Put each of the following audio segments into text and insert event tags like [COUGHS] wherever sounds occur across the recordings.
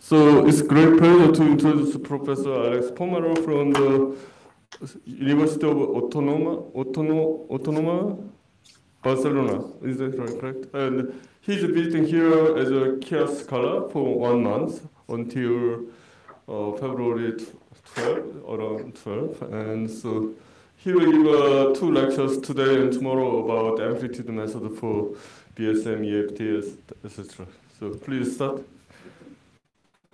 So it's a great pleasure to introduce Professor Alex Pomarol from the University of Autonoma, Autono, Autonoma, Barcelona. Is that correct? And he's visiting here as a KIAS scholar for one month until uh, February 12, around 12. And so he will give uh, two lectures today and tomorrow about amplitude method for BSM, EFT, etc. So please start.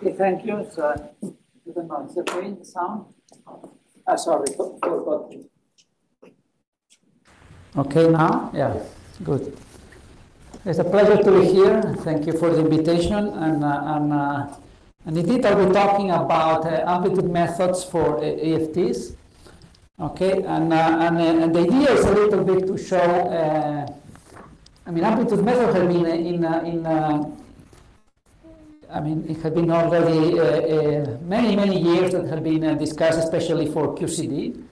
Okay, thank you. Can answer okay, the sound. Ah, sorry, forgot. Okay, now? Yeah, good. It's a pleasure to be here. Thank you for the invitation. And, uh, and, uh, and indeed, I'll be talking about uh, amplitude methods for EFTs. Okay, and, uh, and, uh, and, the idea is a little bit to show, uh, I mean, amplitude methods has been in, in I mean, it has been already uh, uh, many, many years that have been uh, discussed, especially for QCD,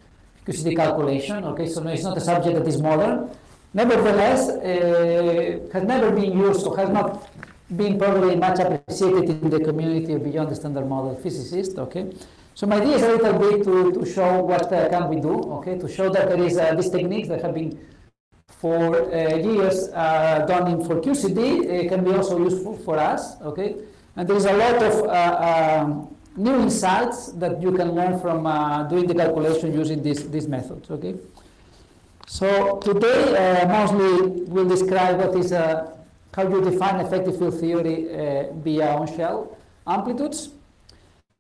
QCD calculation. Okay, so it's not a subject that is modern. Nevertheless, has never been used or has not been probably much appreciated in the community beyond the standard model physicists. Okay, so my idea is a little bit to, to show what uh, can we do. Okay, to show that there is uh, these techniques that have been for uh, years done in for QCD can be also useful for us. Okay, and there is a lot of uh, um, new insights that you can learn from uh, doing the calculation using these, these methods, okay? So today, uh, mostly we'll describe what is, uh, how you define effective field theory uh, via on-shell amplitudes.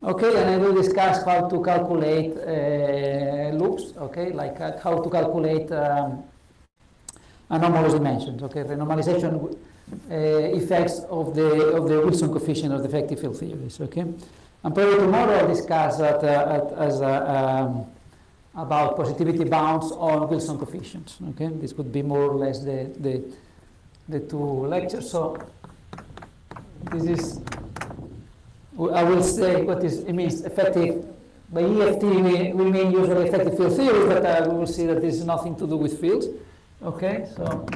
Okay, and I will discuss how to calculate uh, loops, okay, like how to calculate um, anomalous dimensions, okay, renormalization uh, effects of the of the Wilson coefficient of the effective field theories. Okay, and probably tomorrow I'll discuss that uh, as a, um, about positivity bounds on Wilson coefficients. Okay, this would be more or less the the the two lectures. So this is I will say what is it means effective. By EFT we, we mean usually effective field theory, but uh, we will see that this is nothing to do with fields. Okay, so.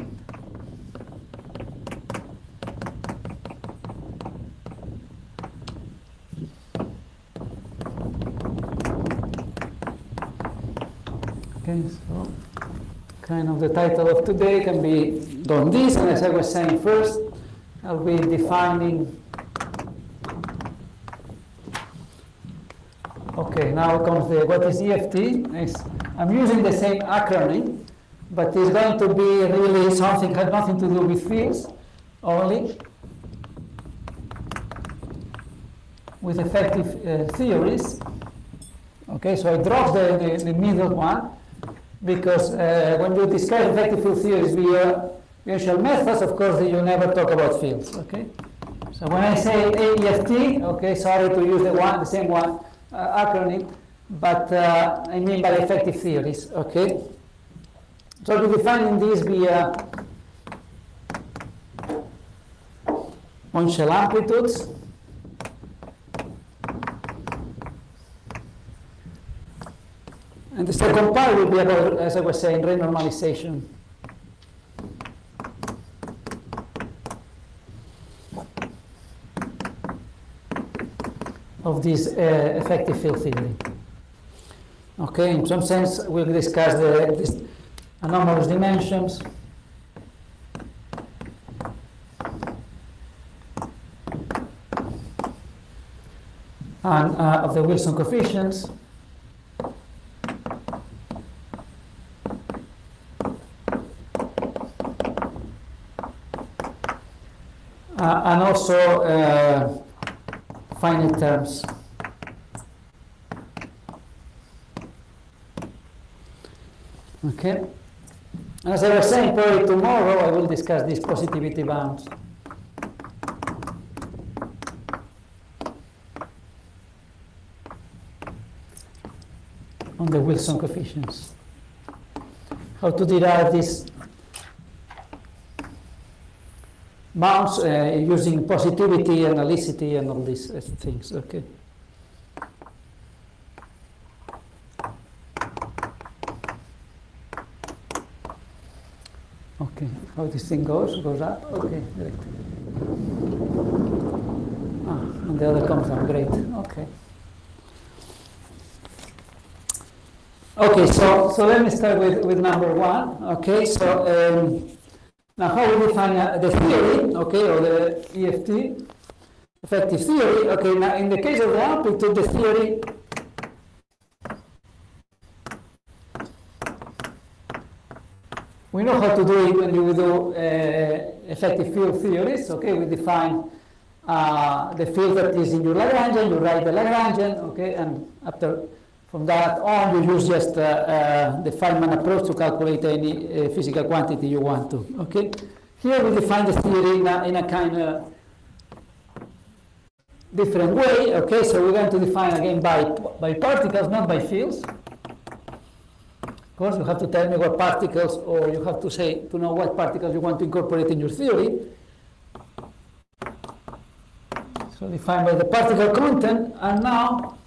Okay, so kind of the title of today can be done this, and as I was saying first, I'll be defining. Okay, now comes the what is EFT. It's, I'm using the same acronym, but it's going to be really something has nothing to do with fields only, with effective uh, theories. Okay, so I drop the, the, the middle one because uh, when you describe effective field theories via usual methods, of course, you never talk about fields. Okay. So when I say AEFT, okay, sorry to use the one, the same one uh, acronym, but uh, I mean by effective theories. Okay. So to defining this via on amplitudes. And the second part will be about, as I was saying, renormalization. of this uh, effective field theory. Okay, in some sense, we'll discuss the this anomalous dimensions. And uh, of the Wilson coefficients. uh, and also uh, finite terms. Okay. As I was saying, probably tomorrow I will discuss these positivity bounds. on the Wilson coefficients. How to derive this bounds uh, using positivity, analyticity, and all these uh, things. Okay. Okay, how this thing goes, goes up? Okay, great. Ah. and the other comes down. Great. Okay. Okay, so, so let me start with, with number one. Okay, so um, now how we define uh, the theory, okay, or the EFT, effective theory. Okay, now in the case of the amplitude, the theory we know how to do it when you do uh, effective field theories. Okay, we define uh, the field that is in your Lagrangian, you write the Lagrangian, okay, and after from that on you use just uh, uh, the Feynman approach to calculate any uh, physical quantity you want to. Okay, here we define the theory in a, in a kind of different way. Okay, so we're going to define again by by particles, not by fields. Of course, you have to tell me what particles, or you have to say to know what particles you want to incorporate in your theory. So defined by the particle content, and now,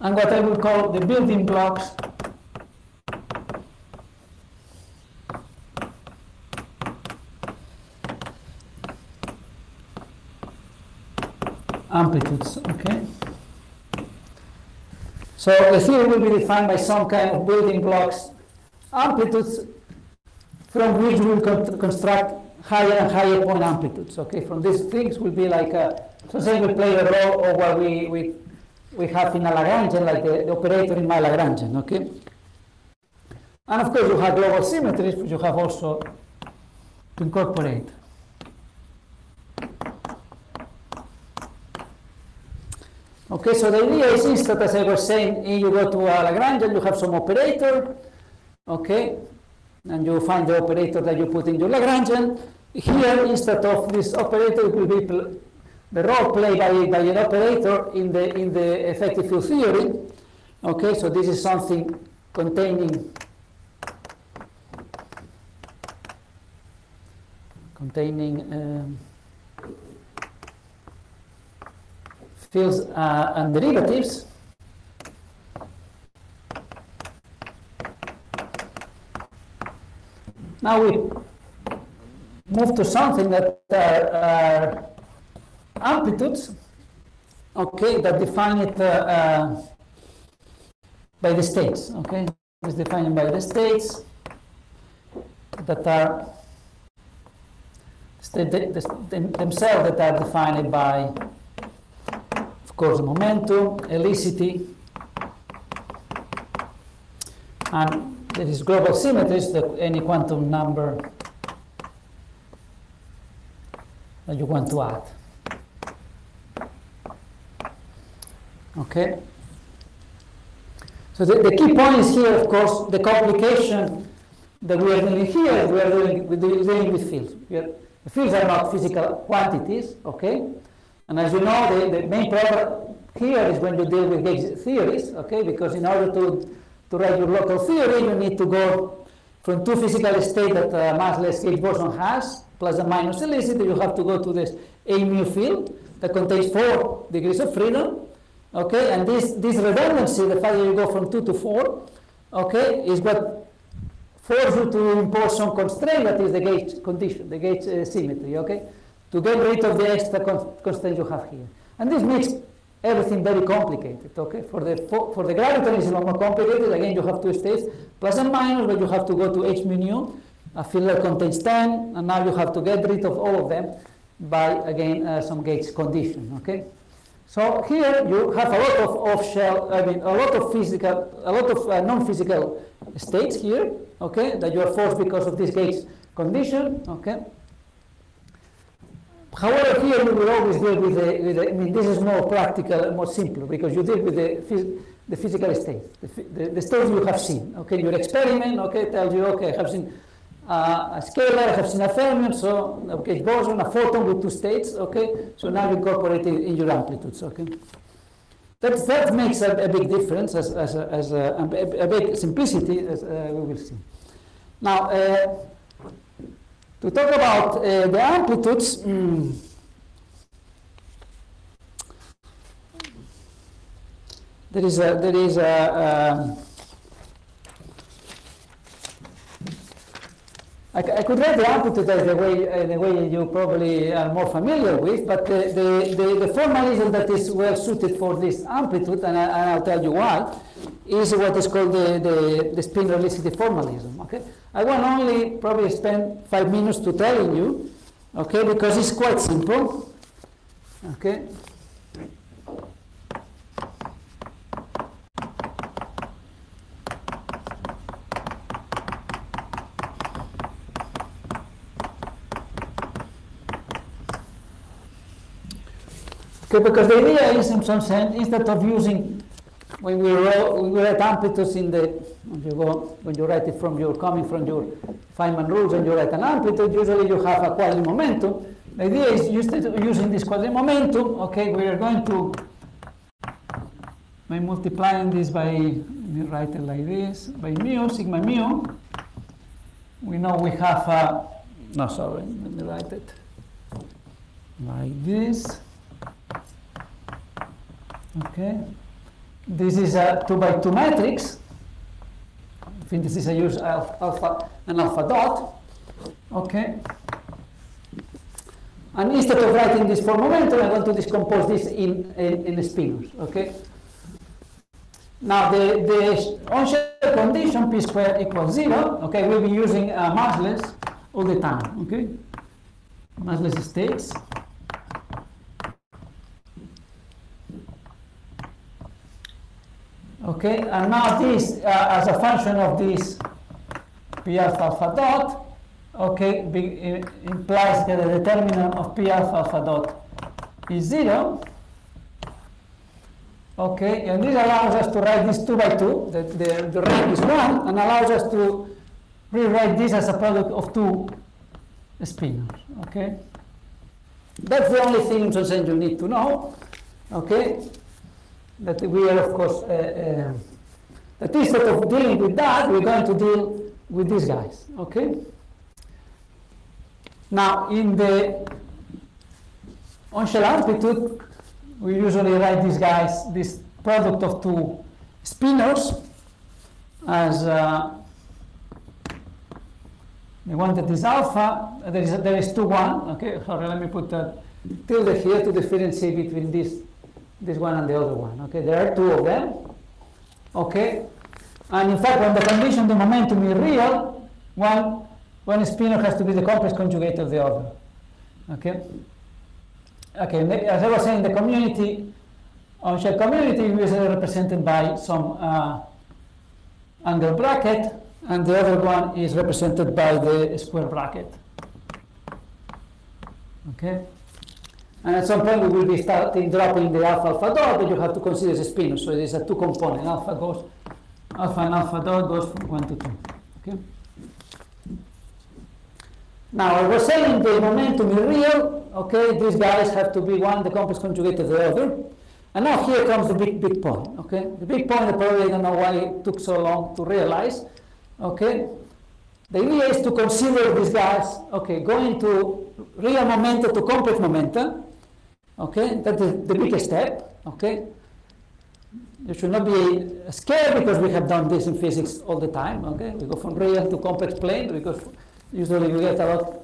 and what I will call the building blocks amplitudes, okay? So the theory will be defined by some kind of building blocks, amplitudes from which we will con- construct higher and higher point amplitudes. Okay, from these things will be like a, so say we play a role of what we, we, we have in a Lagrangian, like the, the operator in my Lagrangian. Okay, and of course you have global symmetries, which you have also to incorporate. Okay, so the idea is that, as I was saying, you go to a Lagrangian, you have some operator, okay, and you find the operator that you put in your Lagrangian. Here, instead of this operator, it will be the role played by, by an operator in the, in the effective field theory. Okay, so this is something containing containing um, fields uh, and derivatives. Now we move to something that are, are amplitudes, okay, that define it uh, uh, by the states, okay? It's defined by the states that are themselves that are defined by of course, momentum, helicity, and there is global symmetries that any quantum number that you want to add. Okay? So the, the key point is here, of course, the complication that we are doing here, we are doing, we're dealing with fields. Are, the fields are not physical quantities, okay? And as you know, the, the main problem here is when you deal with gauge theories, okay? Because in order to, to write your local theory, you need to go from two physical states that uh, a massless gauge boson has, plus and minus helicity, you have to go to this A mu field that contains four degrees of freedom, okay? And this, this redundancy, the fact that you go from two to four, okay, is what forces you to impose some constraint that is the gauge condition, the gauge uh, symmetry, okay? to get rid of the extra constraint you have here. And this makes everything very complicated, okay? For the, for, for the graviton it's a lot more complicated. Again, you have two states, plus and minus, but you have to go to h mu nu, a field that contains 10, and now you have to get rid of all of them by, again, uh, some gauge condition, okay? So here you have a lot of off-shell, I mean, a lot of physical, a lot of uh, non-physical states here, okay, that you are forced because of this gauge condition, okay? However, here we will always deal with the, with the, I mean, this is more practical and more simple because you deal with the, the physical state, the, the, the states you have seen. Okay, your experiment, okay, tells you, okay, I have seen a scalar, I have seen a fermion, so, okay, boson, a photon with two states, okay, so now you incorporate it in your amplitudes, okay. That, that makes a, a big difference as, as, a, as a, a, big simplicity, as uh, we will see. Now, uh, to talk about uh, the amplitudes, mm, there is a there is a, I, I could write the amplitude as the way, uh, the way you probably are more familiar with, but the, the, the, the formalism that is well suited for this amplitude, and, I, and I'll tell you why, is what is called the, the, the spinor helicity formalism. Okay, I want only probably spend five minutes to telling you, okay, because it's quite simple. Okay. Okay, because the idea is, in some sense, instead of using when we we write amplitudes in the when you go when you write it from your coming from your Feynman rules and you write an amplitude, usually you have a quasi momentum. The idea is instead of using this quasi momentum, okay, we are going to by multiplying this by me write it like this by mu sigma mu. We know we have a no sorry, let me write it like this. Okay. This is a 2 by 2 matrix. I think this is a use alpha, alpha an alpha dot. Okay. And instead of writing this for momentum, I want to decompose this in, in, in spinors. Okay. Now the, the on-shell condition p squared equals zero. Okay, we'll be using uh, massless all the time. Okay, massless states. Okay, and now this, uh, as a function of this p alpha alpha dot, okay, be, i- implies that the determinant of p alpha alpha dot is zero. Okay, and this allows us to write this 2 by 2, the, the, the rank is 1, and allows us to rewrite this as a product of two spinors. Okay? That's the only thing sense you need to know. Okay? That we are, of course, uh, uh, that instead of dealing with that, we're going to deal with these guys. Okay? Now, in the on-shell amplitude, we usually write these guys, this product of two spinors, as uh, the one that is alpha, there is, there is two one, okay, sorry, let me put that tilde here to differentiate between this, this one and the other one, okay, there are two of them, okay, and in fact, when the condition, the momentum is real, one, one spinor has to be the complex conjugate of the other, okay. Okay, as I was saying, the community, on-shell community is represented by some uh, angle bracket, and the other one is represented by the square bracket. Okay? And at some point we will be starting dropping the alpha alpha dot, but you have to consider the spin. So it is a two component. Alpha goes, alpha and alpha dot goes from one to two. Okay? Now I was saying the momentum is real. Okay, these guys have to be one, the complex conjugate of the other. And now here comes the big, big point. Okay, the big point. I probably don't know why it took so long to realize. Okay, the idea is to consider these guys. Okay, going to real momenta to complex momenta. Okay, that is the biggest step. Okay, you should not be scared because we have done this in physics all the time. Okay, we go from real to complex plane because usually you get a lot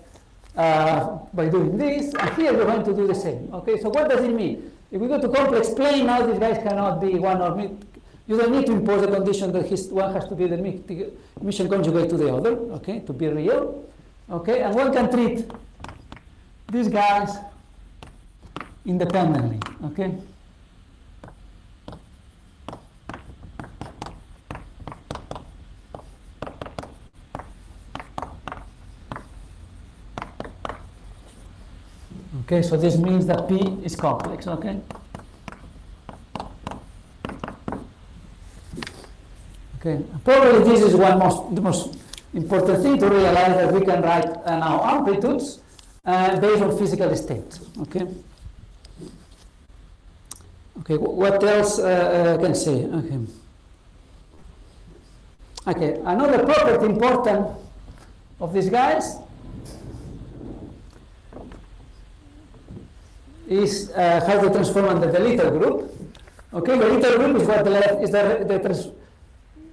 uh, by doing this, and here we're going to do the same. Okay, so what does it mean? If we go to complex plane now, these guys cannot be one or me. You don't need to impose the condition that his, one has to be the mi- the Hermitian conjugate to the other. Okay, to be real. Okay, and one can treat these guys independently. Okay. Okay, so this means that P is complex, okay? Okay, probably this is one most, the most important thing to realize that we can write uh, now amplitudes uh, based on physical states, okay? Okay, what else uh, uh, can say? Okay. Okay, another property important of these guys is uh, how to transform under the little group. Okay, the little group is what the left is the, the trans,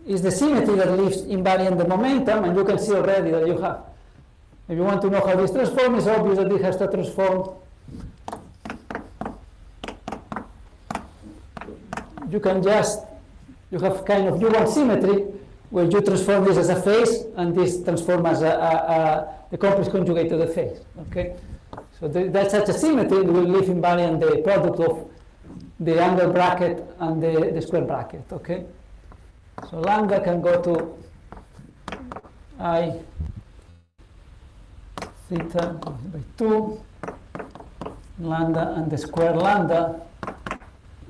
is the symmetry that leaves invariant the momentum, and you can see already that you have If you want to know how this transforms, it's obvious that it has to transform. You can just, you have kind of, you want symmetry, where you transform this as a phase, and this transform as a, a, a the complex conjugate to the phase, okay? So the, that's such a symmetry, we will leave invariant the product of the angle bracket and the, the square bracket, okay? So lambda can go to i theta by 2 lambda and the square lambda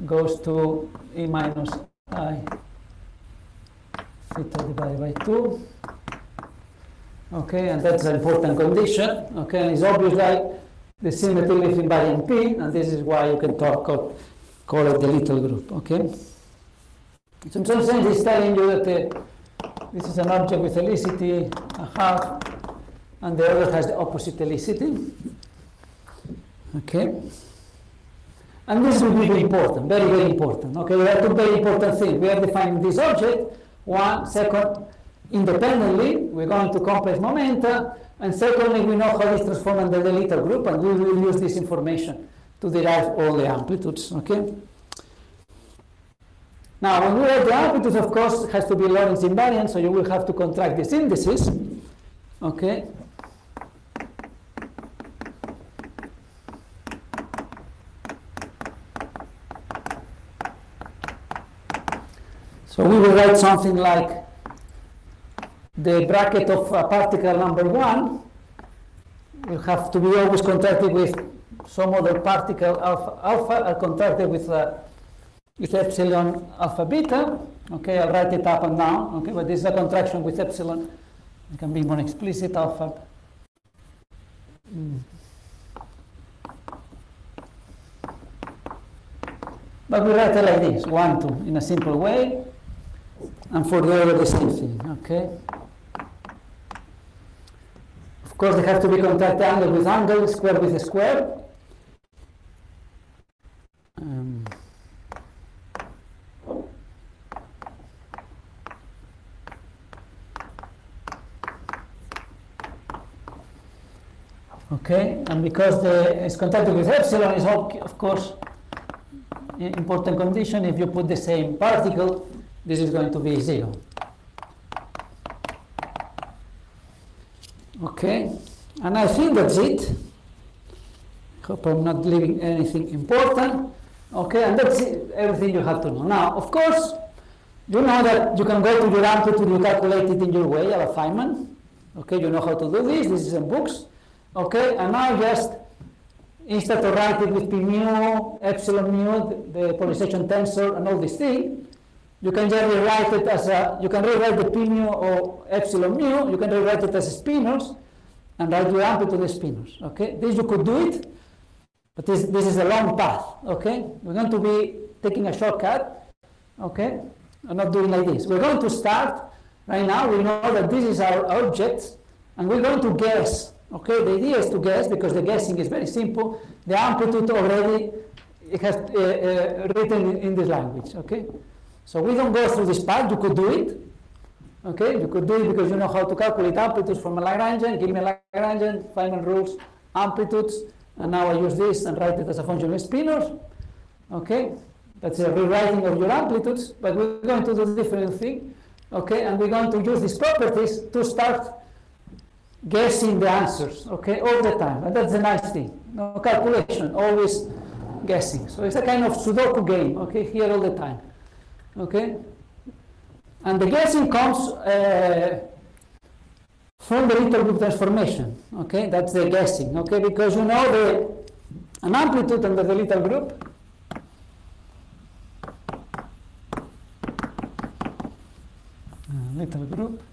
goes to e minus i theta divided by 2 okay and that's an important condition okay and it's obvious like the symmetry lives invariant p and this is why you can talk of, call it the little group okay so in some sense it's telling you that the, this is an object with helicity a half and the other has the opposite helicity. Okay? And this will be very important, very, very important. Okay, we have two very important things. We are defining this object, one, second, independently, we're going to complex momenta, and secondly, we know how this transforms under the little group, and we will use this information to derive all the amplitudes. Okay? Now, when we have the amplitudes, of course, has to be Lorentz invariant, so you will have to contract these indices. Okay? So we will write something like the bracket of a particle number one will have to be always contracted with some other particle alpha, alpha are contracted with, uh, with epsilon alpha beta. Okay, I'll write it up and down. Okay, but this is a contraction with epsilon. I can be more explicit alpha. Mm. But we write it like this, one, two, in a simple way and for the other the same thing, okay? Of course, they have to be contact angle with angle, square with square. Um, okay, and because the it's contacted with epsilon is of course important condition if you put the same particle this is going to be 0. Okay, and I think that's it. Hope I'm not leaving anything important. Okay, and that's it, everything you have to know. Now, of course, you know that you can go to your amplitude, you calculate it in your way, a Feynman. Okay, you know how to do this, this is in books. Okay, and now just, instead of writing with p mu, epsilon mu, the polarization tensor, and all these things, you can just rewrite it as a, you can rewrite the p mu or epsilon mu, you can rewrite it as spinors, and write your amplitude as spinors, okay? This you could do it, but this, this is a long path, okay? We're going to be taking a shortcut, okay? I'm not doing like this. We're going to start, right now, we know that this is our object, and we're going to guess, okay? The idea is to guess, because the guessing is very simple. The amplitude already, it has uh, uh, written in, in this language, okay? So we don't go through this part, you could do it. Okay, you could do it because you know how to calculate amplitudes from a Lagrangian, give me a Lagrangian, Feynman rules, amplitudes, and now I use this and write it as a function of spinors. Okay, that's a rewriting of your amplitudes, but we're going to do a different thing. Okay, and we're going to use these properties to start guessing the answers, okay, all the time. And that's the nice thing. No calculation, always guessing. So it's a kind of Sudoku game, okay, here all the time. Okay? And the guessing comes uh, from the little group transformation. Okay? That's the guessing. Okay? Because you know the an amplitude under the little group uh, little group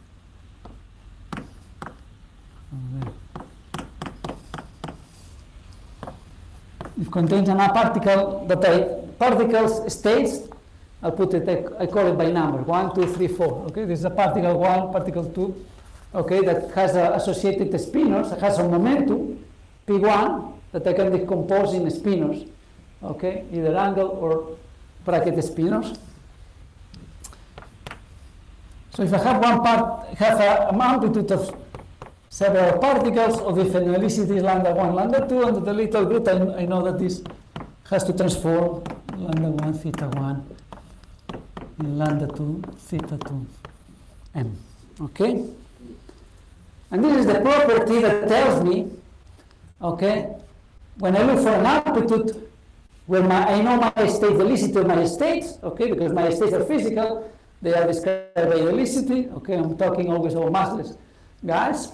it contains an particle that I particles states I'll put it, I, call it by number, one, two, three, four. Okay, this is a particle one, particle two, okay, that has associated spinors, has a momentum, P1, that I can decompose in spinors, okay, either angle or bracket spinors. So if I have one part, have a, an amplitude of several particles, or if an helicity is lambda 1, lambda 2, under the little group, I, I know that this has to transform lambda 1, theta 1, in lambda 2, theta 2, m. Okay? And this is the property that tells me, okay, when I look for an amplitude where my, I know my state, the helicity of my states, okay, because my states are physical, they are described by helicity, okay, I'm talking always about massless guys.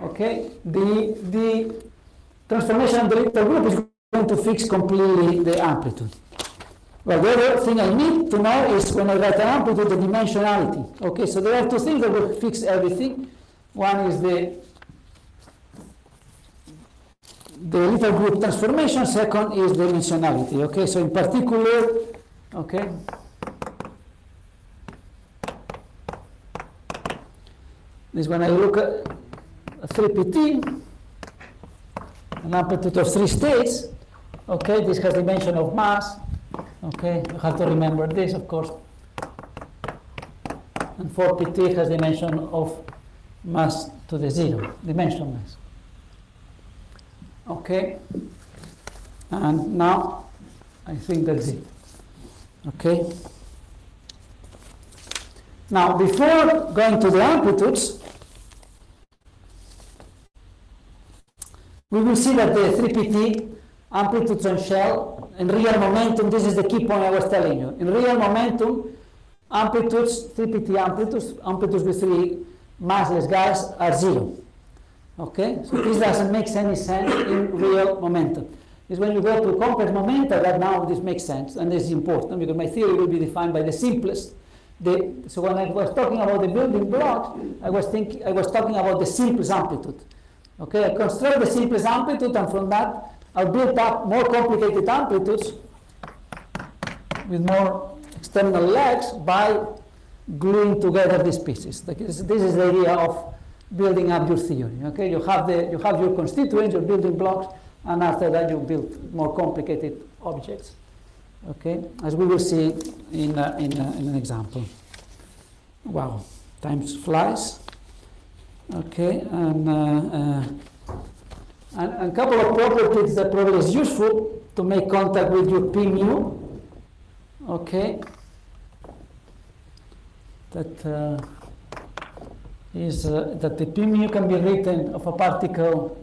Okay, the, the transformation of the little group is going to fix completely the amplitude. Well, the other thing I need to know is when I write an amplitude, the dimensionality. Okay, so there are two things that will fix everything. One is the the little group transformation. Second is the dimensionality. Okay, so in particular, okay. This when I look at 3pt, an amplitude of three states, okay, this has dimension of mass, okay, you have to remember this, of course. And 4pt has dimension of mass to the zero, dimensionless. Okay, and now I think that's it. Okay. Now, before going to the amplitudes, we will see that the 3pt amplitudes on shell in real momentum, this is the key point I was telling you. In real momentum, amplitudes, 3pt amplitudes, amplitudes with three massless gas are zero. Okay, so this doesn't make any sense in real momentum. Is when you go to complex momenta that now this makes sense, and this is important because my theory will be defined by the simplest. The, so when I was talking about the building blocks, I was thinking I was talking about the simplest amplitude. Okay, I construct the simplest amplitude, and from that I'll build up more complicated amplitudes with more external legs by gluing together these pieces. This, is the idea of building up your theory. Okay, you have the you have your constituents, your building blocks, and after that you build more complicated objects. Okay, as we will see in uh, in, uh, in an example. Wow, time flies. Okay, and, uh, and a couple of properties that probably is useful to make contact with your p mu. Okay, that uh, is uh, that the p mu can be written of a particle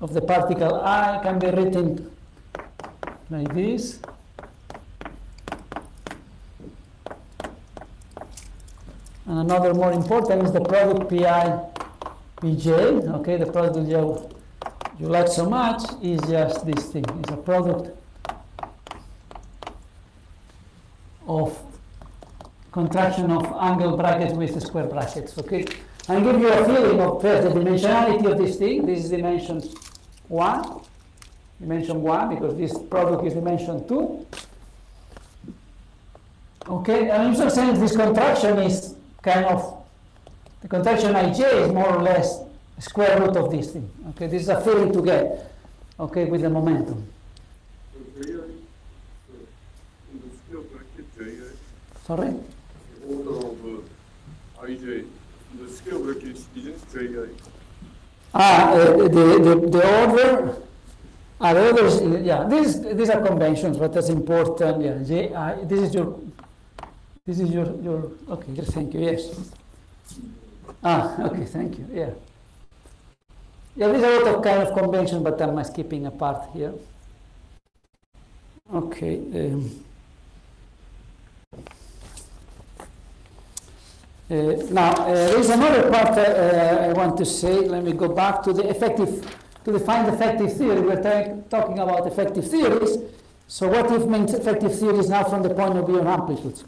of the particle i can be written like this. And another more important is the product pi pj. Okay, the product you, you like so much is just this thing. It's a product of contraction of angle brackets with square brackets. Okay, and give you a feeling of first the dimensionality of this thing. This is dimension one, dimension one, because this product is dimension two. Okay, and in some sense, this contraction is kind of the contraction ij is more or less square root of this thing. Okay, this is a feeling to get. Okay, with the momentum. Sorry. order of ij the scale bracket isn't JI. Ah, uh, the, the, the order, ah, the order is, yeah, these, these are conventions, but that's important, yeah, J, I, this is your, this is your, your, okay, thank you, yes. Ah, okay, thank you, yeah. Yeah, there's a lot of kind of convention, but I'm skipping a part here. Okay. Um, Uh, now, uh, there is another part uh, I want to say. Let me go back to the effective, to define effective theory. We're ta- talking about effective theories. So, what if means effective theories now from the point of view of amplitudes?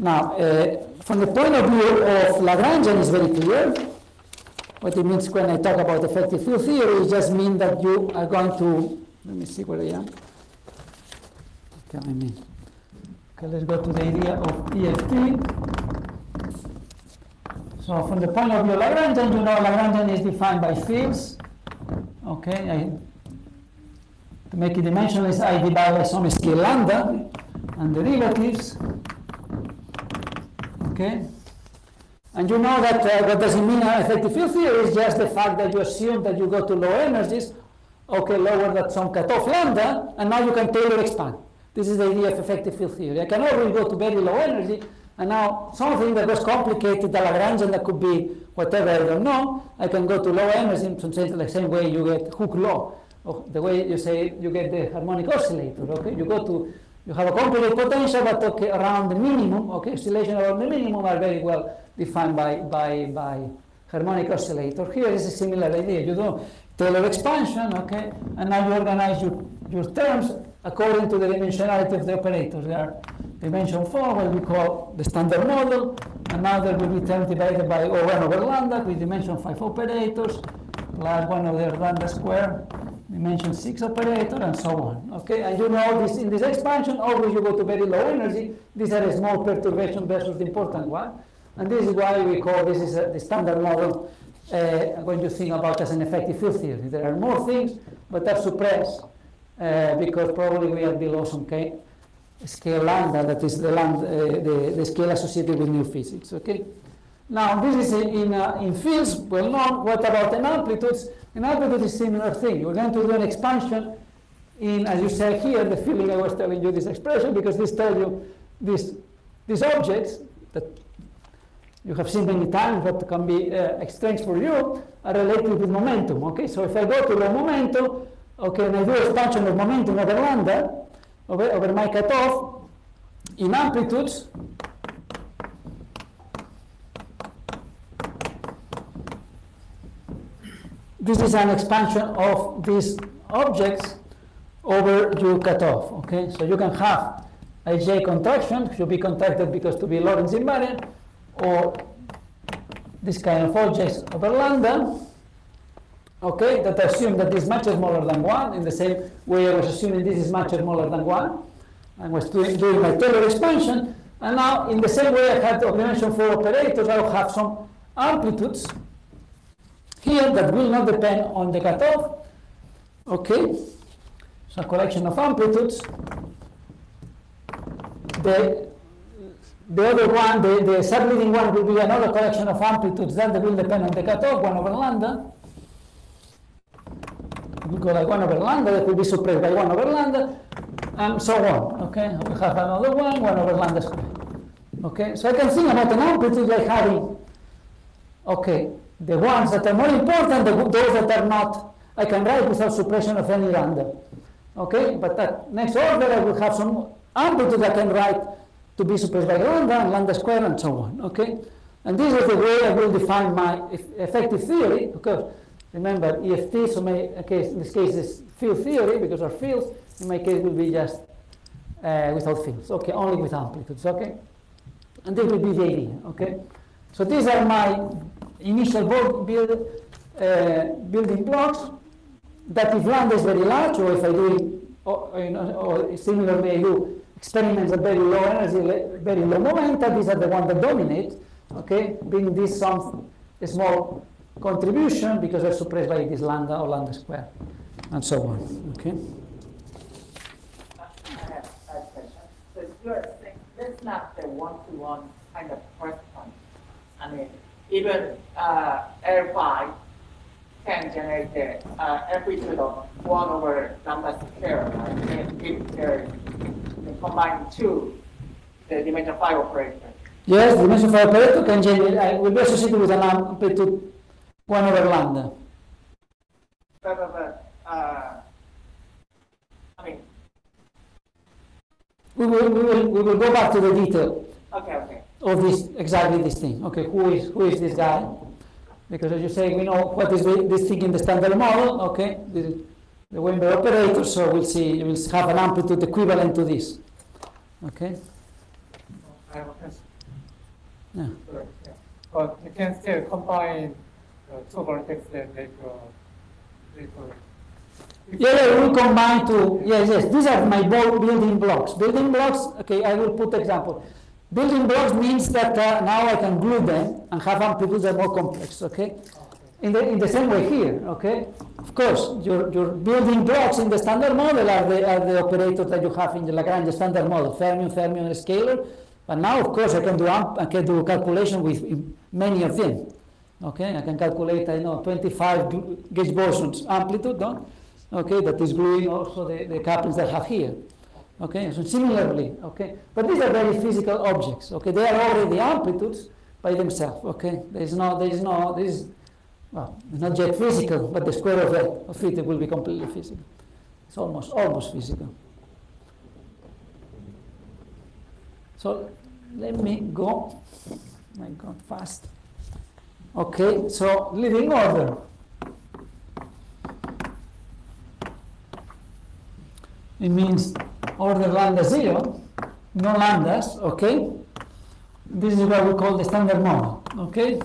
Now, uh, from the point of view of Lagrangian, is very clear. What it means when I talk about effective field theory, it just means that you are going to. Let me see where I am. Okay, I mean. Okay, let's go to the idea of EFT. So from the point of view of Lagrangian, you know Lagrangian is defined by fields. Okay, I, to make it dimensionless, I divide by some scale lambda and derivatives. Okay, And you know that uh, what does it mean uh, effective field theory is just the fact that you assume that you go to low energies, okay, lower than some cutoff lambda, and now you can Taylor expand. This is the idea of effective field theory. I can always go to very low energy, and now something that was complicated, the Lagrangian that could be whatever, I don't know, I can go to low energy in some sense the same way you get Hooke law, or the way you say you get the harmonic oscillator, okay? You go to, you have a complicated potential, but okay, around the minimum, okay, oscillation around the minimum are very well defined by, by, by harmonic oscillator. Here is a similar idea. You do Taylor expansion, okay, and now you organize your, your terms according to the dimensionality of the operators. There are dimension 4, what we call the standard model, there will be terms divided by O1 over lambda with dimension 5 operators, plus 1 over lambda square, dimension 6 operator, and so on. Okay, and you know this in this expansion, always you go to very low energy. These are a small perturbation versus the important one. And this is why we call this is a, the standard model uh, when you think about as an effective field theory. There are more things, but they're suppressed uh, because probably we are below some scale lambda, that is the, uh, the, the scale associated with new physics. Okay. Now this is in, uh, in fields well known. What about in amplitudes? In amplitude is similar thing. You're going to do an expansion in, as you say here, the feeling I was telling you this expression because this tells you these these objects that you have seen many times but can be uh, strange for you are related with momentum. Okay, so if I go to the momentum, okay, and I do expansion of momentum over lambda over, over my cutoff in amplitudes. This is an expansion of these objects over your cutoff. Okay, so you can have a J contraction should be contracted because to be Lorentz invariant, or this kind of objects over lambda, okay, that assume that this is much smaller than 1, in the same way I was assuming this is much smaller than 1. I was doing, doing my Taylor expansion, and now in the same way I had of dimension 4 operators, I will have some amplitudes here that will not depend on the cutoff, okay, so a collection of amplitudes. The, the other one, the, the subleading one will be another collection of amplitudes that will depend on the cutoff, 1 over lambda we go like 1 over lambda, that will be suppressed by 1 over lambda, and so on. Okay, we have another one, 1 over lambda. Okay, so I can think about an amplitude like having, okay, the ones that are more important, the, those that are not, I can write without suppression of any lambda. Okay, but that next order I will have some amplitude I can write to be suppressed by lambda and lambda squared and so on. Okay, and this is the way I will define my effective theory because Remember, EFT, so my case, in this case is field theory because our fields, in my case will be just uh, without fields, okay, only with amplitudes, okay? And this will be the idea, okay? So these are my initial build, uh, building blocks that if lambda is very large, or if I do, or, you know, or similarly I do experiments at very low energy, very low momentum, these are the ones that dominate, okay? Being this some small contribution because they're suppressed by this lambda or lambda square, and so on. Okay. So you're saying that's not the one-to-one kind of question. I mean, even uh, L5 can generate the uh, amplitude of 1 over lambda square, right? And if they're combine two, the dimension 5 operator. Yes, the dimension 5 operator can generate, uh, will be associated with an amplitude 1 over lambda. But, but, but uh, I mean, We will, we will, we will go back to the detail okay, okay. Of this, exactly this thing. Okay, who is, who is this guy? Because as you say, we know what is the, this thing in the standard model, okay? Is the Weinberg operator, so we'll see, we'll have an amplitude equivalent to this. Okay? I have a question. Yeah. Yeah. But you can still combine uh, two vertices and make a, make a. Yeah, yeah, we combine to, yes, yes, these are my building blocks. Building blocks, okay, I will put example. Building blocks means that uh, now I can glue them and have amplitudes that are more complex, okay? In the, in the same way here, okay? Of course, your, your building blocks in the standard model are the, are the operators that you have in the Lagrange standard model, fermion, fermion, scalar. But now, of course, I can do I can do calculation with many of them. Okay, I can calculate, I know, 25 gauge bosons amplitude, no? okay, that is gluing also the, the couplings that I have here. Okay, so similarly, okay, but these are very physical objects. Okay, they are already amplitudes by themselves. Okay, there is no, there is no, this is, well, not yet physical, but the square of it, of it will be completely physical. It's almost, almost physical. So let me go. My God, fast. Okay, so leading order. It means order lambda zero, no lambdas, okay? This is what we call the standard model, okay?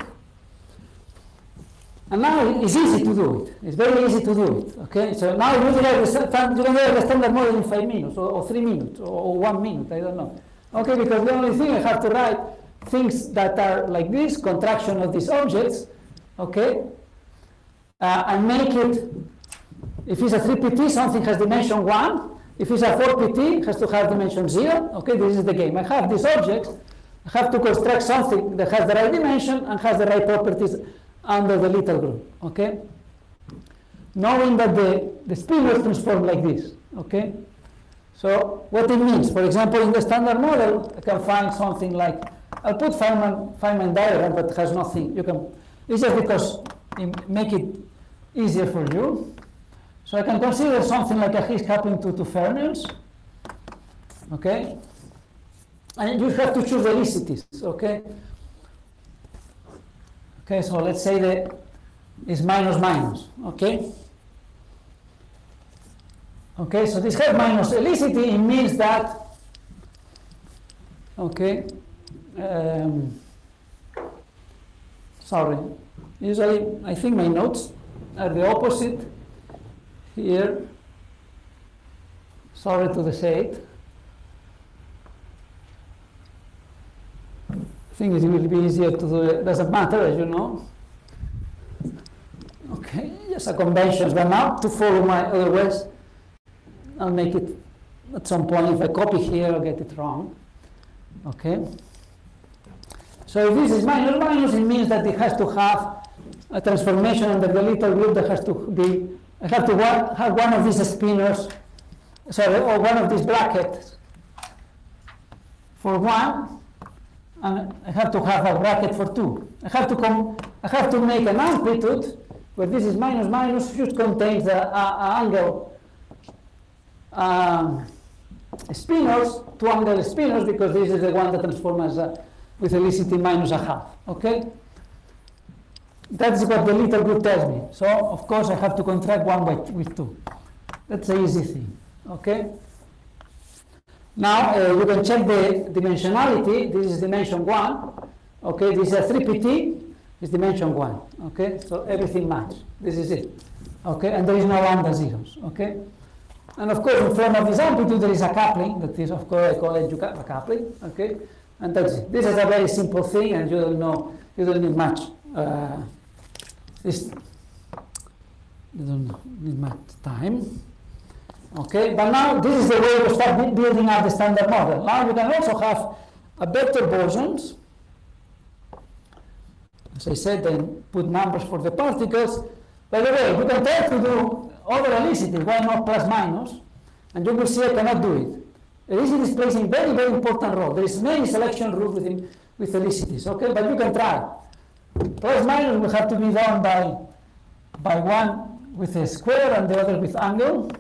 And now it's easy to do it. It's very easy to do it, okay? So now you can have the, standard model in five minutes, or, or three minutes, or, or one minute, I don't know. Okay, because the only thing I have to write things that are like this, contraction of these objects, okay? Uh, and make it, if it's a 3pt, something has dimension 1. If it's a 4pt, it has to have dimension 0. Okay, this is the game. I have these objects. I have to construct something that has the right dimension and has the right properties under the little group. Okay? Knowing that the, the spinors transform like this. Okay? So what it means, for example, in the standard model, I can find something like, I'll put Feynman, Feynman diagram that has nothing. You can, it's just because it make it easier for you. So I can consider something like a Higgs coupling to two fermions. Okay? And you have to choose helicities, okay? Okay, so let's say that is minus minus, okay? Okay, so this has minus helicity it means that, okay, um, sorry, usually I think my notes are the opposite here. Sorry to the it. I think it will be easier to do it. Doesn't matter, as you know. Okay, just a convention, but now to follow my, other otherwise I'll make it at some point. If I copy here, I'll get it wrong. Okay. So if this is minus minus, it means that it has to have a transformation under the little group that has to be, I have to have one of these spinors, sorry, or one of these brackets for one, and I have to have a bracket for two. I have to come, I have to make an amplitude where this is minus minus should contain the uh, uh, angle um, spinors, two angle spinors, because this is the one that transforms uh, with helicity minus a half. Okay? That's what the little group tells me. So, of course, I have to contract one by with two. That's an easy thing. Okay? Now, uh, you can check the dimensionality. This is dimension 1. Okay, this is a 3pt. Is dimension 1. Okay, so everything matches. This is it. Okay, and there is no lambda zeros. Okay? And of course, in front of this amplitude, there is a coupling. That is, of course, I call it a coupling. Okay? And that's it. This is a very simple thing, and you don't know, you don't need much. Uh, this, don't need much time. Okay, but now this is the way to start building up the standard model. Now you can also have a vector bosons. As I said, then put numbers for the particles. By the way, you can try to do other helicity, why not plus minus? And you will see I cannot do it. Helicity plays a very, very important role. There is many selection rules within with helicities, okay? But you can try. Plus minus will have to be done by, by one with a square and the other with angle.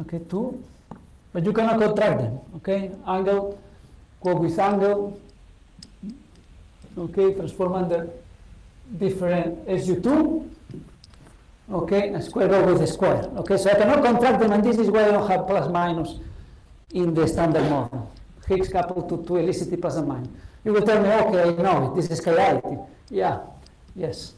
Okay, two. But you cannot contract them, okay? Angle, go with angle. Okay, transform under different SU2. Okay, a square with a square. Okay, so I cannot contract them, and this is why I don't have plus minus in the standard model. Higgs coupled to two helicity plus and minus. You will tell me, okay, I know it, this is scalarity. Yeah, yes.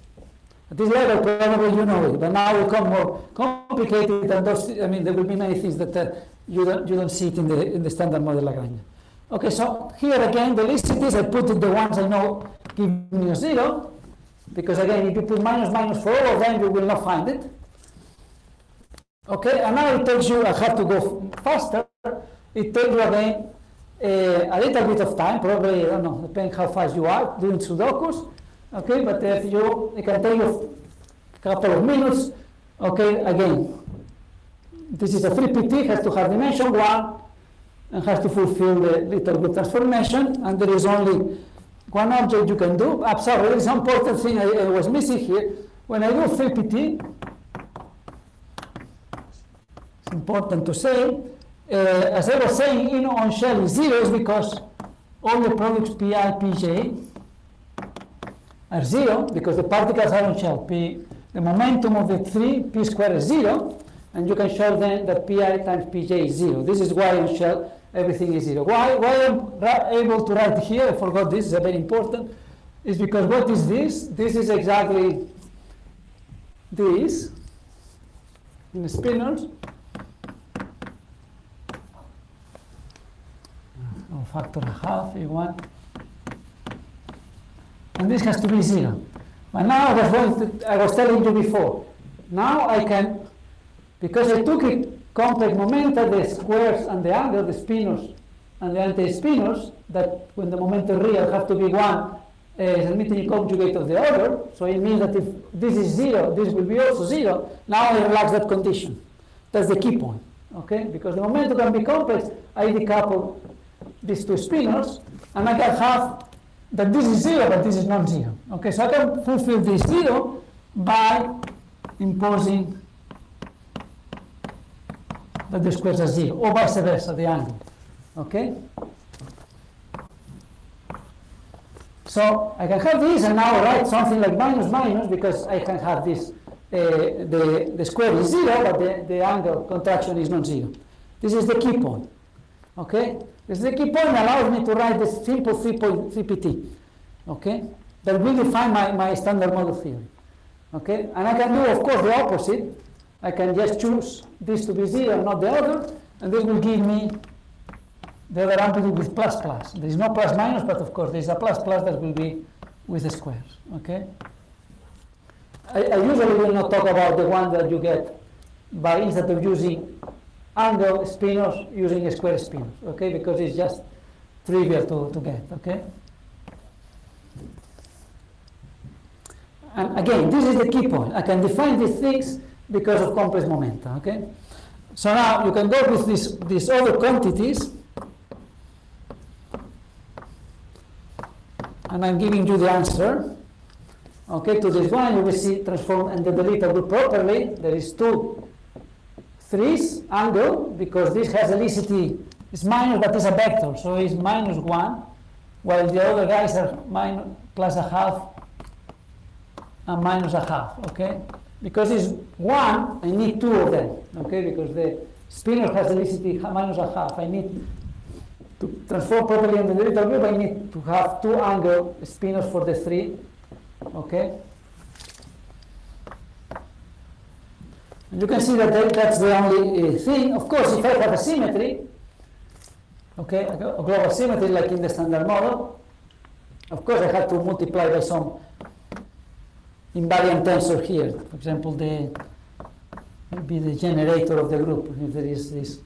At this level, probably you know it, but now it become more complicated, and those, I mean, there will be many things that uh, you, don't, you don't see it in the, in the standard model Lagrange. Okay, so here again, the helicities, I put the ones I know give me a zero, because again, if you put minus minus for all of them, you will not find it. Okay, and now it tells you, I have to go faster, it tells you again Eh, a little bit of time, probably, I don't know, depending how fast you are doing Sudokus, okay, but eh, if you, it can take you a couple of minutes, okay, again, this is a 3PT, has to have dimension 1, and has to fulfill the little bit transformation, and there is only one object you can do. I'm sorry, there is an important thing I, I was missing here. When I do 3PT, it's important to say, uh, as I was saying, in on shell is zero because all the products pi, pj are zero because the particles are on shell. P, the momentum of the three, p squared is zero, and you can show then that pi times pj is zero. This is why on shell everything is zero. Why, why I'm able to write here, I forgot this, is very important, is because what is this? This is exactly this in the spinors. Or factor half want. And this has to be zero. But now going to, I was telling you before, now I can, because I took it complex momenta, the squares and the angle, the spinors and the anti-spinors, that when the momentum real have to be one uh, Hermitian conjugate of the other, so it means that if this is zero, this will be also zero. Now I relax that condition. That's the key point, okay? Because the momentum can be complex, I decouple these two spinors, and I can have that this is zero, but this is not zero. Okay, so I can fulfill this zero by imposing that the squares are zero, or vice versa, the angle. Okay? So I can have this and now write something like minus minus because I can have this, uh, the, the square is zero, but the, the angle contraction is not zero. This is the key point. Okay? This key point allows me to write this simple 3.3pt. Okay? That will define my, my standard model theory. Okay? And I can do, of course, the opposite. I can just choose this to be zero, not the other, and this will give me the other amplitude with plus plus. There is no plus minus, but of course there is a plus plus that will be with the squares. Okay. I, I usually will not talk about the one that you get by instead of using angle spinors using a square spinors. Okay, because it's just trivial to, to get. Okay. And again, this is the key point. I can define these things because of complex momenta. Okay. So now you can go with this, these other quantities. and I'm giving you the answer. Okay, to this one, you will see transform and the delete properly. There is two threes angle because this has helicity is minus but it's a vector, so it's minus one, while the other guys are minus plus a half and minus a half. Okay, because it's one, I need two of them. Okay, because the spinor has helicity minus a half. I need to transform properly in the little group, I need to have two angle spinors for the three. Okay? You can see that that's the only uh, thing. Of course, if I have a symmetry, okay, a global symmetry like in the standard model, of course I have to multiply by some invariant tensor here. For example, the will be the generator of the group if there is this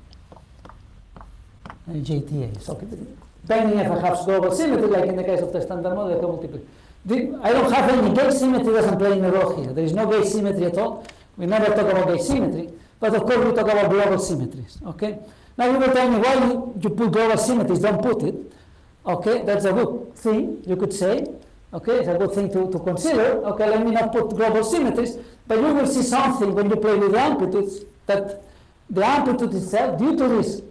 JTA. So depending if I have global symmetry, like in the case of the standard model, I can multiply. I don't have any gauge symmetry doesn't play role here. There is no gauge symmetry at all. We never talk about gauge symmetry, but of course we talk about global symmetries. Okay. Now you will tell me why you, put global symmetries, don't put it. Okay, that's a good thing, you could say. Okay, it's a good thing to, to consider. Okay, let me not put global symmetries, but you will see something when you play with the amplitudes that the amplitude itself, due to this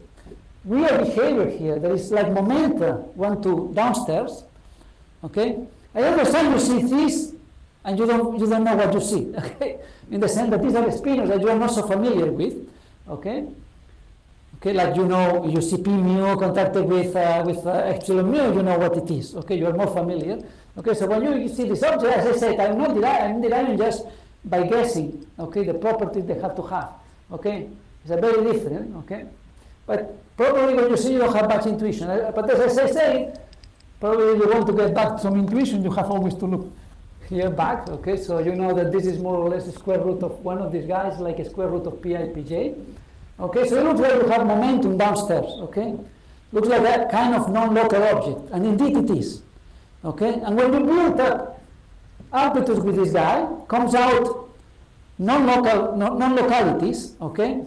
weird behavior here. There is like momenta one to downstairs. Okay? I understand you see this and you don't you don't know what you see. [LAUGHS] Okay? In the sense that these are spinors that you are not so familiar with. Okay? Okay, like you know, you see P mu contacted with uh, with uh, epsilon mu, you know what it is. Okay, you are more familiar. Okay, so when you see this object, as I said, I'm not deriving, I'm deriving just by guessing. Okay, the properties they have to have. Okay, it's a very different. Okay, but Probably when you see you don't have much intuition. Uh, but as I say, probably you want to get back some intuition, you have always to look here back. Okay, so you know that this is more or less a square root of one of these guys, like a square root of pi pj. Okay, so it looks like you have momentum downstairs. Okay, looks like a kind of non-local object, and indeed it is. Okay, and when you build up amplitudes with this guy, comes out non-local, non- non-localities. Okay,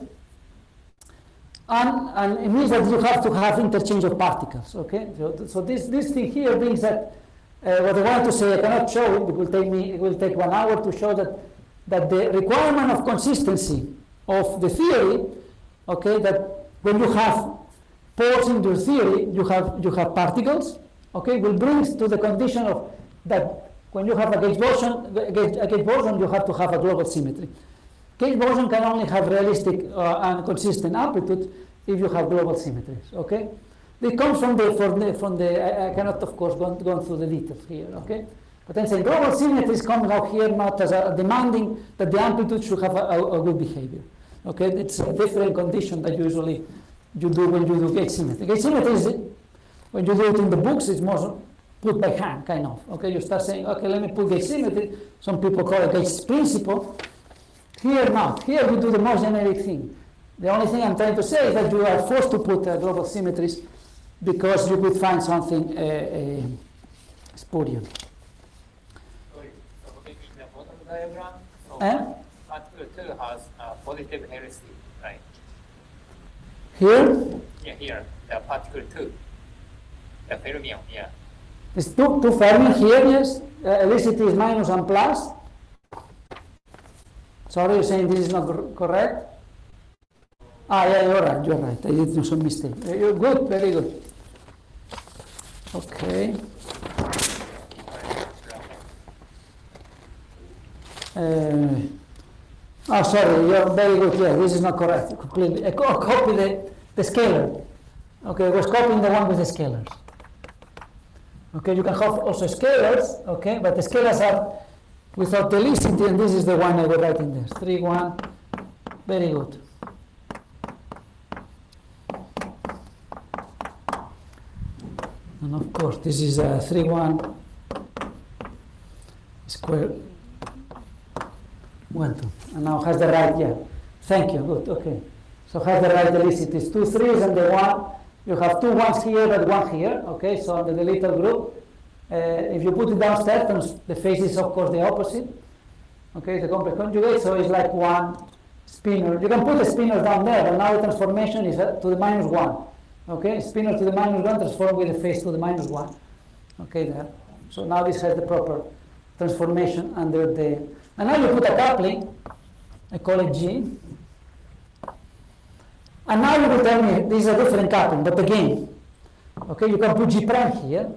and, and it means that you have to have interchange of particles. Okay, so, so this this thing here brings that. Uh, what I wanted to say, I cannot show it. It will take me. It will take one hour to show that that the requirement of consistency of the theory, okay, that when you have poles in your theory, you have you have particles, okay, will bring to the condition of that when you have a gauge boson, gauge, a gauge boson, you have to have a global symmetry. Gauge boson can only have realistic uh, and consistent amplitude if you have global symmetries, okay? It come from the, from the, from the I, I cannot, of course, go, go through the details here, okay? But I'm saying global symmetries come out here not as a demanding that the amplitude should have a, a, a good behavior, okay? It's a different condition that usually you do when you do gauge symmetry. Gauge symmetry is, when you do it in the books, it's more put by hand, kind of, okay? You start saying, okay, let me put gauge symmetry. Some people call it gauge principle. Here not. Here we do the most generic thing. The only thing I'm trying to say is that you are forced to put uh, global symmetries because you could find something uh, uh, spurious. Sorry, so in the bottom diagram, so Eh? particle two has uh, positive heresy, right? Here, Yeah, here, the particle two, the fermion, yeah. there's two, two fermi here, yes. Uh, helicity is minus and plus. Sorry, you're saying this is not correct? Ah, yeah, you're right, you're right. I did some mistake. Uh, You're good, very good. Okay. Uh, oh, sorry, you're very good. Yeah, this is not correct. Completely. I co- copy the, the scalar. Okay, I was copying the one with the scalars. Okay, you can have also scalars, okay, but the scalars are without the helicity, and this is the one I was writing there. 3, 1, very good. And of course, this is a 3, 1 square. 1, 2. And now has the right, yeah. Thank you, good, okay. So has the right helicities, two threes and the one. You have two ones here and one here, okay, so under the little group. Uh, if you put it downstairs, then the face is of course the opposite. Okay, the complex conjugate, so it's like one spinor. You can put the spinor down there, but now the transformation is uh, to the minus one. Okay, spinor to the minus one transform with the phase to the minus one. Okay, there. So now this has the proper transformation under the. And now you put a coupling. I call it G. And now you will tell me this is a different coupling, but again, okay, you can put G prime here,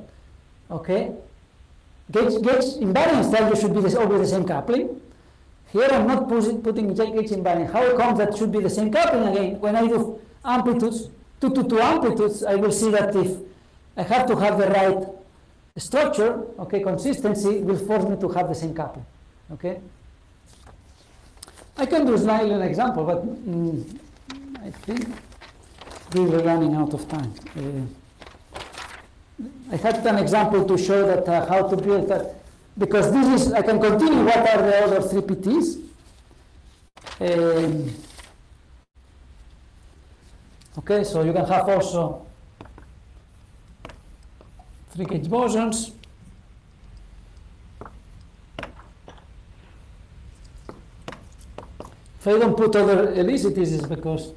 okay. Gauge, gauge invariance tells you should be this, always the same coupling. Here I'm not putting, gauge invariance. How come that should be the same coupling again? When I do amplitudes, two to two amplitudes, I will see that if I have to have the right structure, okay, consistency will force me to have the same coupling, okay. I can do slightly an example, but mm, I think we are running out of time. Uh, I had an example to show that uh, how to build that, because this is, I can continue what are the other three PTs. Um, okay, so you can have also three gauge bosons. If I don't put other helicities, it's because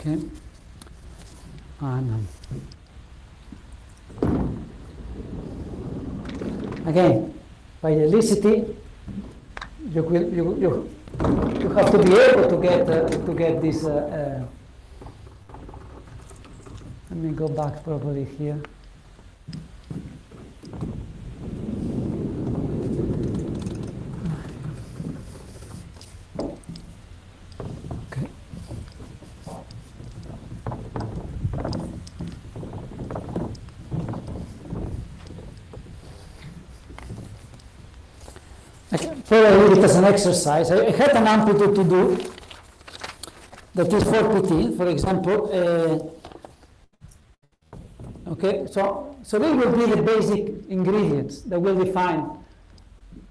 Okay. And um, again, by helicity, you will you, you, you have to be able to get uh, to get this. Uh, uh, let me go back properly here. Leave it as an exercise. I, I had an amplitude to do that is 4 pt, for example. Uh, okay, so so these will be the basic ingredients that will define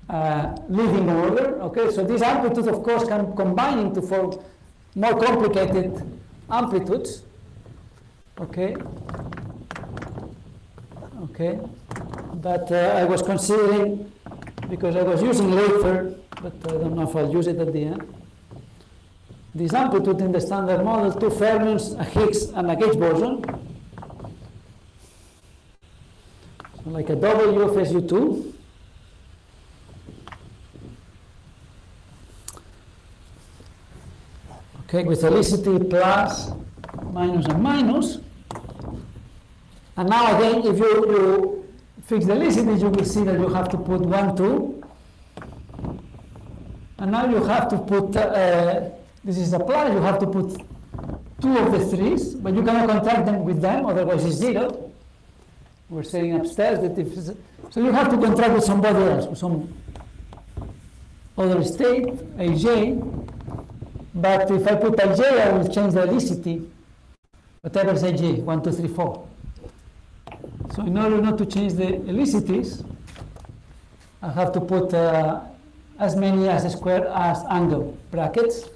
uh, leading order. Okay, so these amplitudes, of course, can combine into more complicated amplitudes. Okay. Okay, but uh, I was considering because I was using later, but I don't know if I'll use it at the end. This amplitude in the standard model, two fermions, a Higgs and a gauge boson. So like a W of SU2. Okay, with helicity plus, minus, and minus. And now again, if you, you fix the helicity, you will see that you have to put 1, 2. And now you have to put, uh, this is a plus, you have to put two of the threes, but you cannot contract them with them, otherwise it's zero. We're saying upstairs that if, so you have to contract with somebody else, with some other state, aj. But if I put aj, I will change the helicity, whatever is aj, 1, 2, 3, 4. So in order not to change the helicities, I have to put uh, as many as square as angle brackets.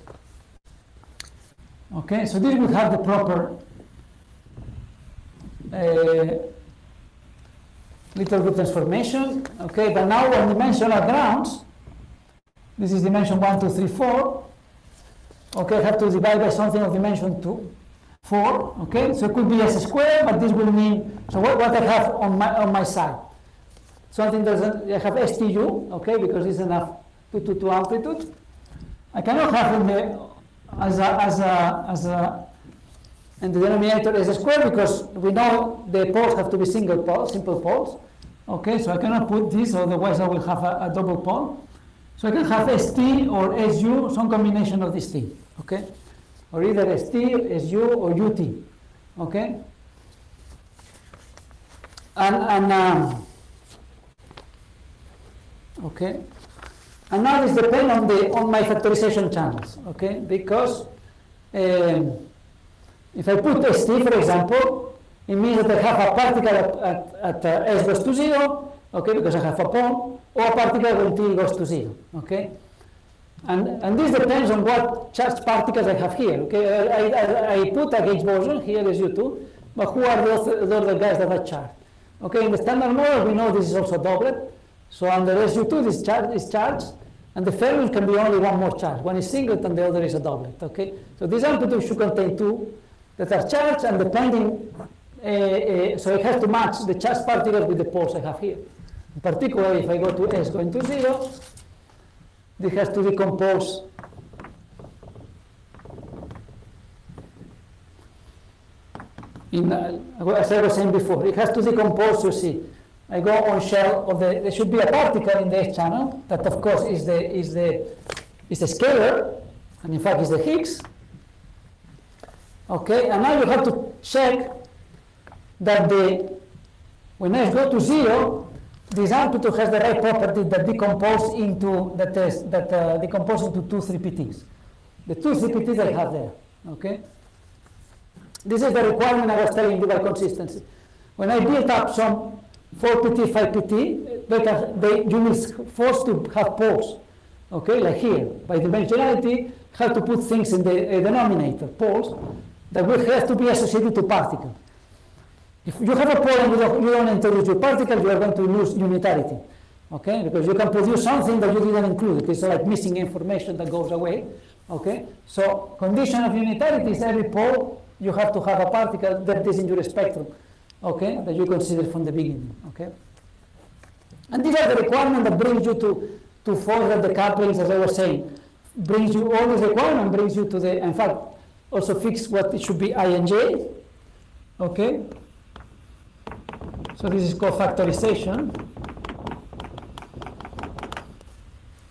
Okay, so this would have the proper uh, little group transformation. Okay, but now when dimensional grounds, this is dimension 1, 2, 3, 4. Okay, I have to divide by something of dimension 2, 4. Okay, so it could be s squared, but this will mean, so what, what I have on my, on my side? Something doesn't, I have STU, okay, because it's enough to, to, to amplitude. I cannot have in the, as a, as a, as a, and the denominator is square because we know the poles have to be single poles, simple poles. Okay, so I cannot put this, otherwise I will have a, a double pole. So I can have ST or SU, some combination of these things. Okay, or either ST, SU, or UT. Okay, and and um, okay, and now this depends on the on my factorization channels. Okay, because um, if I put ST, for example, it means that I have a particle at, at, at uh, s goes to zero, okay, because I have a pole, or a particle when t goes to zero, okay. And, and this depends on what charged particles I have here, okay. I, I, I put a gauge boson, here is U2, but who are those, those the guys that are charged? Okay, in the standard model, we know this is also doublet, so under SU2 this charge is charged, and the fermion can be only one more charge. One is singlet and the other is a doublet, okay. So this amplitude should contain two that are charged, and depending, uh, uh, so it has to match the charged particles with the poles I have here. In particular, if I go to S going to zero, this has to decompose in, uh, as I was saying before, it has to decompose, you see. I go on shell of the, there should be a particle in the S channel, that of course is the, is the, is the scalar, and in fact is the Higgs. Okay, and now you have to check that the, when S go to zero, this amplitude has the right property that decompose into that is that uh, into two 3pts. The two 3pts I have there. Okay. This is the requirement I was telling you about consistency. When I built up some 4pt, 5pt, they can, they, you will forced to have poles. Okay, like here. By dimensionality, have to put things in the uh, denominator, poles, that will have to be associated to particles. If you have a don't introduce your particle, you are going to lose unitarity. Okay, because you can produce something that you didn't include. It's like missing information that goes away. Okay, so condition of unitarity is every pole you have to have a particle that is in your spectrum. Okay, that you consider from the beginning. Okay, and these are the requirements that brings you to to further the couplings, as I was saying, brings you all these requirements brings you to the in fact also fix what it should be i and j. Okay, so this is called factorization.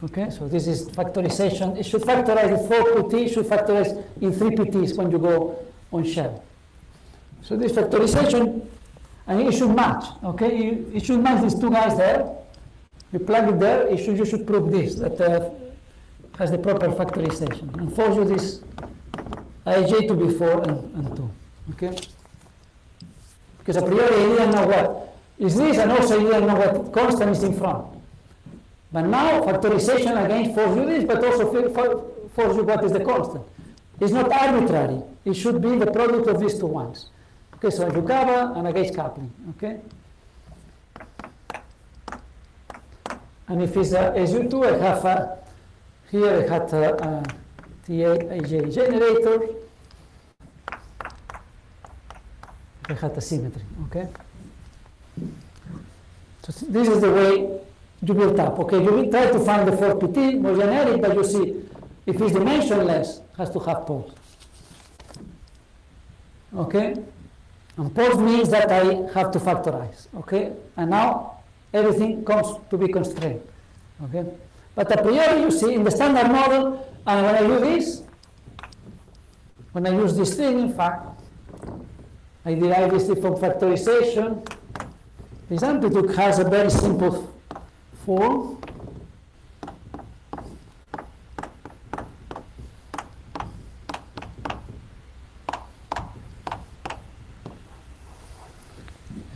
Okay, so this is factorization. It should factorize in 4pt, it should factorize in 3pts when you go on shell. So this factorization, and it should match, okay? You, it should match these two guys there. You plug it there, it should, you should prove this, that uh, has the proper factorization. And force you this ij to be 4 and, and 2, okay? Because a priori you didn't know what is this, and also you didn't know what constant is in front. But now factorization again forces you this, but also for- forces you what is the constant. It's not arbitrary. It should be the product of these two ones. Okay, so a Yukawa and against coupling. Okay. And if it's uh, a SU2, I have a, here I had uh, a, a TAJ generator. I had a symmetry. Okay. So this is the way you build up. Okay, you will try to find the 4PT more generic, but you see, if it's dimensionless, has to have poles. Okay, and poles means that I have to factorize. Okay, and now everything comes to be constrained. Okay, but a priori, you see, in the standard model, and when I do this, when I use this thing, in fact, I derive this from factorization. This amplitude has a very simple form.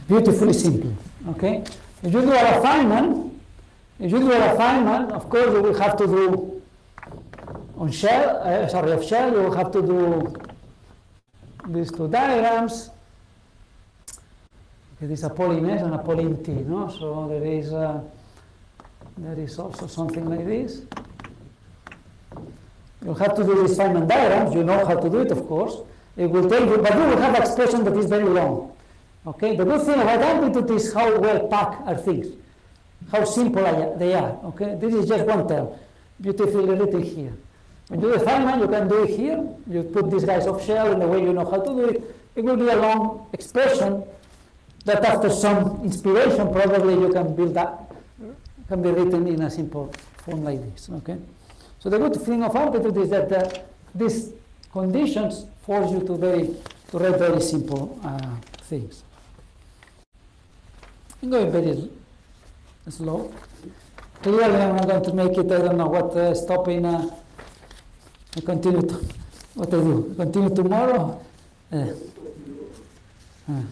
Beautifully simple. Okay? If you do a refinement, if you do a refinement, of course you will have to do on shell, uh, sorry, of shell, you will have to do these two diagrams. It is a polyne S and a polyne T, no? So there is, uh, there is also something like this. You have to do these Feynman diagrams. You know how to do it, of course. It will take you, but you will have an expression that is very long. Okay. The good thing about amplitude is how well packed are things, how simple they are. Okay. This is just one term, beautifully written here. When you do the Feynman, you can do it here. You put these guys off shell in the way you know how to do it. It will be a long expression that after some inspiration probably you can build that, can be written in a simple form like this, okay? So the good thing of amplitude is that uh, these conditions force you to very, to write very simple uh, things. I'm going very slow. Clearly I'm not going to make it, I don't know what, uh, stopping, uh, I continue to, what I do, continue tomorrow? Uh, uh.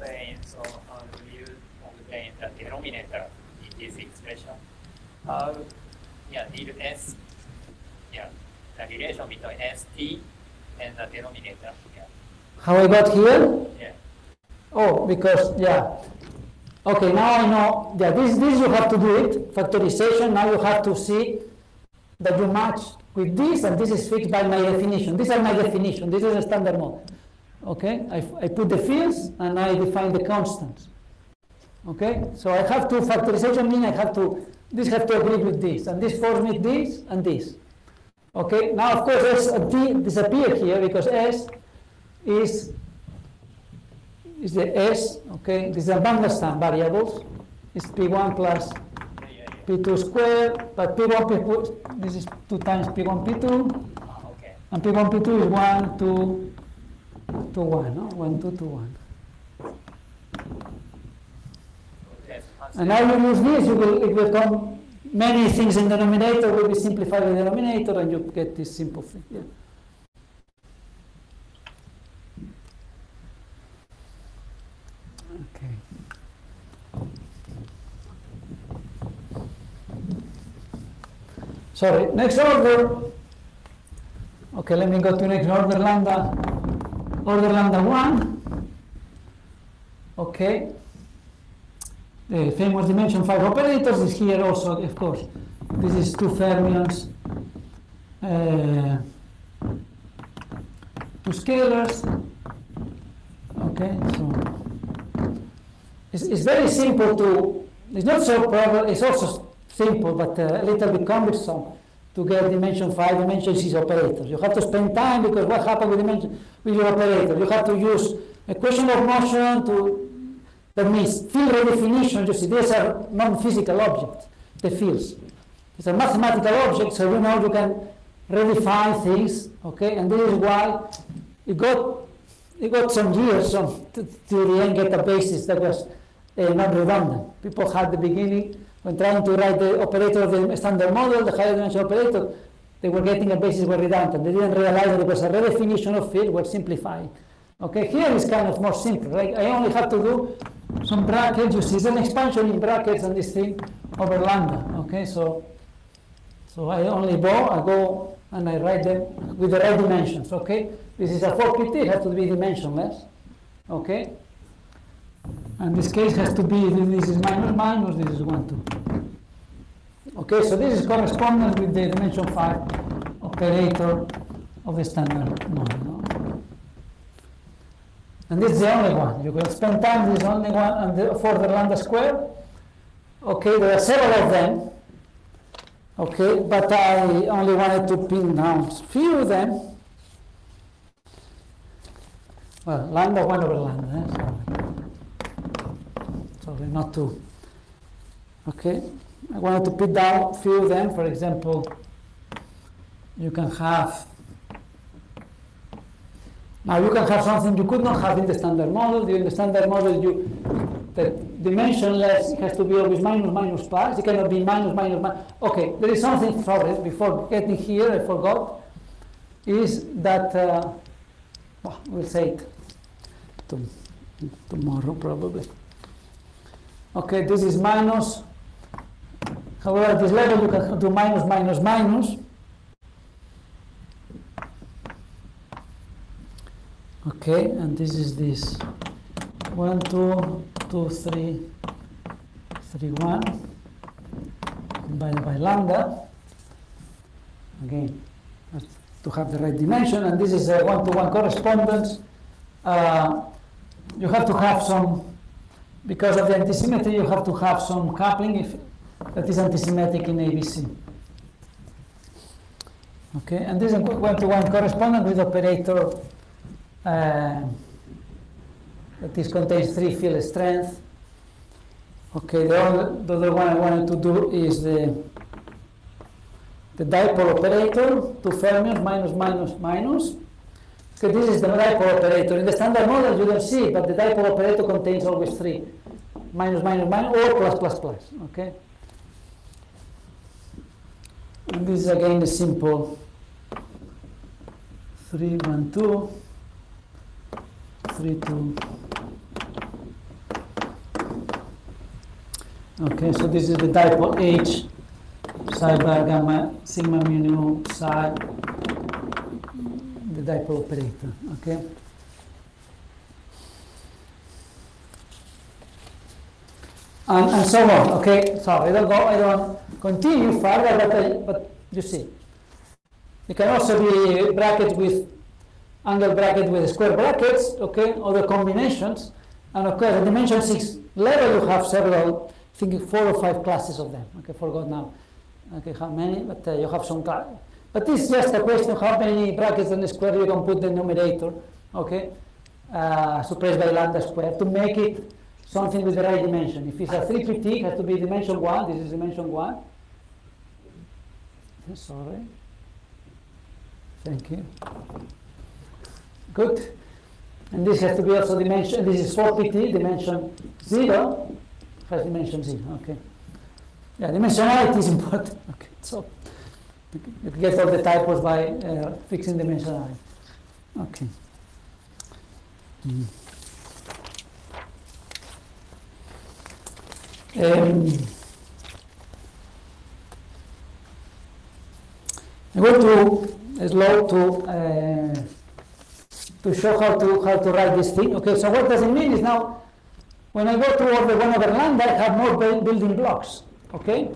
explain, so how do you obtain the denominator in this expression? How, yeah, did S, yeah, the relation between ST and the denominator, yeah, How I got here? yeah. Oh, because, yeah. Okay, now I know, yeah, this, this you have to do it, factorization, now you have to see that you match with this, and this is fixed by my definition. These are my definition, this is a standard model. Okay, I, I put the fields, and I define the constants. Okay, so I have to, factorization mean I have to, this have to agree with this, and this forms me this and this. Okay, now of course S and T disappear here, because S is is the S, okay, this is a Mandelstam variables, it's P1 plus Yeah, yeah, yeah. P2 squared, but P1, P2, this is 2 times P1, P2, Ah, okay. and P1, P2 is 1, 2, 2, 1, no? 1, 2, 2, 1. And now you use this, you will, it will come, many things in the denominator will be simplified in the denominator, and you get this simple thing, yeah. Okay. Sorry, next order. Okay, let me go to next order lambda. Order lambda 1. Okay. The famous dimension 5 operators is here also, of course. This is two fermions, uh, two scalars. Okay, so it's, it's very simple to, it's not so problem, it's also simple, but uh, a little bit cumbersome to get dimension 5, dimension 6 operators. You have to spend time because what happened with dimension with your operator? You have to use equation of motion to that means field redefinition, you see, these are non-physical objects, the fields. It's a mathematical object, so you know you can redefine things, okay? And this is why it got, it got some years some, to, to the end get a basis that was uh, not redundant. People had the beginning, when trying to write the operator of the standard model, the higher dimension operator, they were getting a basis were redundant. They didn't realize that it was a redefinition of field, were simplifying. Okay, here is kind of more simple, right? I only have to do some brackets, you see it's an expansion in brackets and this thing over lambda, okay, so, so I only go, I go and I write them with the right dimensions, okay? This is a 4pt, it has to be dimensionless, okay? And this case has to be, this is minus minus, this is 1, 2. Okay, so this is correspondent with the dimension 5 operator of the standard model. And this is the only one. You can spend time, this only one, and the, for the lambda square. Okay, there are several of them. Okay, but I only wanted to pin down few of them. Well, lambda 1 over lambda, eh? sorry. Sorry, not two. Okay, I wanted to pin down few of them. For example, you can have now you can have something you could not have in the standard model. In the standard model, you the dimensionless has to be always minus minus plus. It cannot be minus minus minus. Okay, there is something sorry before getting here. I forgot. Is that uh, well, we'll say it to, tomorrow probably. Okay, this is minus. However, at this level you can do minus minus minus. Okay, and this is this. One, two, two, three, three, one, divided by lambda. Again, to have the right dimension, and this is a one-to-one correspondence. Uh, you have to have some, because of the antisymmetry, you have to have some coupling if that is antisymmetric in ABC. Okay, and this is a one-to-one correspondence with operator uh, this contains three field strength. Okay, the other, the other one I wanted to do is the the dipole operator, two fermions, minus, minus, minus. Okay, this is the dipole operator. In the standard model, you don't see but the dipole operator contains always three. Minus, minus, minus, or plus, plus, plus. Okay? And this is again the simple 3, 1, 2, 3, 2. Okay, so this is the dipole H psi bar gamma sigma mu nu psi the dipole operator okay? And, and so on okay? So I don't go I don't continue further but, I, but you see. It can also be brackets with angle bracket with square brackets okay other combinations and of course at dimension 6 level you have several I think four or five classes of them okay forgot now Okay, how many? But uh, you have some. Cla- but it's just a question how many brackets and square you can put the numerator, okay, uh, suppressed by lambda square to make it something with the right dimension. If it's a 3pt, it has to be dimension 1. This is dimension 1. Sorry. Thank you. Good. And this has to be also dimension, this is 4pt, dimension 0, has dimension 0, okay. Yeah, dimensionality is important. [LAUGHS] Okay, so you get all the typos by uh, fixing dimensionality. Okay. Mm. Um, I'm going to slow to uh, to show how to how to write this thing. Okay, so what does it mean is now when I go to order one over lambda, I have more building blocks. Okay?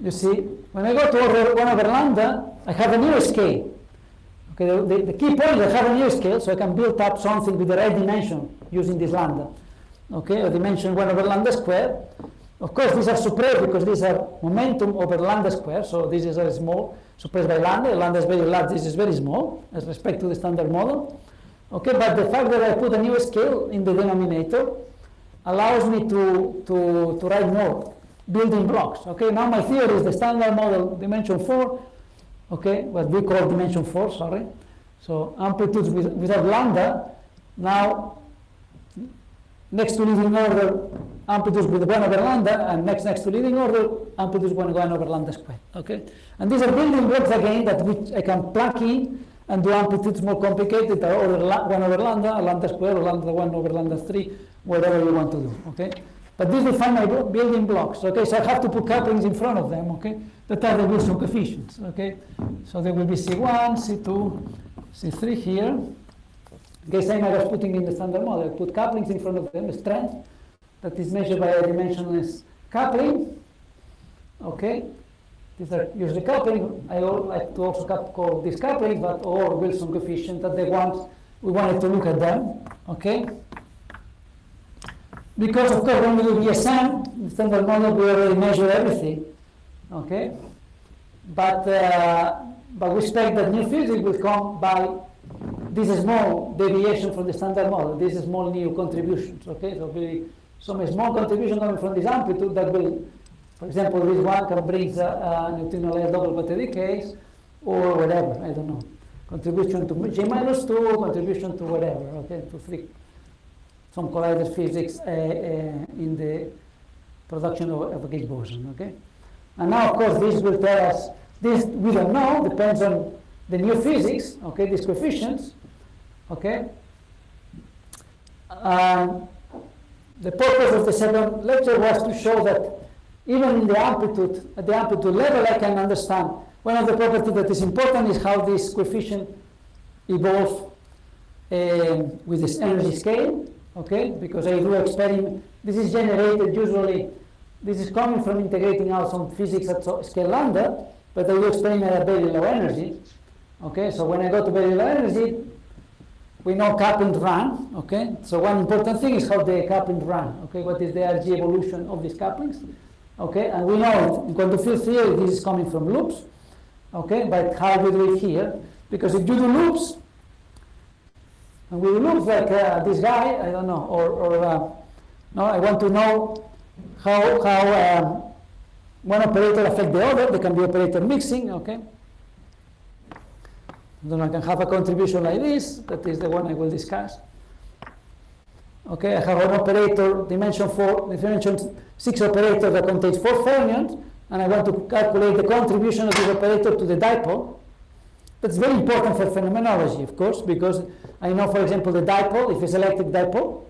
You see, when I go to order 1 over lambda, I have a new scale. Okay, the, the, the key point is I have a new scale, so I can build up something with the right dimension using this lambda. Okay, a dimension 1 over lambda square. Of course, these are suppressed because these are momentum over lambda square, so this is very small, suppressed by lambda. Lambda is very large, this is very small as respect to the standard model. Okay, but the fact that I put a new scale in the denominator allows me to, to, to write more building blocks. Okay, now my theory is the standard model dimension 4, okay, what we call dimension 4, sorry. So amplitudes with, without lambda, now next to leading order amplitudes with 1 over lambda, and next next to leading order amplitudes 1, 1 over lambda squared. Okay, and these are building blocks again that which I can plug in and do amplitudes more complicated, or 1 over lambda, lambda squared, or lambda 1 over lambda 3, whatever you want to do, okay? But these define my bu- building blocks, okay? So I have to put couplings in front of them, okay? That are the Wilson coefficients, okay? So there will be C1, C2, C3 here. Okay, same I was putting in the standard model. I put couplings in front of them, strength, that is measured by a dimensionless coupling, okay? These are usually coupling. I like to also call these couplings, but or Wilson coefficient that they want, we wanted to look at them, okay? Because of course when we do BSM, the standard model, we already measure everything, okay? But, uh, but we expect that new physics will come by this small deviation from the standard model, these small new contributions, okay? So be some small contribution coming from this amplitude that will, for example, this one can bring a, a neutrinoless double beta decays, or whatever, I don't know. Contribution to G minus 2, contribution to whatever, okay, to three, some collider physics uh, uh, in the production of, of a gauge boson, okay? And now, of course, this will tell us, this we don't know, depends on the new physics, okay, these coefficients, okay? Um, the purpose of the second lecture was to show that even in the amplitude, at the amplitude level, I can understand one of the properties that is important is how this coefficient evolve um, with this energy scale, okay? Because I do experiment, this is generated usually, this is coming from integrating out some physics at scale lambda, but I do experiment at very low energy, okay? So when I go to very low energy, we know coupling run, okay? So one important thing is how the coupling run, okay? What is the RG evolution of these couplings, okay? And we know in quantum field theory this is coming from loops, okay? But how we do it here? Because if you do loops, and we do loops like uh, this guy, I don't know, or, or uh, no, I want to know how, how um, one operator affect the other. There can be operator mixing, okay? Then I can have a contribution like this, that is the one I will discuss. Okay, I have an operator, dimension four, dimension six operator that contains four fermions, and I want to calculate the contribution of this operator to the dipole. That's very important for phenomenology, of course, because I know, for example, the dipole, if it's electric dipole,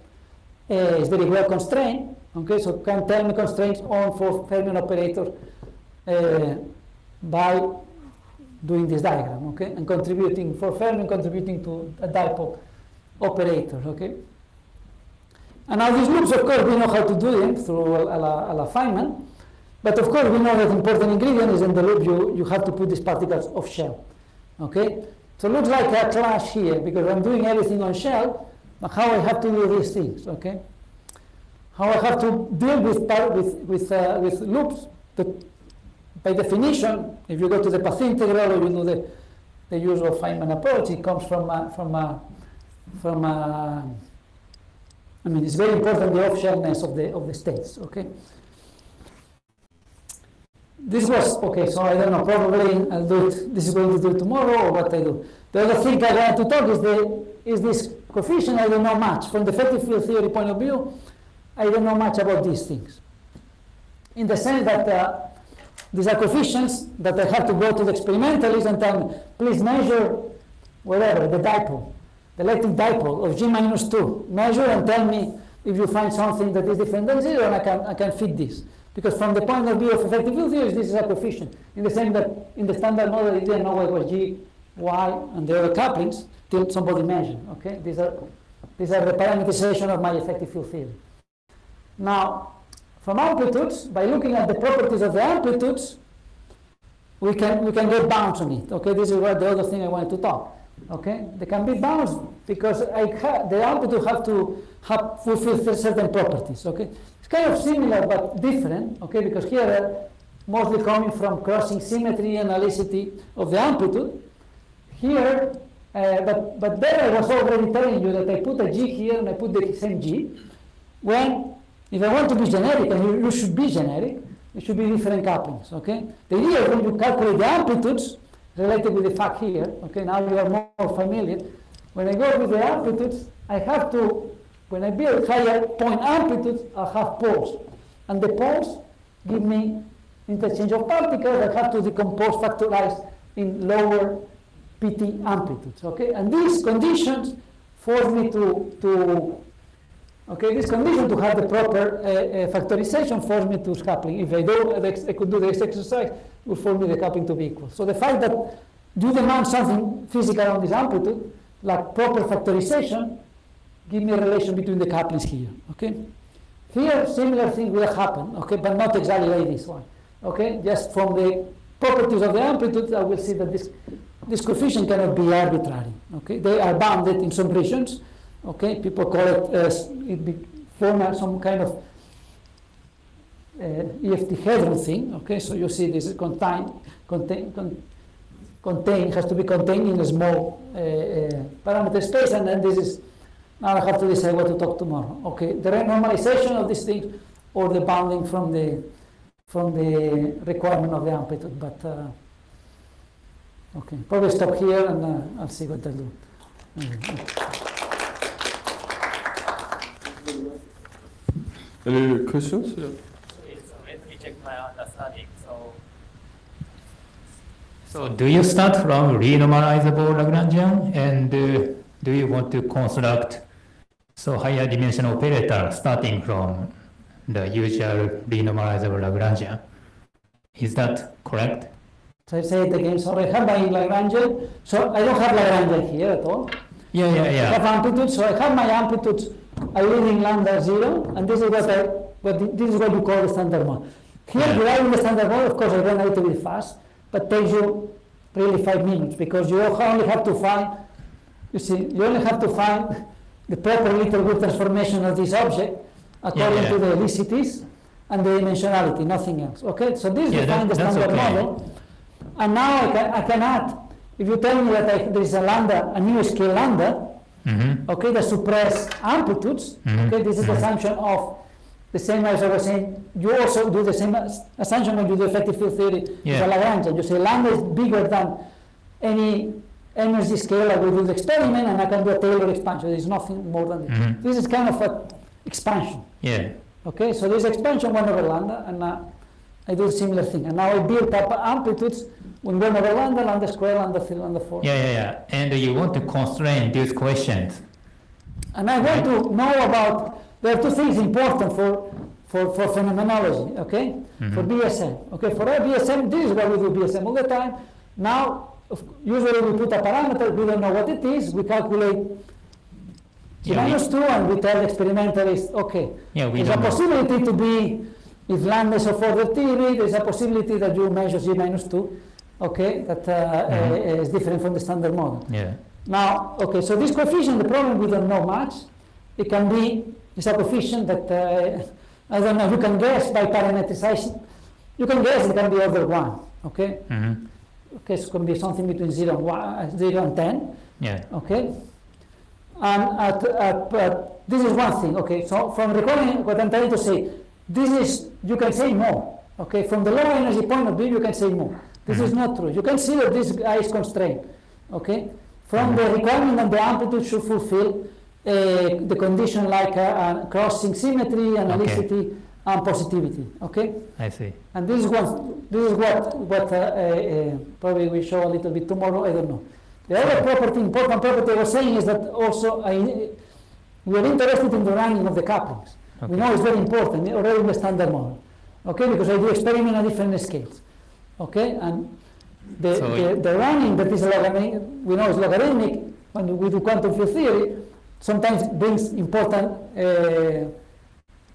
uh, is very well constrained. Okay, so can tell me constraints on four fermion operator uh, by doing this diagram, okay, and contributing four fermion, contributing to a dipole operator, okay. And now these loops, of course, we know how to do them through a, a, a Feynman, but of course we know that important ingredient is in the loop you, you have to put these particles off shell, okay. So it looks like a clash here because I'm doing everything on shell, but how I have to do these things, okay? How I have to deal with with with, uh, with loops that by definition, if you go to the path integral or you know the, the usual Feynman approach, it comes from a, from a, from a, I mean, it's very important the off-shellness of the of the states. Okay. This was okay. So I don't know. Probably I'll do it. This is going to do tomorrow, or what I do. The other thing I want to talk is the is this coefficient. I don't know much from the effective field theory point of view. I don't know much about these things. In the sense that. Uh, these are coefficients that I have to go to the experimentalist and tell me, please measure whatever, the dipole, the electric dipole of G minus 2. Measure and tell me if you find something that is different than zero and I can, I can fit this. Because from the point of view of effective field theory, this is a coefficient. In the same that in the standard model, you didn't know what was G, Y, and the other couplings till somebody measured. Okay, these are these are the parameterization of my effective field theory. Now, from amplitudes, by looking at the properties of the amplitudes, we can we can get bounds on it. Okay, this is what the other thing I wanted to talk. Okay, they can be bounds because I the amplitude have to have fulfill certain properties. Okay, it's kind of similar but different. Okay, because here uh, mostly coming from crossing symmetry and analyticity of the amplitude. Here, uh, but but there I was already telling you that I put a G here and I put the same G when if I want to be generic, and you, you should be generic, it should be different couplings, okay? The idea when you calculate the amplitudes related with the fact here, okay, now you are more familiar. When I go with the amplitudes, I have to, when I build higher point amplitudes, I have poles. And the poles give me interchange of particles, I have to decompose, factorize in lower PT amplitudes, okay? And these conditions force me to, to Okay, this condition to have the proper uh, uh, factorization force me to coupling. If I do, I could do this exercise, will force me the coupling to be equal. So the fact that you demand something physical on this amplitude, like proper factorization, give me a relation between the couplings here. Okay. Here, similar thing will happen. Okay, but not exactly like this one. Okay, just from the properties of the amplitude, I will see that this this coefficient cannot be arbitrary. Okay, they are bounded in some regions. Okay, people call it uh, it be, form some kind of uh, EFT headroom thing. Okay, so you see this is contain contain con, contain has to be contained in a small uh, uh, parameter space, and then this is now I have to decide what to talk tomorrow. Okay, the renormalization of these things or the bounding from the from the requirement of the amplitude, but. Uh, Okay, probably stop here and uh, I'll see what I'll do. Any questions? Yeah. Okay, so let me check my understanding. So, so do you start from renormalizable Lagrangian and uh, do you want to construct so higher dimension operator starting from the usual renormalizable Lagrangian? Is that correct? So I say it again. sorry, I have my Lagrangian. So I don't have Lagrangian here at all. Yeah, yeah, yeah. I have yeah. amplitude. So I have my amplitudes. I live in lambda zero, and this is what I what this is what you call the standard model. Here, Yeah. deriving the standard model, of course, I run a little bit fast, but takes you really five minutes because you only have to find. You see, you only have to find the proper little group transformation of this object according yeah. to the helicities and the dimensionality, nothing else. Okay, so this Yeah, defines that- the standard okay. model. And now I can, I can add, if you tell me that I, there is a lambda, a new scale lambda, Mm-hmm. okay, that suppress amplitudes, Mhm, okay, this is the mhm. assumption of the same as I was saying, you also do the same as- assumption when you do effective field theory with Yeah. a Lagrangian. You say lambda is bigger than any energy scale I will do the experiment and I can do a Taylor expansion. There's nothing more than this. Mhm. This is kind of a expansion. Yeah. Okay, so this expansion 1 over lambda, and uh, I do a similar thing. And now I build up amplitudes when we're 1 over lambda, lambda square, lambda 3, lambda 4. Yeah, yeah, yeah. And you want to constrain these questions. And I want to know about, there are two things important for, for, for phenomenology, okay? For Mhm. BSM. Okay, for our BSM, this is what we do BSM all the time. Now, usually we put a parameter, we don't know what it is, we calculate Yeah, we- minus 2 and we tell the experimentalist, okay, Yeah, we there's a don't know. possibility to be, if lambda is of order theory, there's a possibility that you measure G minus 2, okay, that uh, Mhm. uh, is different from the standard model. Yeah. Now, okay, so this coefficient, the problem we don't know much. It can be, it's a coefficient that, uh, [LAUGHS] I don't know, you can guess by parameterization. You can guess it can be over 1, okay? Mm-hmm. Okay, so it can be something between 0 and, 1, uh, 0 and 10, Yeah. okay? And at, at, at, this is one thing, okay? So from recording, what I'm trying to say, this is, you can say more, okay? From the low energy point of view, you can say more. This is not true. You can see that this guy is constrained, okay? From the requirement that the amplitude should fulfill uh, the condition like uh, uh, crossing symmetry, analyticity, and positivity, okay? I see. And this is what this is what what uh, uh, uh, probably we show a little bit tomorrow. I don't know. The other property, important property I was saying is that also I, we are interested in the running of the couplings. Okay. We know it's very important already in the standard model. Okay, because I do experiment at different scales. Okay, and the, So the, the running that is logarithmic, we know is logarithmic when we do quantum field theory. Sometimes brings important uh,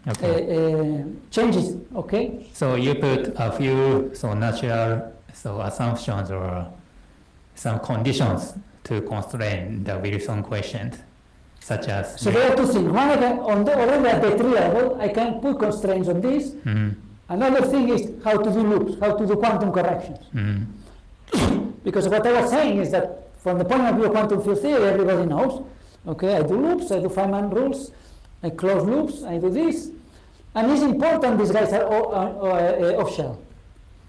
Okay. uh, uh, changes. Okay, So you put a few so natural so assumptions or some conditions to constrain the Wilson coefficient, such as So there are two things. One, I can, on the, already at the tree level, I can put constraints on this. Mhm, Another thing is how to do loops, how to do quantum corrections. mhm. [COUGHS] Because what I was saying is that from the point of view of quantum field theory, everybody knows. Okay, I do loops, I do Feynman rules, I close loops, I do this. And it's important these guys are o- uh, uh, off shell.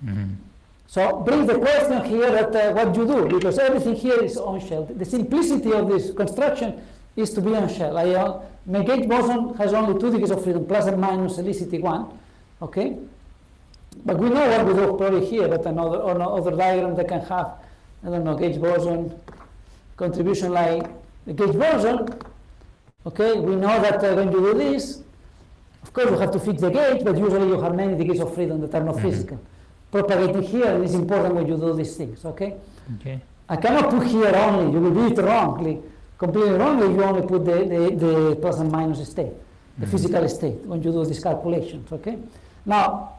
Mhm. So bring the question here that uh, what you do, because everything here is on shell. The simplicity of this construction is to be on shell. I, uh, my gauge boson has only two degrees of freedom, plus and minus helicity one, okay? But we know what we do probably here, but another, on other diagram that can have, I don't know, gauge boson, contribution like the gauge boson Okay, we know that uh, when you do this, of course you have to fix the gauge, but usually you have many degrees of freedom that are not Mhm. physical. Propagating here is important when you do these things, okay? Okay. I cannot put here only, you will do it wrongly, completely wrongly, you only put the, the, the plus and minus state, the Mhm. physical state, when you do these calculations, okay? Now,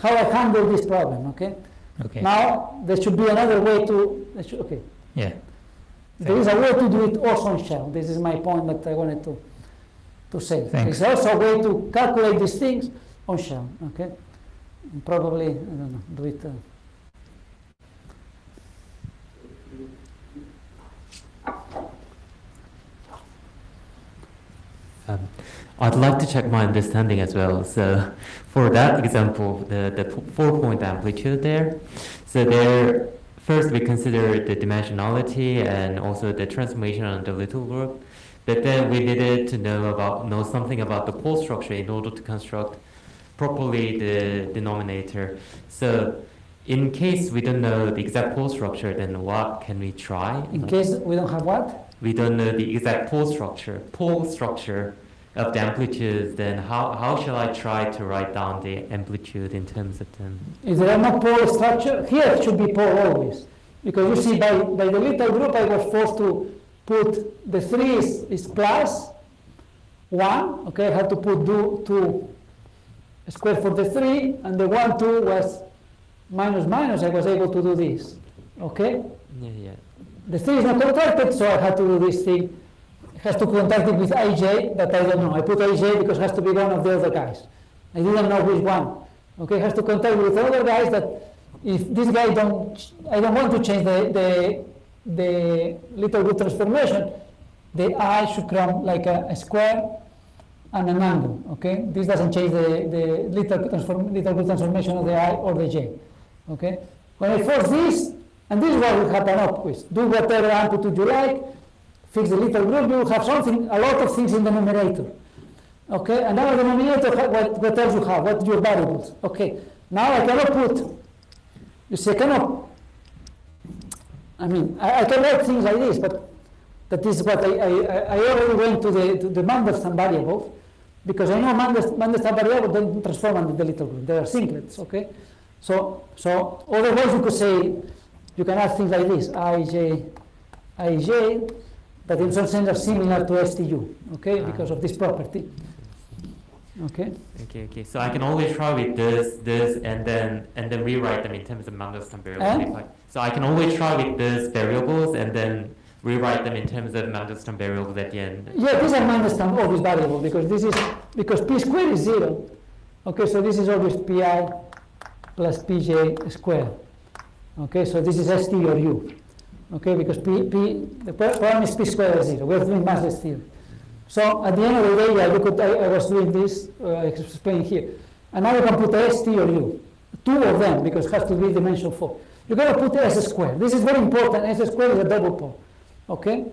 how I handle this problem, okay? Okay. Now, there should be another way to, should, okay, Yeah. there is a way to do it also on shell. This is my point that I wanted to, to say. Thanks. There's also a way to calculate these things on shell, okay? And Probably, I don't know, do it. Uh, Um, I'd like to check my understanding as well. So, for that example, the, the four point amplitude there, so there, first we consider the dimensionality and also the transformation on the little group, but then we needed to know about know something about the pole structure in order to construct properly the denominator. So, in case we don't know the exact pole structure, then what can we try? in case we don't have what? we don't know the exact pole structure, pole structure of the amplitudes, then how, how shall I try to write down the amplitude in terms of them? Is there are no pole structure, here it should be pole always. Because you see, by, by the little group, I was forced to put the 3 is, is plus 1, okay, I had to put do, 2 square for the 3, and the 1, 2 was minus minus, I was able to do this, okay? Yeah, yeah. The 3 is not contracted, so I had to do this thing. Has to contact it with IJ, but I don't know. I put IJ because it has to be one of the other guys. I didn't know which one. Okay, has to contact with other guys that if this guy don't, I don't want to change the, the, the little group transformation, the I should come like a, a square and an angle, okay? This doesn't change the, the little, transform, little group transformation of the I or the J, okay? When I force this, and this is what will happen upwards, do whatever amplitude you like, fix the little group, you will have something, a lot of things in the numerator. Okay, and now the denominator, what, what else you have, what your variables. Okay, now I cannot put, you see, I cannot, I mean, I, I can write things like this, but that is what I, I, I- I already went to the, to the Mandelstam variables, because I know Mandels- Mandelstam variables don't transform into the little group, they are singlets, okay? So, so otherwise you could say, you can add things like this, ij, ij, that in some sense are similar to STU, okay, Ah. because of this property. Okay, Okay, okay. So I can always try with this, this, and then and then rewrite them in terms of Mandelstam variables. Eh? if I- So I can always try with these variables and then rewrite them in terms of Mandelstam variables at the end. yeah, these are some always variable because this is because p squared is zero. Okay, so this is always pi plus pj squared. Okay, so this is st or u. Okay, because p, p the pro- problem is p squared is zero. We're doing massless theory. So at the end of the day, yeah, you could, I, I was doing this, uh, explaining here. You can put st or u. Two of them, because it has to be dimension four. You're going to put s squared. This is very important. S squared is a double pole. Okay?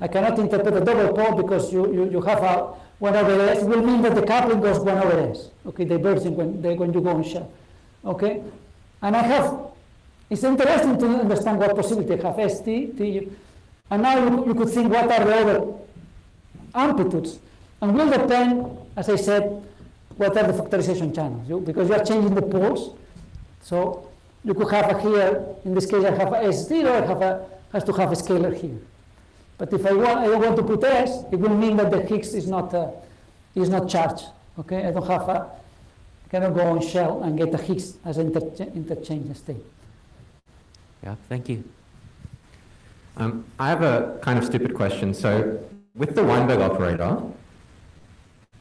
I cannot interpret a double pole because you, you, you have a 1 over s. It will mean that the coupling goes 1 over s. Okay, diverging when, they, when you go on shell. Okay? And I have, it's interesting to understand what possibility have st, t, and now you, you could think what are the other amplitudes. And will depend, as I said, what are the factorization channels. You, because you are changing the poles. So you could have a here, in this case I have a S0, I have a, has to have a scalar here. But if I want, I don't want to put S, it will mean that the Higgs is not, uh, is not charged. Okay, I don't have a, I cannot go on shell and get a Higgs as an intercha- interchange state. Yeah, thank you. Um, I have a kind of stupid question. So, with the Weinberg operator,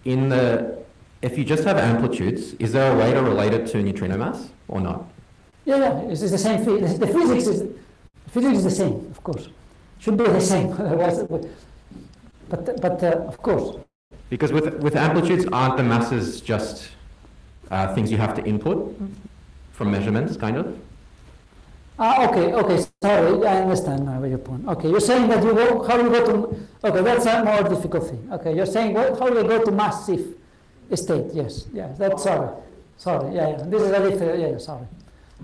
in the if you just have amplitudes, is there a way to relate it to neutrino mass or not? Yeah, yeah, it's, it's the same thing. The physics is, physics is the same, of course. Should be the same, [LAUGHS] otherwise, but, but, uh, of course. Because with with amplitudes, aren't the masses just uh, things you have to input from measurements, kind of? Ah, okay, okay, sorry, I understand now your point. Okay, you're saying that you go, how do you go to, okay, that's a more difficult thing. Okay, you're saying, how do you go to massive state? Yes, yeah, that's, sorry, sorry, yeah, yeah, this is a different, yeah, yeah, sorry,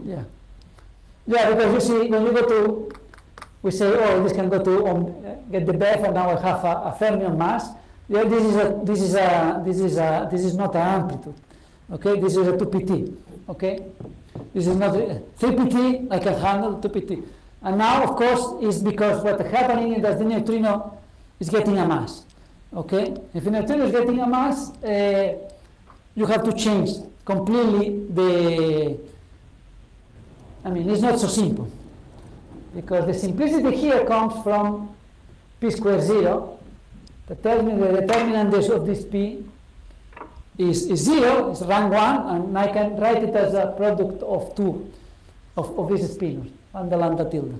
yeah. Yeah, because you see, when you go to, we say, oh, this can go to um, get the VEV, and now I have a, a fermion mass. Yeah, this is a this is a this is a this is not an amplitude. Okay, this is a 2pt. Okay, this is not a- 3pt. I can handle 2pt. And now, of course, is because what is happening is that the neutrino is getting a mass. Okay, if the neutrino is getting a mass, uh, you have to change completely the. I mean, it's not so simple because the simplicity here comes from p square zero that tells me the determinant of this p is, is zero, is rank one, and I can write it as a product of two of, of these spinors and the lambda tilde.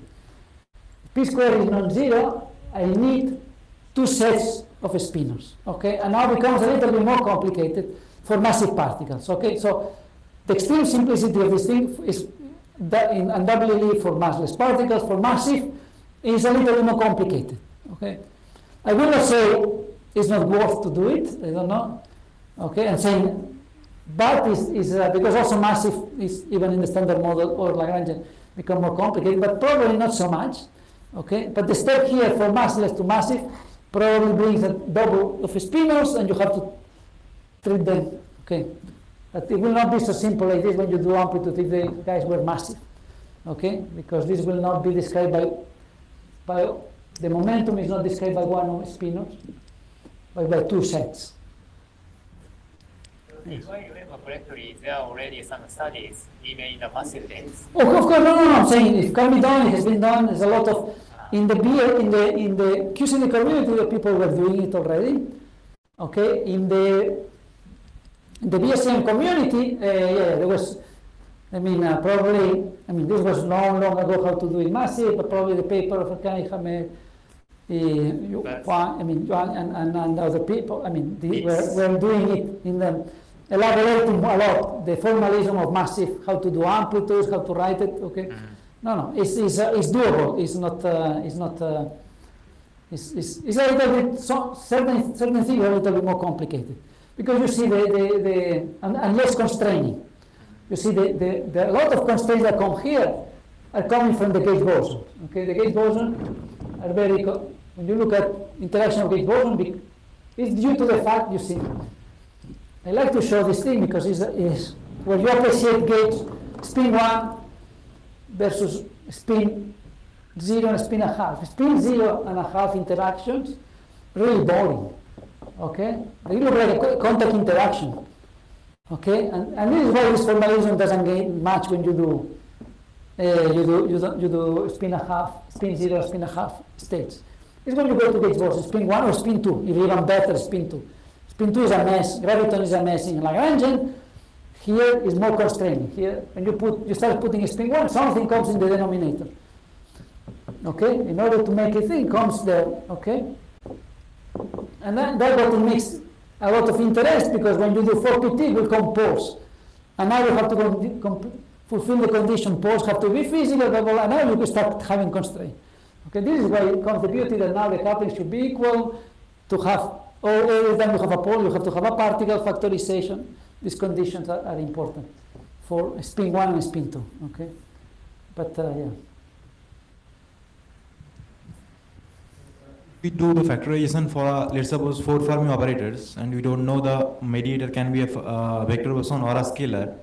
p square is non-zero, I need two sets of spinors. Okay, and now becomes a little bit more complicated for massive particles. Okay, so the extreme simplicity of this thing is that in undoubtedly for massless particles, for massive, is a little bit more complicated. Okay, I will not say it's not worth to do it. I don't know. Okay, and saying, but is, is uh, because also massive is even in the standard model or Lagrangian become more complicated, but probably not so much. Okay, but the step here for massless to massive probably brings a double of spinors, and you have to treat them. Okay, but it will not be so simple like this when you do amplitude if the guys were massive. Okay, because this will not be described by by the momentum is not described by one spinors, but by two sets. If I remember correctly, there are already some studies, even in the massive dense. Oh, of course, no, no, no. I'm saying it can be done. It has been done. There's a lot of in the beer, in the in the QCD community, the people were doing it already. Okay, in the the BSM community, uh, yeah, there was. I mean, uh, probably. I mean, this was long, long ago how to do it massive, but probably the paper of Arkani-Hamed. Uh, I mean, Yuan and, and, and other people. I mean, the, were, were doing it in the elaborating a lot the formalism of massive, how to do amplitudes, how to write it. Okay, no, no, it's it's, uh, it's doable. It's not uh, it's not. Uh, it's, it's, it's a little bit so, certain certain things are a little bit more complicated because you see the the, the and, and less constraining. You see the, the, the a lot of constraints that come here are coming from the gauge boson. Okay, the gauge boson are very. When you look at interaction of gauge boson, it's due to the fact you see. I like to show this thing because it's, it's where you appreciate gauge spin one versus spin zero and spin a half. Spin zero and a half interactions, really boring. Okay? They look like a contact interaction. Okay? And, and this is why this formalism doesn't gain much when you do uh, you do you do, you do spin a half, spin zero, spin a half states. It's when you go to gauge boson, spin one or spin two, if even better spin two. 2 is a mess, graviton is a mess in Lagrangian. Here is more constraining. Here, when you put, you start putting a spin 1, something comes in the denominator. Okay, in order to make a thing comes there. Okay, and then that what makes a lot of interest because when you do 4pt, will come poles, and now you have to fulfill the condition. Poles have to be physical, blah, blah, blah, and now you start having constraint. Okay, this is why it comes the beauty that now the coupling should be equal to have or every you have a pole, you have to have a particle factorization. These conditions are, are important for spin 1 and spin 2. Okay? But uh, yeah. we do the factorization for, uh, let's suppose, four Fermi operators, and we don't know the mediator can be a uh, vector boson or a scalar.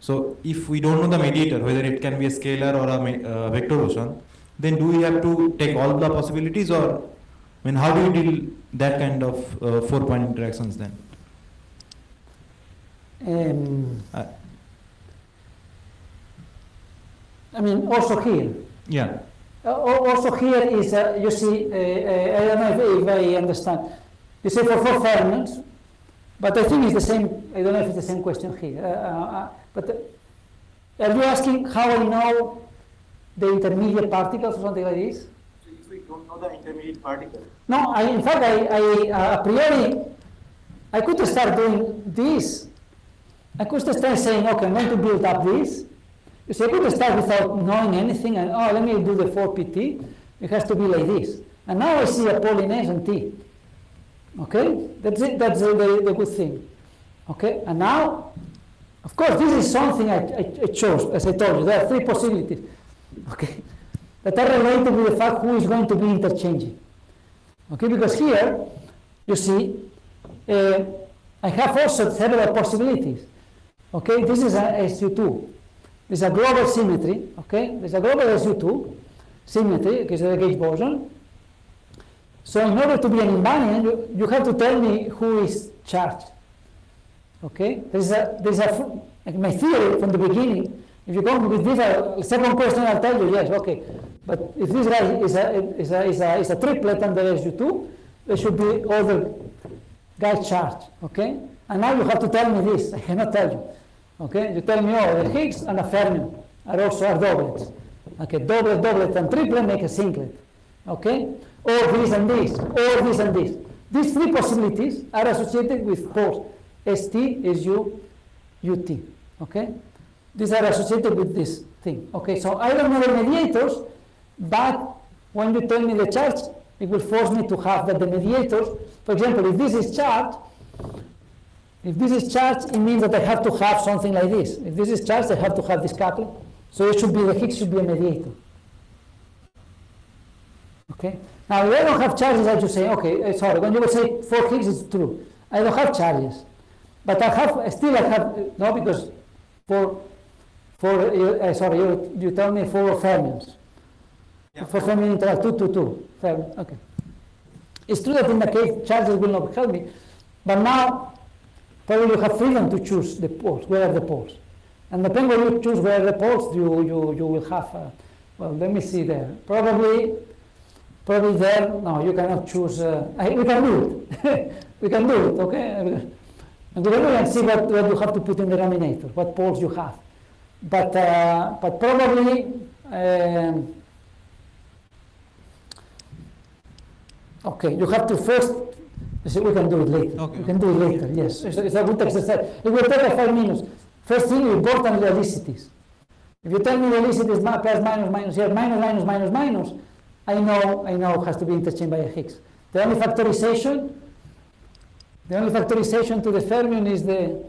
So if we don't know the mediator, whether it can be a scalar or a uh, vector boson, then do we have to take all the possibilities, or I mean, how do you deal that kind of uh, four-point interactions then? Um, Uh, I mean, also here. yeah. Uh, also here is, uh, you see, uh, uh, I don't know if, if I understand. You say for four fermions, but I think it's the same, I don't know if it's the same question here. Uh, uh, uh, but uh, are you asking how I know the intermediate particles or something like this? Don't know the intermediate particle, No, I, in fact, I, I uh, a priori, I could start doing this. I could start saying, okay, I'm going to build up this. You see, I could start without knowing anything, and oh, let me do the 4pt. It has to be like this. And now I see a polynesian T. Okay? That's it, that's the, the, the good thing. Okay? And now, of course, this is something I, I, I chose, as I told you. There are three possibilities. Okay? That are related with the fact who is going to be interchanging. Okay, because here, you see, uh, I have also several possibilities. Okay, this is a SU2. There's a global symmetry, okay? There's a global SU2 symmetry, okay, so the gauge boson. So in order to be an invariant, you, you have to tell me who is charged. Okay? There's a, there's a, my theory from the beginning, if you come with this uh, second question, I'll tell you, yes, okay. But if this guy is a, is a, is a, is a triplet under SU2, there should be other guys charged, okay? And now you have to tell me this, [LAUGHS] I cannot tell you. Okay, you tell me, oh, the Higgs and a fermion are also are doublets. Okay, doublet, doublet, and triplet make a singlet. Okay, or this and this, or this and this. These three possibilities are associated with poles ST, SU, UT. Okay, these are associated with this thing. Okay, so I don't know the mediators, but when you tell me the charge, it will force me to have that the mediators, for example, if this is charged, if this is charged, it means that I have to have something like this. If this is charged, I have to have this coupling. So it should be, the Higgs should be a mediator. Okay? Now, if I don't have charges, I just say, okay, eh, sorry, when you say 4 Higgs, it's true. I don't have charges. But I have, still I have, eh, no, because 4 four, uh, sorry, you, you tell me four fermions. Yeah. For two to two, two, two. Fermion, okay. It's true that in the case charges will not help me, but now probably you have freedom to choose the poles, where are the poles. And depending where you choose where the poles, you, you, you will have, a, well, let me see there. Probably, probably there, no, you cannot choose, uh, we can do it. [LAUGHS] we can do it, okay? And we can see what, what you have to put in the denominator, what poles you have. But, uh, but probably, um, okay, you have to first see, we can do it later. Okay, we can do it later, yes. It's, it's a good exercise. It will take five minutes. First thing, important helicities. If you tell me helicities ma- plus minus minus here, minus minus minus minus, I know I know it has to be interchanged by a Higgs. The only factorization, the only factorization to the fermion is the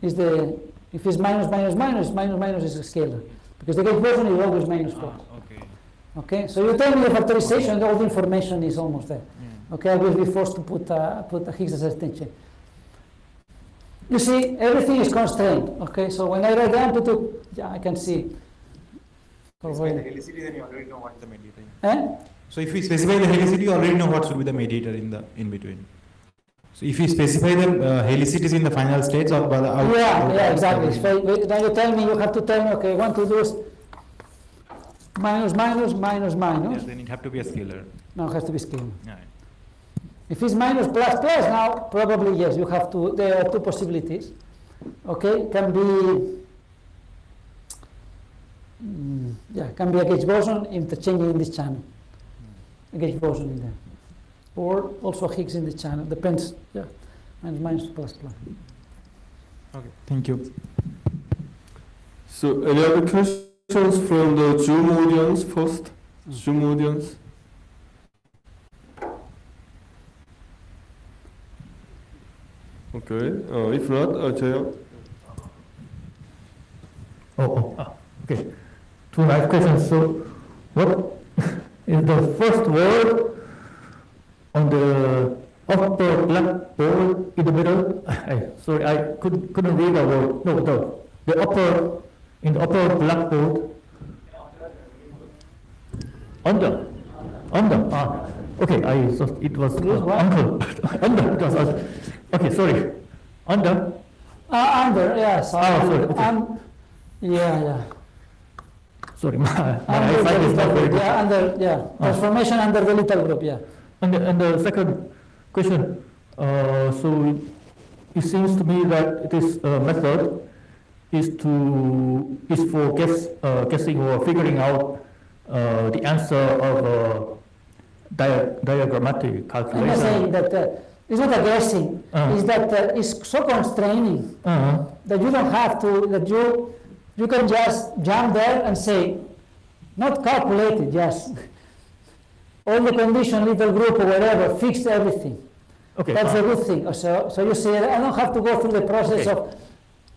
is the if it's minus minus minus minus minus is a scalar because the gauge boson is always minus four. Okay. Okay, so you tell me the factorization, all the information is almost there. Okay, I will be forced to put a, put a Higgs extension. You see, everything is constrained. Okay, so when I write the amplitude, yeah, I can see. Specify the helicity, then you already know what is the mediator. Eh? So if we specify the helicity, you already know what should be the mediator in the in between. So if you specify the uh, helicities in the final states or by the out, Yeah, out- yeah, exactly. out- So wait, now you tell me, you have to tell me, okay, I want to do is minus, minus, minus, Yeah, then it have to be a scalar. Now it has to be scalar. Yeah. If it's minus plus plus, now probably yes, you have to, there are two possibilities. Okay, can be, mm, yeah, can be a gauge boson interchanging in this channel. A gauge boson in there. Or also Higgs in the channel, depends, yeah, minus minus plus plus. Okay. Thank you. So any other questions from the Zoom audience first? Zoom audience? Okay, uh, if not, uh, Jaya. Oh, oh, ah, okay. Two nice questions. So, what [LAUGHS] is the first word on the upper blackboard in the middle? I, sorry, I could, couldn't read the word. No, the, the upper, in the upper blackboard. Under. Under. Ah, okay, I thought it was uh, uncle. Under. [LAUGHS] it was, okay, sorry. Under. Uh, under, yes. Ah, sorry, okay. Um, yeah, yeah. Sorry, [LAUGHS] my, my Under eyesight is not very good. yeah, under, yeah, transformation under the little group, yeah. And the, and the second question, uh, so it seems to me that this uh, method is to is for guess, uh, guessing or figuring out uh, the answer of a dia- diagrammatic calculation. I'm not saying that, uh, it's not a guessing, Uh-huh. it's that uh, it's so constraining Uh-huh. that you don't have to, that you, you can just jump there and say, not calculated, just [LAUGHS] all the condition, little group or whatever, fix everything. Okay. That's uh, a good thing. So, so you see, I don't have to go through the process Okay. of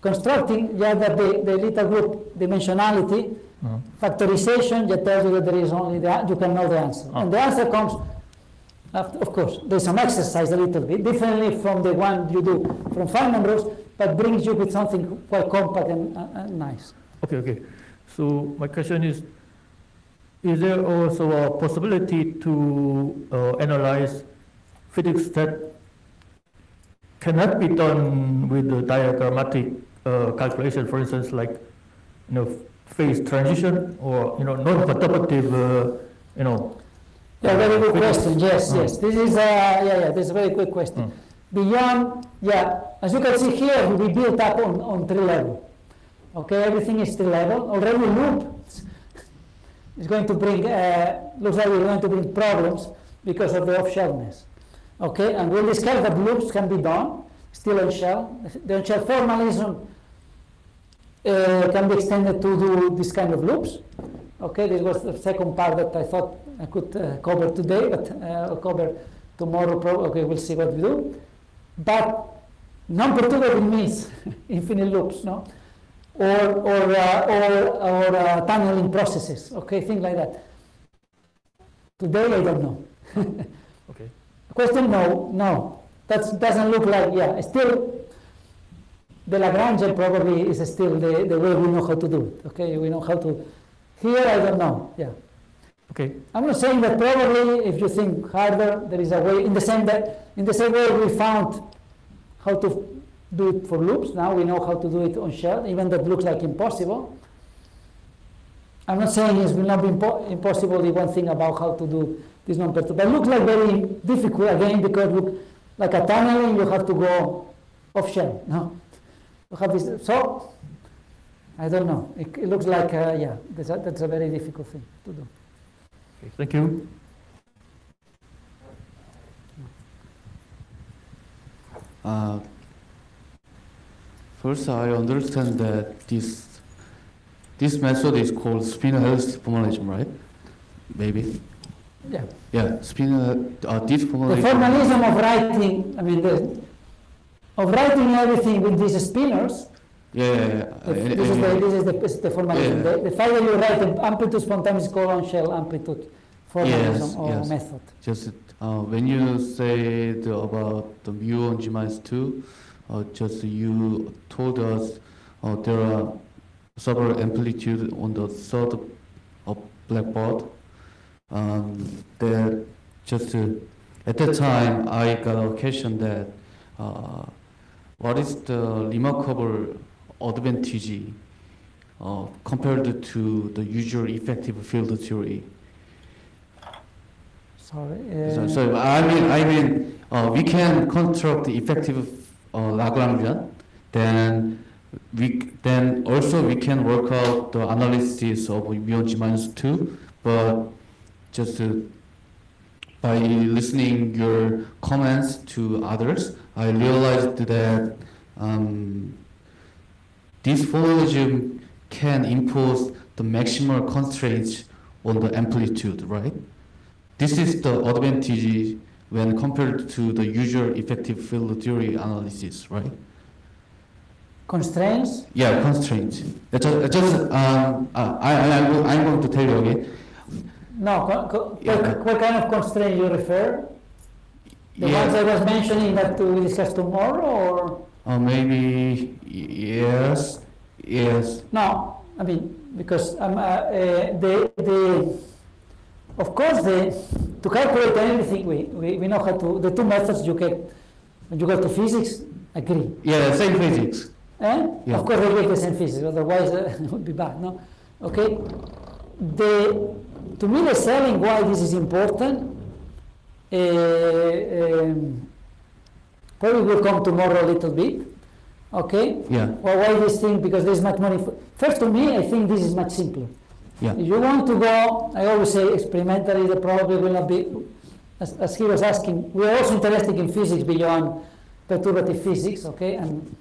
constructing, yeah, that the, the little group dimensionality Uh-huh. Factorization just tells you that there is only the, you can know the answer. Ah. And the answer comes, after, of course, there's some exercise a little bit, differently from the one you do from five numbers, but brings you with something quite compact and, and, and nice. Okay, okay. So my question is, is there also a possibility to uh, analyze physics that cannot be done with the diagrammatic uh, calculation, for instance, like you know phase transition or you know non-perturbative, uh, you know. Yeah, very good physics? question. Yes, Mm. yes. This is, uh, yeah, yeah, this is a very good question. Beyond, yeah, as you can see here, we built up on, on tree level. Okay, everything is tree level. Already loop is going to bring, uh, looks like we're going to bring problems because of the off-shellness. Okay, and we'll discuss that loops can be done, still on shell. The on-shell formalism uh, can be extended to do this kind of loops. Okay, this was the second part that I thought I could uh, cover today, but uh, I'll cover tomorrow. Okay, we'll see what we do. But number non-perturbable means [LAUGHS] infinite loops, no? Or or uh, or or uh, tunneling processes. Okay, things like that. Today I don't know. [LAUGHS] Okay. Question: No, no. That doesn't look like yeah. Still, the Lagrangian probably is still the, the way we know how to do it. Okay, we know how to. Here I don't know. Yeah. Okay. I'm not saying that probably if you think harder, there is a way. In the same that in the same way we found how to do it for loops. Now we know how to do it on shell, even that looks like impossible. I'm not saying it will not be impo- impossible. The one thing about how to do this non-perturbative, but it looks like very difficult again because look like a tunneling, you have to go off shell. No, you have this. So I don't know. It, it looks like uh, yeah, that's a, that's a very difficult thing to do. okay. Thank you. Uh, first, I understand that this this method is called spinor-helicity formalism, right? Maybe. Yeah. Yeah, spin. Uh, this The formalism. formalism of writing, I mean, the, of writing everything with these spinors, Yeah, yeah, yeah. the- this, is the, this is the, is the formalism. Yeah. The, the fact that you write the amplitude spontaneous is called on-shell amplitude formalism Yes, or yes. method. Just uh, when you say the, about the mu on g minus two, uh, just you told us uh, there are several amplitude on the third of blackboard. Um, that just uh, at that time I got a question that uh, what is the remarkable advantage uh, compared to the usual effective field theory? Sorry. So, uh, so I mean, I mean, uh, we can construct the effective uh, Lagrangian. Then we then also we can work out the analysis of g minus two. But just uh, by listening your comments to others, I realized that um, this formalism can impose the maximal constraints on the amplitude, right? This is the advantage when compared to the usual effective field theory analysis, right? constraints. Yeah, constraints. Just, just um, uh, I, I, I'm going to tell you again. No, Yeah. what, what kind of constraint you refer? The Yeah. ones I was mentioning that we discuss tomorrow, or Uh, maybe yes, yes. no? I mean, because um, uh, uh, the the of course the to calculate everything we, we, we know how to the two methods you get when you go to physics agree. Yeah, same physics. Eh? Yeah. Of course, they give the same physics, otherwise uh, [LAUGHS] it would be bad, no? Okay? The, to me, the selling why this is important, uh, um, probably will come tomorrow a little bit, okay? Yeah, Well, why this thing? Because there's much money. Inf- First, to me, I think this is much simpler. Yeah, If you want to go, I always say experimentally, the probably will not be, as, as he was asking, we are also interested in physics beyond perturbative physics, okay? And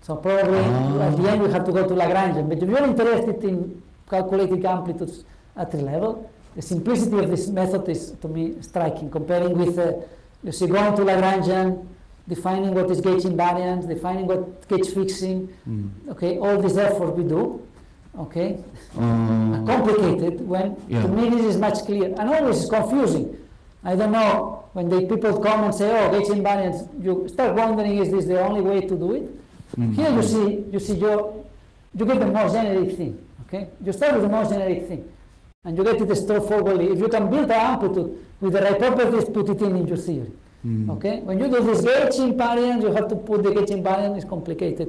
so probably at the end we have to go to Lagrangian. But if you're interested in calculating amplitudes at the level, the simplicity of this method is, to me, striking, comparing with, uh, you see, going to Lagrangian, defining what is gauge invariance, defining what gauge fixing, mm, okay, all this effort we do, okay? Uh, complicated when Yeah. to me this is much clearer and always it's confusing. I don't know when the people come and say, "Oh, gauge invariance," you start wondering, is this the only way to do it? mm, Here you see, you see, you you get the most generic thing. Okay, you start with the most generic thing, and you get it straightforwardly. If you can build an amplitude with the right properties, put it in in your theory. mm, Okay, when you do this gauge invariance, you have to put the gauge invariance is complicated.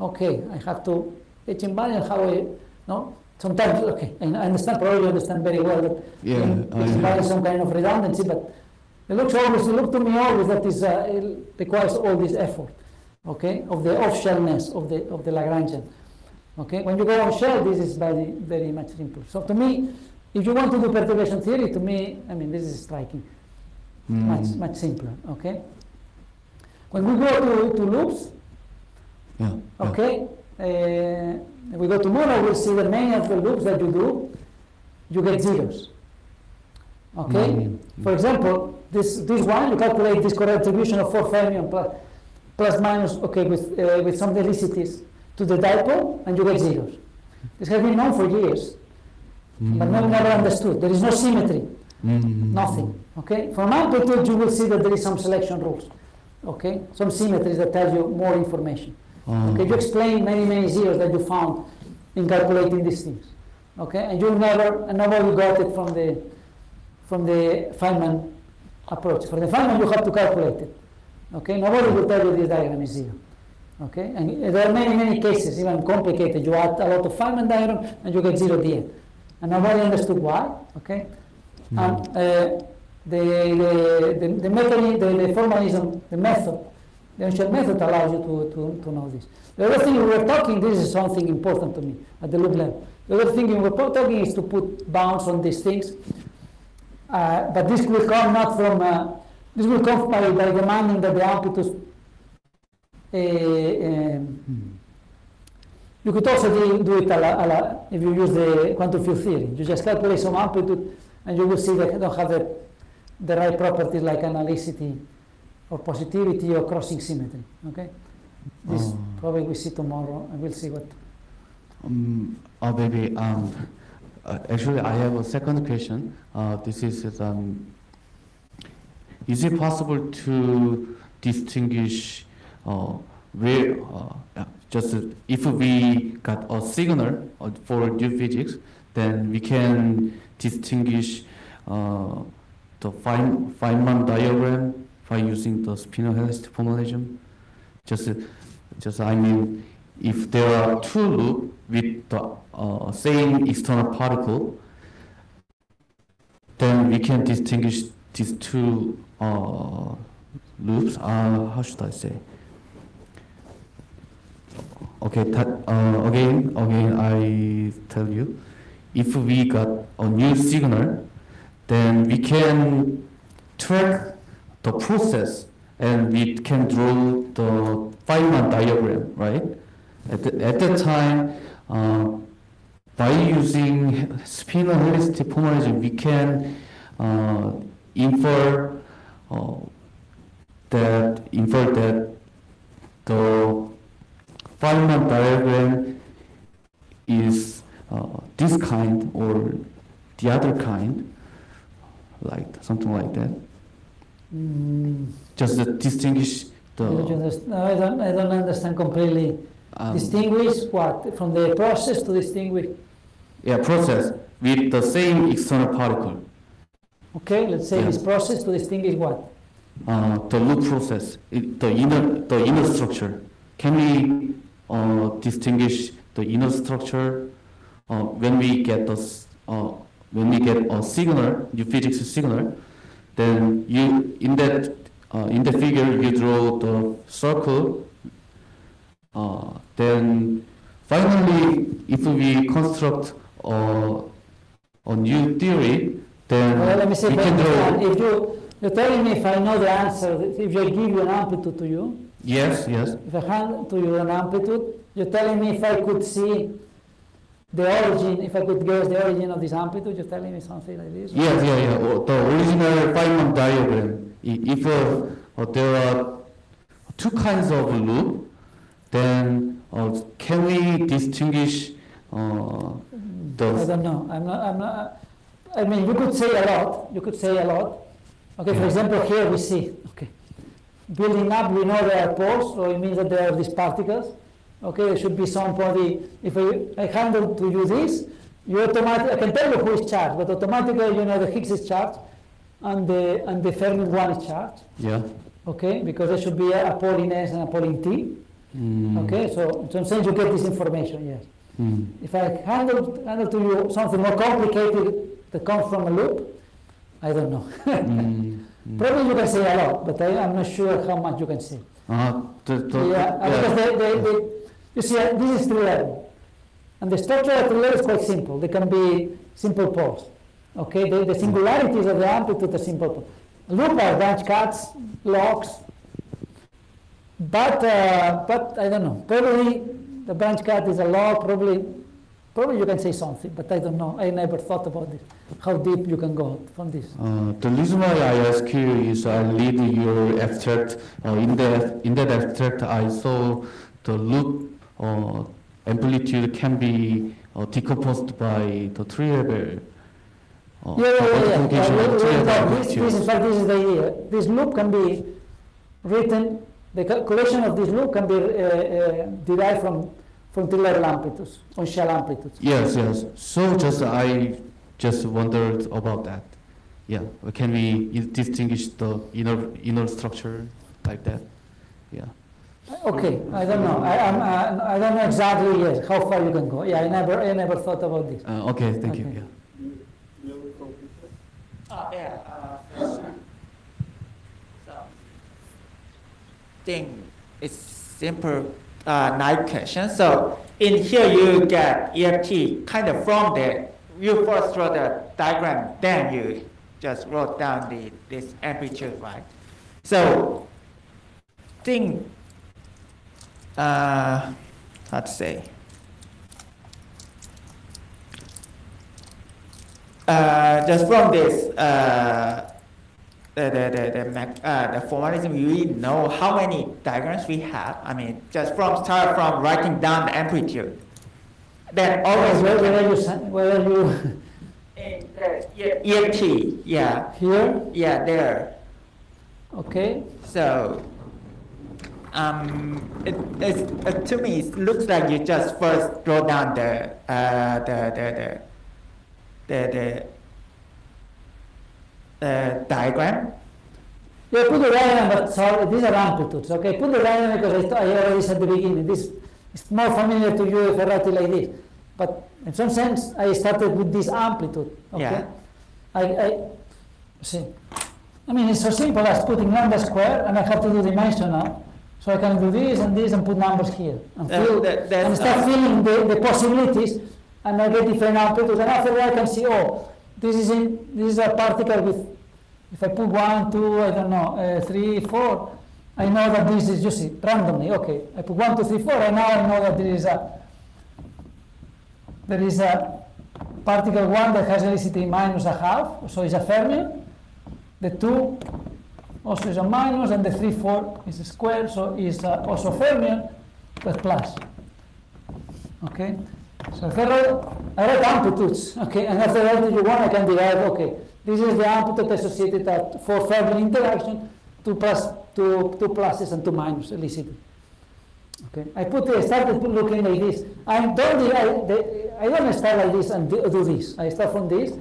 Okay, I have to gauge invariance. How I no? Sometimes okay, and I understand probably you understand very well that Yeah, it's invariant some kind of redundancy, but it looks always it looked to me always that is uh, it requires all this effort. Okay, of the off-shellness of the of the Lagrangian. Okay, when you go on shell, this is very very much simpler. So to me, if you want to do perturbation theory, to me, I mean this is striking mm, much much simpler. Okay. When we go to, to loops, yeah, yeah. Uh, we go tomorrow. We'll see that many of the loops that you do, you get zeros. Okay. Mm, For example, this this one you calculate this correct distribution of four fermion plus plus minus okay with uh, with some helicities to the dipole, and you get zeros. This has been known for years, but mm, never never understood. There is no symmetry. mm, Nothing. Okay? From amplitude, you will see that there is some selection rules. Okay? Some symmetries that tell you more information. Uh, Okay? You explain many, many zeros that you found in calculating these things. Okay? And you never, and nobody got it from the, from the Feynman approach. For the Feynman, you have to calculate it. Okay? Nobody will tell you this diagram is zero. Okay? And there are many, many cases, even complicated. You add a lot of Feynman diagram and you get zero at the end. And nobody understood why. Okay? And uh, the, the, the, the, mechanism, the, the formalism, the method, the ancient method allows you to, to, to know this. The other thing we were talking, this is something important to me at the loop level. The other thing we were talking is to put bounds on these things. Uh, but this will come not from, uh, this will come by, by demanding that the amplitudes, uh, um, you could also do, do it a la, a la, if you use the quantum field theory. You just calculate some amplitude and you will see that they don't have the, the right properties like analyticity or positivity or crossing symmetry. Okay? This Oh. probably we see tomorrow and we'll see what. Um, uh, maybe, um, uh, actually, I have a second question. Uh, this is, um, is it possible to distinguish uh, where, uh, yeah, just uh, if we got a signal uh, for new physics, then we can distinguish uh, the Feyn- Feynman diagram by using the Spinor-helicity formalism? Just, just I mean, if there are two loops with the uh, same external particle, then we can distinguish these two uh, loops. Uh, how should I say? Okay, that, uh, again, again, I tell you, if we got a new signal, then we can track the process and we can draw the Feynman diagram, right? At, the, at that time, uh, by using spinor helicity formalism, we can uh, infer uh, that infer that the Feynman diagram is uh, this kind or the other kind, like something like that. Mm, Just to distinguish the. don't you understand? No, I don't, I don't understand completely. um, distinguish what? From the process to distinguish. Yeah, process with the same external particle. Okay, let's say Yeah. this process to distinguish what? Uh, the loop process, it, the inner, the inner structure. Can we uh, distinguish the inner structure uh, when we get the uh, when we get a signal, new physics signal? Then you in that uh, in the figure you draw the circle. Uh, then finally, if we construct a, a new theory, then Well, let me see we can draw. If you, you're telling me if I know the answer, if I give you an amplitude to you, Yes, yes. if I hand to you an amplitude, you're telling me if I could see the origin, if I could guess the origin of this amplitude, you're telling me something like this? Yes, yeah, yeah. The original Feynman diagram. If uh, there are two kinds of loop, then uh, can we distinguish uh, I don't know. I'm not. I'm not. I mean, you could say a lot. You could say a lot. Okay. For example, here we see. Okay. Building up, we know there are poles, so it means that there are these particles. Okay. There should be somebody. If I, I handle to you this, you automatically. I can tell you who is charged, but automatically you know the Higgs is charged, and the and the Fermi one is charged. yeah. Okay. Because there should be a, a pole in S and a pole in T. Mm, Okay. So, so I'm saying you get this information. Yes. mm, If I handle, handle to you something more complicated that comes from a loop, I don't know. [LAUGHS] mm, mm. Probably you can say a lot, but I, I'm not sure how much you can say. Uh, the, yeah, because they, they, they, you see, this is tree level. And the structure at tree level is quite simple. They can be simple poles. Okay, the, the singularities of the amplitude are simple poles. Loop are branch cuts, logs. But, uh, but I don't know. Probably the branch cut is a log. Probably, probably you can say something, but I don't know. I never thought about this. How deep you can go from this. Uh, the reason why I ask you is I read your abstract. Uh, in that in that abstract, I saw the loop uh, amplitude can be uh, decomposed by the tree level. Uh, Yeah, yeah, yeah, yeah. of we- we level this, this, in amplitudes. fact, this is the idea. This loop can be written, the calculation of this loop can be uh, uh, derived from, from tree-level amplitudes, on shell amplitudes. Yes, yes. So just I just wondered about that. Yeah, can we distinguish the inner inner structure like that? Yeah. Okay, I don't know. I, I'm, uh, I don't know exactly, yes, how far you can go. Yeah, I never, I never thought about this. Uh, okay, thank you. Yeah. Uh, yeah, uh, so, thing is simple, uh, nice question. So in here you get EFT kind of from the, you first draw the diagram, then you just wrote down the, this amplitude, right? So, thing, uh, to say? Uh, just from this, uh, the, the, the, the, uh, the formalism, we know how many diagrams we have. I mean, just from start from writing down the amplitude. Then always where are you, are you, in the EFT, yeah, here? yeah, there. Okay, So, um, it, it's, uh, to me, it looks like you just first draw down the, uh, the, the, the, the, the, diagram. Yeah, put the diagram, but sorry, these are amplitudes, okay? Put the diagram because I, I already said at the beginning, this is more familiar to you if like this. But in some sense, I started with this amplitude, okay? Yeah. I, I, see, I mean, it's so simple as putting lambda square and I have to do dimensional. So I can do this and this and put numbers here and, That- fill, that- that's and start filling the, the possibilities and I get different amplitudes. And after that I can see, oh, this is, in, this is a particle with if I put one, two, I don't know, uh, three, four, I know that this is, just randomly, okay. I put one, two, three, four, and now I know that there is a, there is a particle one that has helicity minus a half, so it's a fermion. The two also is a minus, and the three, four is a square, so is uh, also fermion, but plus. Okay? So if I write, I write amplitudes, okay, and after that you want, I can derive, okay, this is the amplitude associated at for fermion interaction, two plus two two pluses and two minus helicity. Okay, I put I started looking like this. I don't I, I don't start like this and do, do this. I start from this,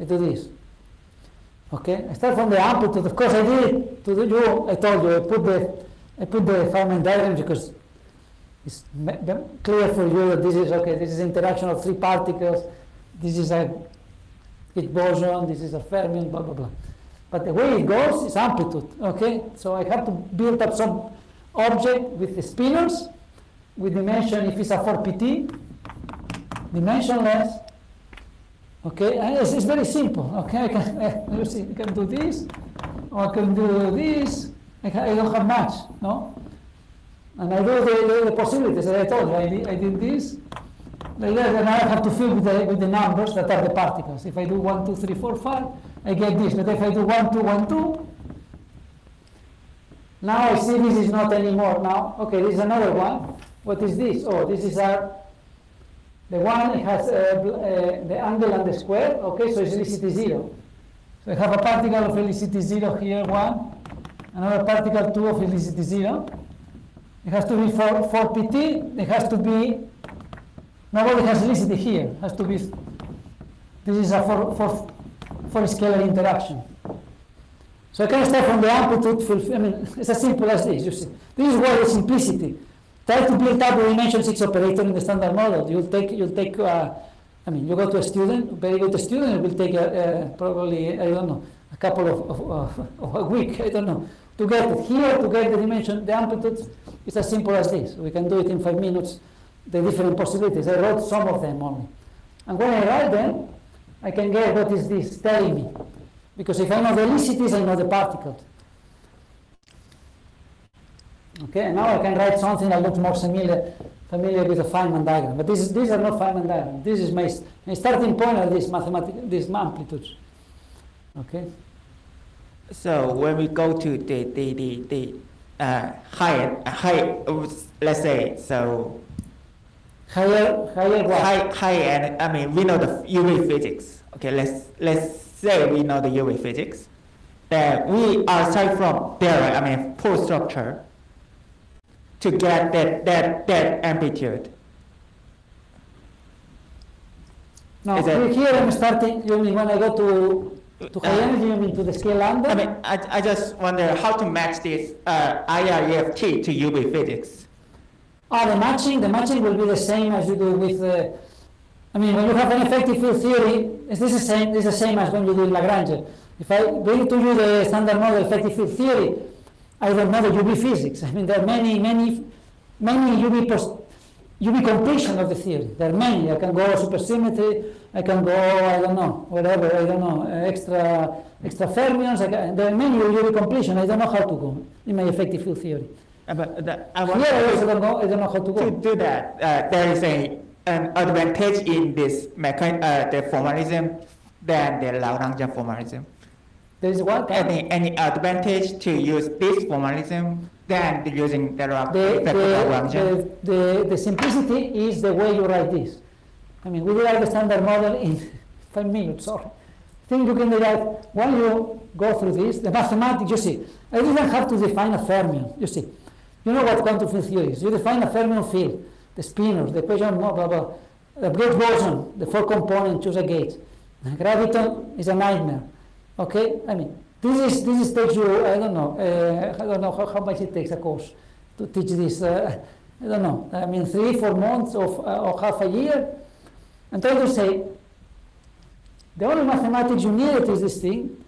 I do this. Okay, I start from the amplitude. Of course, I did to the, you. I told you I put the I put the Feynman diagram because it's clear for you that this is okay. This is interaction of three particles. This is a Higgs boson. This is a fermion. Blah blah blah. But the way it goes is amplitude. Okay, so I have to build up some object with the spinors, with dimension if it's a 4pt, dimensionless. Okay, it's, it's very simple. Okay, I can [LAUGHS] you see, I can do this, or I can do this. I, ca- I don't have much, no. And I do the, the, the possibilities that I told you. I did, I did this. Like that, and I have to fill with the, with the numbers that are the particles. If I do 1, 2, 3, 4, 5, I get this. But if I do 1, 2, 1, 2, now I see this is not anymore. Now, okay, this is another one. What is this? Oh, this is a The one has uh, uh, the angle and the square, okay, so it's helicity zero. So I have a particle of helicity zero here, one, another particle two of helicity zero. It has to be 4, 4 pt, it has to be, nobody has helicity here, it has to be, this is a 4, 4, 4 scalar interaction. So I can start from the amplitude, I mean, it's as simple as this, you see. This is why the simplicity. Try to build up a dimension six operator in the standard model. You'll take, you'll take, uh, I mean, you go to a student, very good student, it will take a, uh, probably, I don't know, a couple of, of, of, a week, I don't know, to get it. Here, to get the dimension, the amplitude, is as simple as this. We can do it in five minutes, the different possibilities. I wrote some of them only. And when I write them, I can get what is this telling me. Because if I know the helicities, I know the particles. Okay, and now I can write something that looks more familiar, familiar with the Feynman diagram. But this is, these are not Feynman diagrams. This is my, my starting point are these mathematical, these amplitudes. Okay. So when we go to the the the, the uh, higher high, uh, let's say so higher higher what? high high and I mean we know the UV physics. Okay, let's let's say we know the UV physics. That we are starting from there. I mean full structure to get that that that amplitude. Now, that- here I'm starting, you mean when I go to, to high energy, you mean to the scale lambda? I mean, I, I just wonder how to match this uh, IREFT to UV physics. Ah, the matching, the matching will be the same as you do with, uh, I mean, when you have an effective field theory, is this the same, this is the same as when you do Lagrange. If I bring to you the standard model effective field theory, I don't know the UV physics. I mean, there are many, many, many UV, pos- UV completion of the theory. There are many. I can go supersymmetry, I can go, I don't know, whatever, I don't know, extra, extra fermions. I can, there are many UV completion. I don't know how to go in my effective field theory. Uh, but the, I Here want I also don't know, I don't know how to to do that. Uh, there is a an advantage in this mechan- uh, the formalism than the Lagrangian formalism. There is what? Any any advantage to use this formalism than the using the, Ra- The, the, the, the simplicity is the way you write this. I mean, we derive the standard model in [LAUGHS] five minutes, sorry. I think you can derive, when you go through this, the mathematics, you see, I didn't have to define a fermion, you see. You know what quantum field theory is. You define a fermion field, the spinors, the equation, blah, blah, blah. The gauge boson, the four component, choose a gauge. Graviton is a nightmare. Okay? I mean, this is this is takes you, I don't know, uh, I don't know how, how much it takes a course to teach this. Uh, I don't know. I mean, three, four months of, uh, or half a year. And try to say, the only mathematics you need is this thing,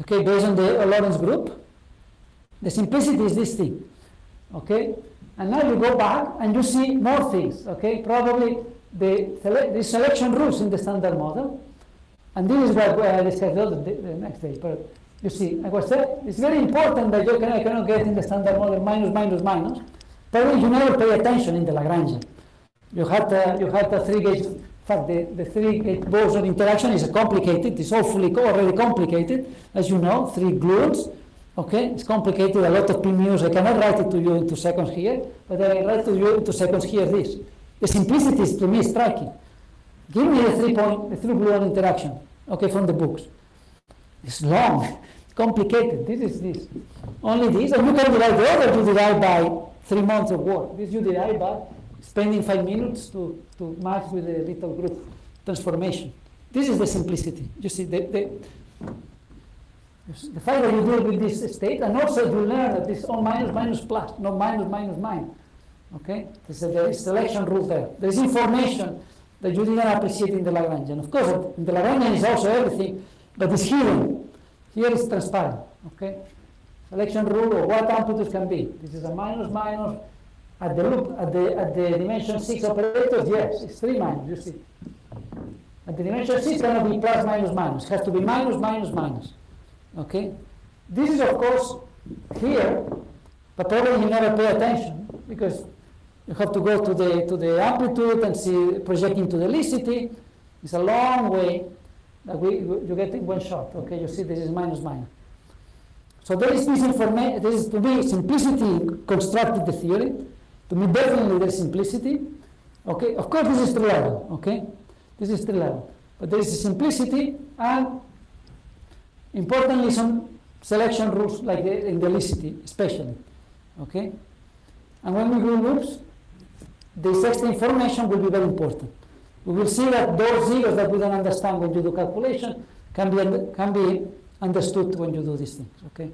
okay, based on the Lorentz group. The simplicity is this thing, okay? And now you go back and you see more things, okay? Probably the, the selection rules in the standard model. And this is what I discussed the, the next day. But you see, I was saying, it's very important that you can, I cannot get in the standard model minus, minus, minus. Probably you never pay attention in the Lagrangian. You had, uh, you had a three gauge, in fact, the, the three gauge boson interaction is complicated. It's awfully already complicated, as you know, three gluons. Okay, it's complicated, a lot of p. I cannot write it to you in two seconds here, but I write to you in two seconds here this. The simplicity is to me striking. Give me the three point, the three gluon interaction, okay, from the books. It's long, complicated. This is this. Only this, and you can divide the other, you divide by three months of work. This you divide by spending five minutes to, to match with the little group transformation. This is the simplicity. You see, the, the, the fact that you deal with this state, and also you learn that this all minus minus plus, no minus minus minus. Okay? There's a, there is selection rule there. There is information that you didn't appreciate in the Lagrangian. Of course, in the Lagrangian is also everything, but it's hidden. Here it's transparent. Okay? Selection rule of what amplitudes can be. This is a minus minus. At the loop, at the at the dimension six operators, yes, it's three minus. You see. At the dimension six cannot be plus minus minus. It has to be minus minus minus. Okay? This is of course here, but probably you never pay attention because you have to go to the to the amplitude and see projecting to the helicity. It's a long way that we you get in one shot. Okay, you see this is minus minus. So there is this information. This is to me simplicity constructed the theory. To me, definitely there's simplicity. Okay, of course, this is tree level. Okay, this is tree level, but there is simplicity and importantly some selection rules like the, in the helicity, especially. Okay, and when we do loops, this extra information will be very important. We will see that those zeros that we don't understand when you do calculation can be can be understood when you do these things. Okay.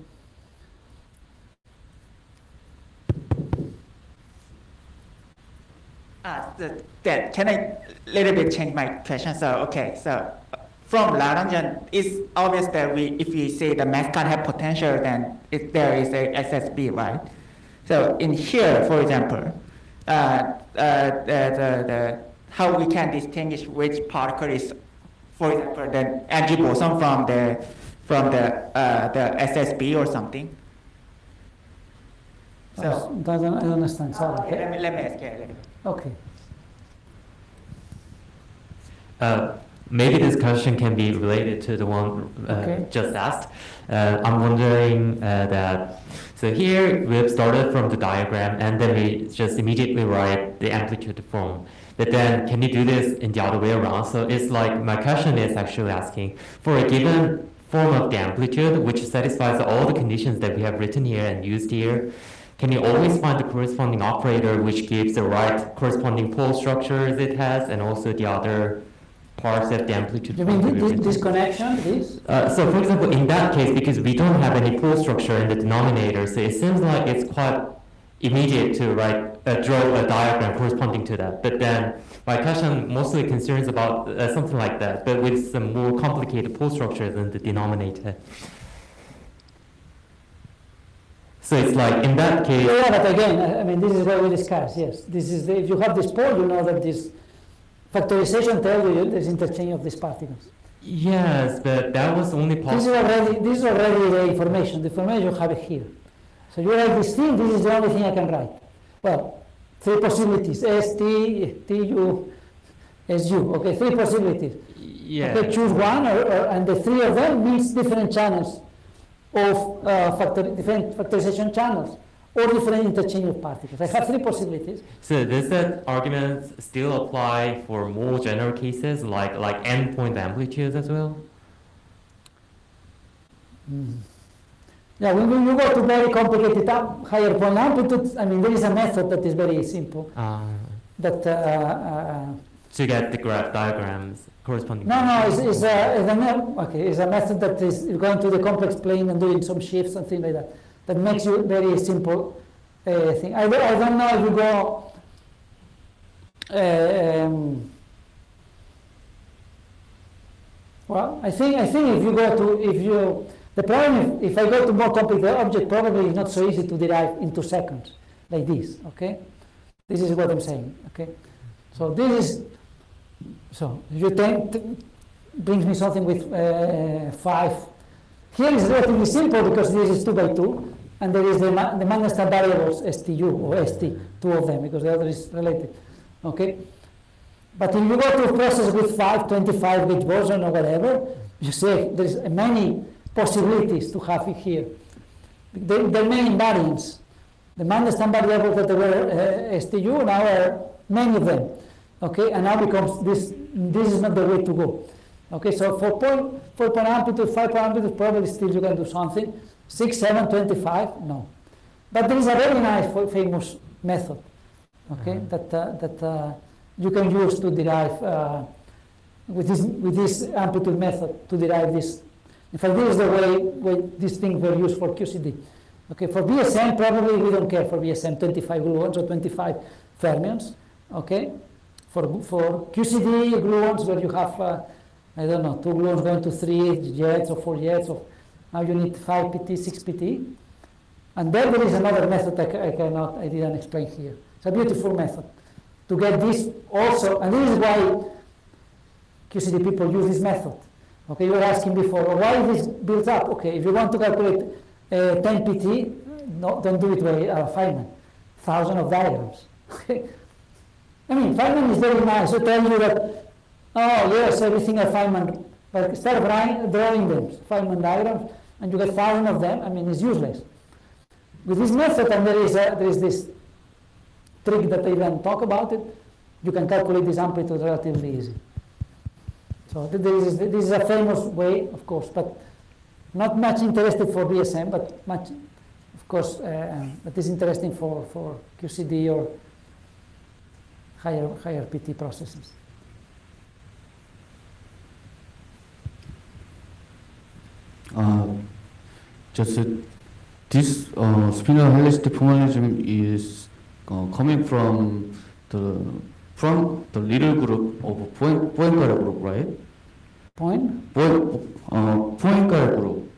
Uh, the, that, can I little bit change my question? So, okay, so from Lagrangian, it's obvious that we, if we say the Mexican hat potential, then it, there is a SSB, right? So in here, for example, Uh, uh, the, the, the, how we can distinguish which particle is, for example, the energy boson from the, from the, uh, the SSB or something? So, Doesn't, I don't understand. Sorry. okay, Okay. let me, let me ask you a little bit. okay. Uh, Maybe this question can be related to the one uh, Okay. just asked. Uh, I'm wondering uh, that, so here we have started from the diagram and then we just immediately write the amplitude form. But then can you do this in the other way around? So it's like, my question is actually asking, for a given form of the amplitude which satisfies all the conditions that we have written here and used here, can you always find the corresponding operator which gives the right corresponding pole structures it has and also the other parts of the amplitude You mean form thi- to be thi- written? this connection, this? Uh, so, for example, in that case, because we don't have any pole structure in the denominator, so it seems like it's quite immediate to write, uh, draw a diagram corresponding to that. But then my question mostly concerns about uh, something like that, but with some more complicated pole structure in the denominator. So it's like in that case. Yeah, but again, I I mean, this is what we discussed, yes. This is, the- if you have this pole, you know that this factorization tells you there's interchange of these particles. Yes, but that was only This is already, this is already the information, the information you have here. So you write this thing, this is the only thing I can write. Well, three possibilities, S, T, T, U, S, U, okay, three possibilities. Yeah. Okay, choose one, or, or, and the three of them means different channels of uh, factor, different factorization channels or different interchange of particles. I have three possibilities. So does that argument still apply for more general cases like like n-point amplitudes as well? Yeah, when you go to very complicated am- higher point amplitudes, I mean, there is a method that is very simple Uh, that. Uh, uh, to get the graph diagrams corresponding. no, no, it's, it's, a, it's, a, okay, it's a method that is going to the complex plane and doing some shifts and things like that. That makes you very simple uh, thing. I, don't- I don't know if you go. Uh, um, well, I think I think if you go to if you the problem if, if I go to more complicated object probably it's not so easy to derive in two seconds like this. Okay, this is what I'm saying. Okay, so this is so you think brings me something with uh, five. Here is relatively simple because this is two by two, and there is the, ma- the Mandelstam variables STU or ST, two of them because the other is related. Okay, but if you go to a process with 5, 25 gauge boson or whatever, you see there is many possibilities to have it here. There are many invariants. The Mandelstam variables that were uh, STU now are many of them. Okay, and now becomes this. This is not the way to go. Okay, so for point, four point amplitude, five point amplitude, probably still you can do something. Six, seven, 25, no. But there is a very nice famous method, okay, that, uh, that uh, you can use to derive, uh, with, this, with this amplitude method, to derive this. In fact, this is the way, way these things were used for QCD. Okay, for BSM, probably we don't care for BSM, 25 gluons or 25 fermions, okay? For, for QCD gluons, where you have, uh, I don't know, two gluons going to three jets or four jets, or now you need 5 PT, 6 PT. And then there is another method I, I cannot, I didn't explain here. It's a beautiful method to get this also, and this is why QCD people use this method. Okay, you were asking before, "Oh, why this builds up? Okay, if you want to calculate uh, 10 PT, no, don't do it by uh, Feynman. Thousand of diagrams. I mean, Feynman is very nice to tell you that, oh yes, everything at Feynman, but start drawing, drawing them, Feynman diagrams, and you get thousand of them. I mean, it's useless. With this method, and there is a, there is this trick that I even talk about it. you can calculate this amplitude relatively easy. So this is, this is a famous way, of course, but not much interested for BSM, but much, of course, uh, but is interesting for, for QCD or higher, higher PT processes. Just uh, this uh, spinor helicity formalism is uh, coming from the from the little group of Poin- Poincare group, right? Point? Poin- uh, Poincare group.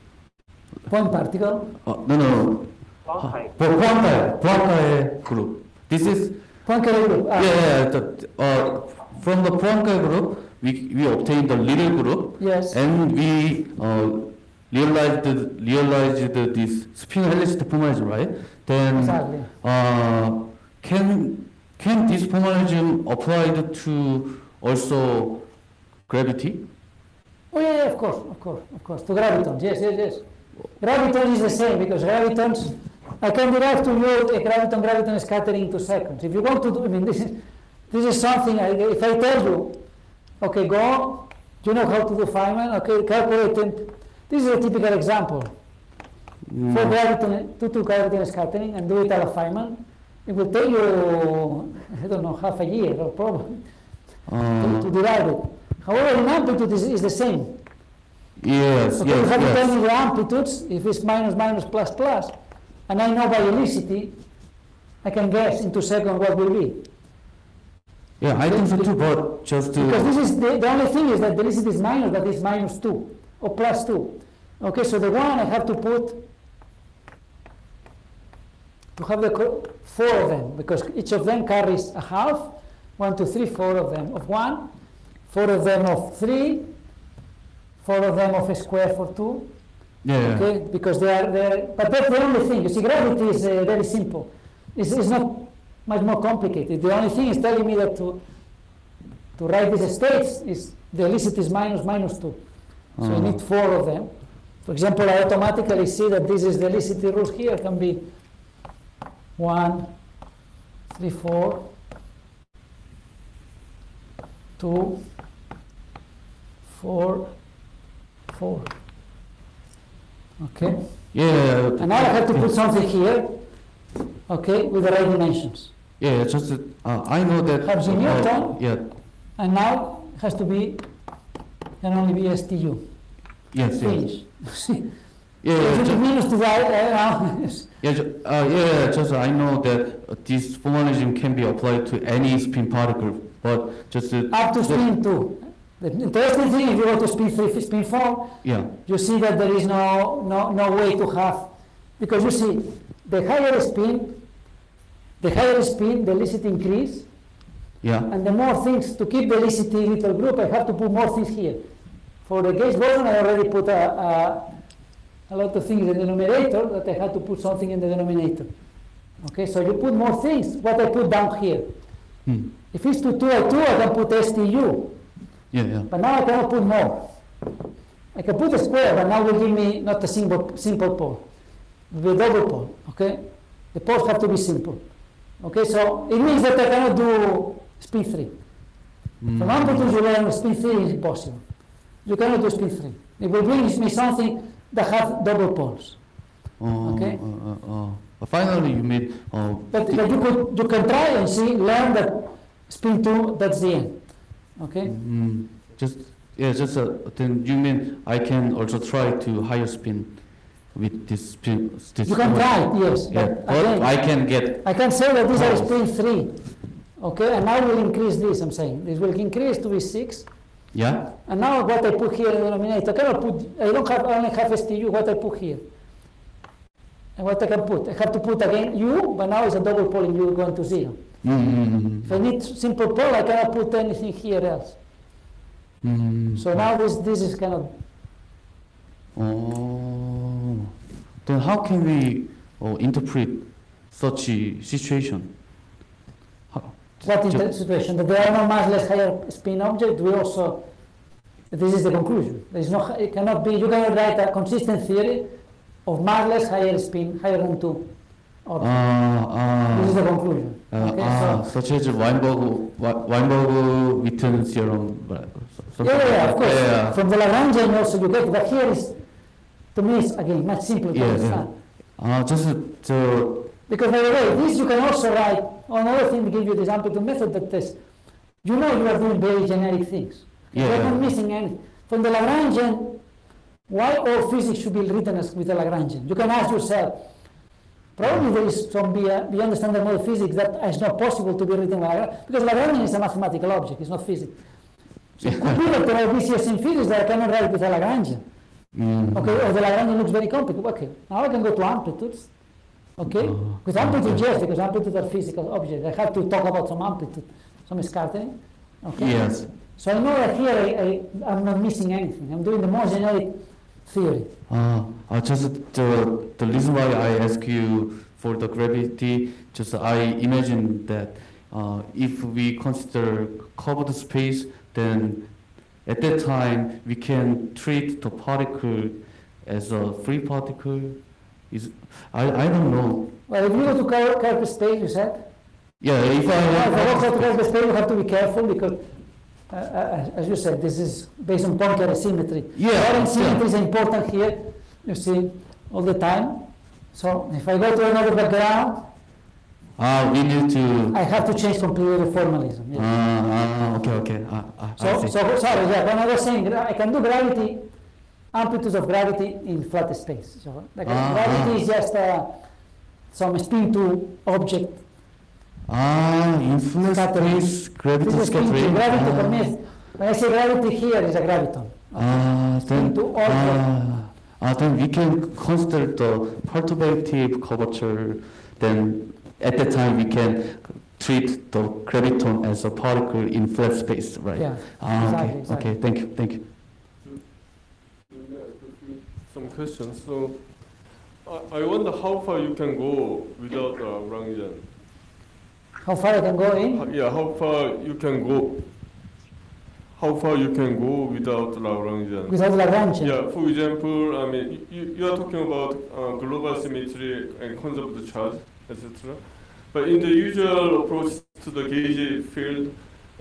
Point particle? Uh, no, no, no. Po- Poincare, Poincare group. This is Poincare group. ah. yeah, yeah, the, uh, from the Poincare group, we we obtained the little group. Yes. And we uh, realized realized this spin helicity formalism, right? Then Exactly. uh, can can this formalism applied to also gravity? Oh yeah, yeah, of course, of course, of course. To gravitons, yes, yes, yes. Gravitons is the same because gravitons, I can derive to you a graviton-graviton scattering in two seconds. If you want to do, I mean, this is, this is something, I, if I tell you, okay, go, you know how to do Feynman, okay, calculate, and this is a typical example. For graviton, to do graviton scattering and do it out of Feynman, it will take you, I don't know, half a year or probably to, Uh, to derive it. However, in amplitude is, is the same. yes, Okay, you have to tell yes, me the amplitudes, if it's minus, minus, plus, plus, and I know by helicity, I can guess in two seconds what will be. yeah. I think so too, but just to, Because this is, the, the only thing is that the helicity is minus, but it's minus 2, or plus 2. Okay, so the one I have to put, to have the co- four of them, because each of them carries a half, one, two, three, four of them of one, four of them of three, four of them of a square for two, yeah. Okay, because they are there, but that's the only thing. You see, gravity is uh, very simple. It's, it's not much more complicated. The only thing is telling me that to to write these states is the helicity is minus minus two. So you Uh-huh. need four of them. For example, I automatically see that this is the helicity rules here can be one, three, four, two, four, four. Okay? yeah. And now I have to put something here, okay, with the right dimensions. Yeah, just uh, I know that. Have you uh, Newton? yeah. And now it has to be, can only be STU. Yes, yes. Finish. See? Yeah, If yeah, it ju- means to write, uh, yeah, yeah, just I know that uh, this formalism can be applied to any spin particle, but just uh, up to the- spin two. The interesting thing, if you go to spin three, spin four, Yeah, you see that there is no, no, no way to have, because you see, the higher spin, the higher spin, the helicity increase, yeah, and the more things, to keep the helicity little group, I have to put more things here. For the Gauge boson, I already put a, a, a lot of things in the numerator, that I had to put something in the denominator. Okay, so you put more things, what I put down here. hmm. If it's to 2 I 2, I can put STU, yeah, yeah. but now I cannot put more. I can put a square, but now will give me not a simple, simple pole, it will be a double pole, okay? The poles have to be simple. Okay, so it means that I cannot do spin 3. From amplitude you learn spin 3 is impossible. You cannot do spin 3. It will bring me something that have double poles. Uh, Okay. Uh, uh, uh. But finally, you made. Uh, But, but you could you can try and see, learn that spin 2, that's the end. Okay? Mm, just yeah, just uh, then you mean I can also try to higher spin with this spin. This You can try, yes. Yeah, But again, I can get. I can say that these are spin 3. Okay, and now we'll increase this, I'm saying. This will increase to be 6. Yeah. And now what I put here in the denominator, I cannot put, I don't have, only have STU, what I put here. And what I can put, I have to put again U, but now it's a double pole in U going to 0. Mm-hmm. If I need simple pole, I cannot put anything here else. Mm-hmm. So now this, this is kind of, Oh, then how can we uh, interpret such a situation? What is the situation? That there are no massless higher spin object. We also this is the conclusion. There is no it cannot be you cannot write a consistent theory of massless higher spin higher than two. Uh, uh, this is the conclusion. Uh, okay, uh, so, such as Weinberg, Weinberg, Witten theorem. Yeah, yeah, of course. Yeah, yeah. From the Lagrangian also you get, but here is to me it's again much simpler to yeah, understand. Yeah. Uh, just to because by the way, this you can also write, another thing to give you this amplitude method that this, you know you are doing very generic things. Yeah, You're not missing anything. From the Lagrangian, why all physics should be written as with the Lagrangian? You can ask yourself, probably there is some be- uh, beyond the standard model physics that is not possible to be written by Lagrangian, because Lagrangian is a mathematical object, it's not physics. So it could be that there are BCS in physics that I cannot write with a Lagrangian. 음, Okay, or the Lagrangian looks very complicated. Okay, now I can go to amplitudes. Okay, with amplitude, yes, because amplitudes are physical objects. I have to talk about some amplitude, some scattering. Okay. yes. So I know that here I, I, I'm not missing anything. I'm doing the more generic theory. 아, 아, just the the reason why I ask you for the gravity, just I imagine that uh, if we consider curved space, then at that time we can treat the particle as a free particle. Is I I don't know. Well, if you go to Ker- Kerr space, you said. Yeah, if Now, if I go I to Kerr space, you have to be careful because, uh, uh, as you said, this is based on Poincare symmetry. Yeah, yeah. symmetry is important here. You see all the time. So if I go to another background, ah we need to I have to change completely the formalism. ah ah okay okay ah, ah, I So, so sorry, yeah, when I was saying I can do gravity, amplitudes of gravity in flat space. So like Ah, gravity ah. is just uh, some spin to object. ah in flat scattering. space gravity This is to scattering. gravity ah. for me. When I say gravity here is a graviton. Ah, then, Into all ah, ah, then we can consider the perturbative curvature. Then at that time we can treat the graviton as a particle in flat space, right? Yeah, Ah, exactly, okay, exactly. okay, thank you, thank you. Some questions. So I, I wonder how far you can go without uh, Lagrangian. How far I can go in? Yeah, how far you can go. How far you can go without Lagrangian? Without Lagrangian. Yeah, for example, I mean, you, you are talking about uh, global symmetry and conserved charge, etc. But in the usual approach to the gauge field,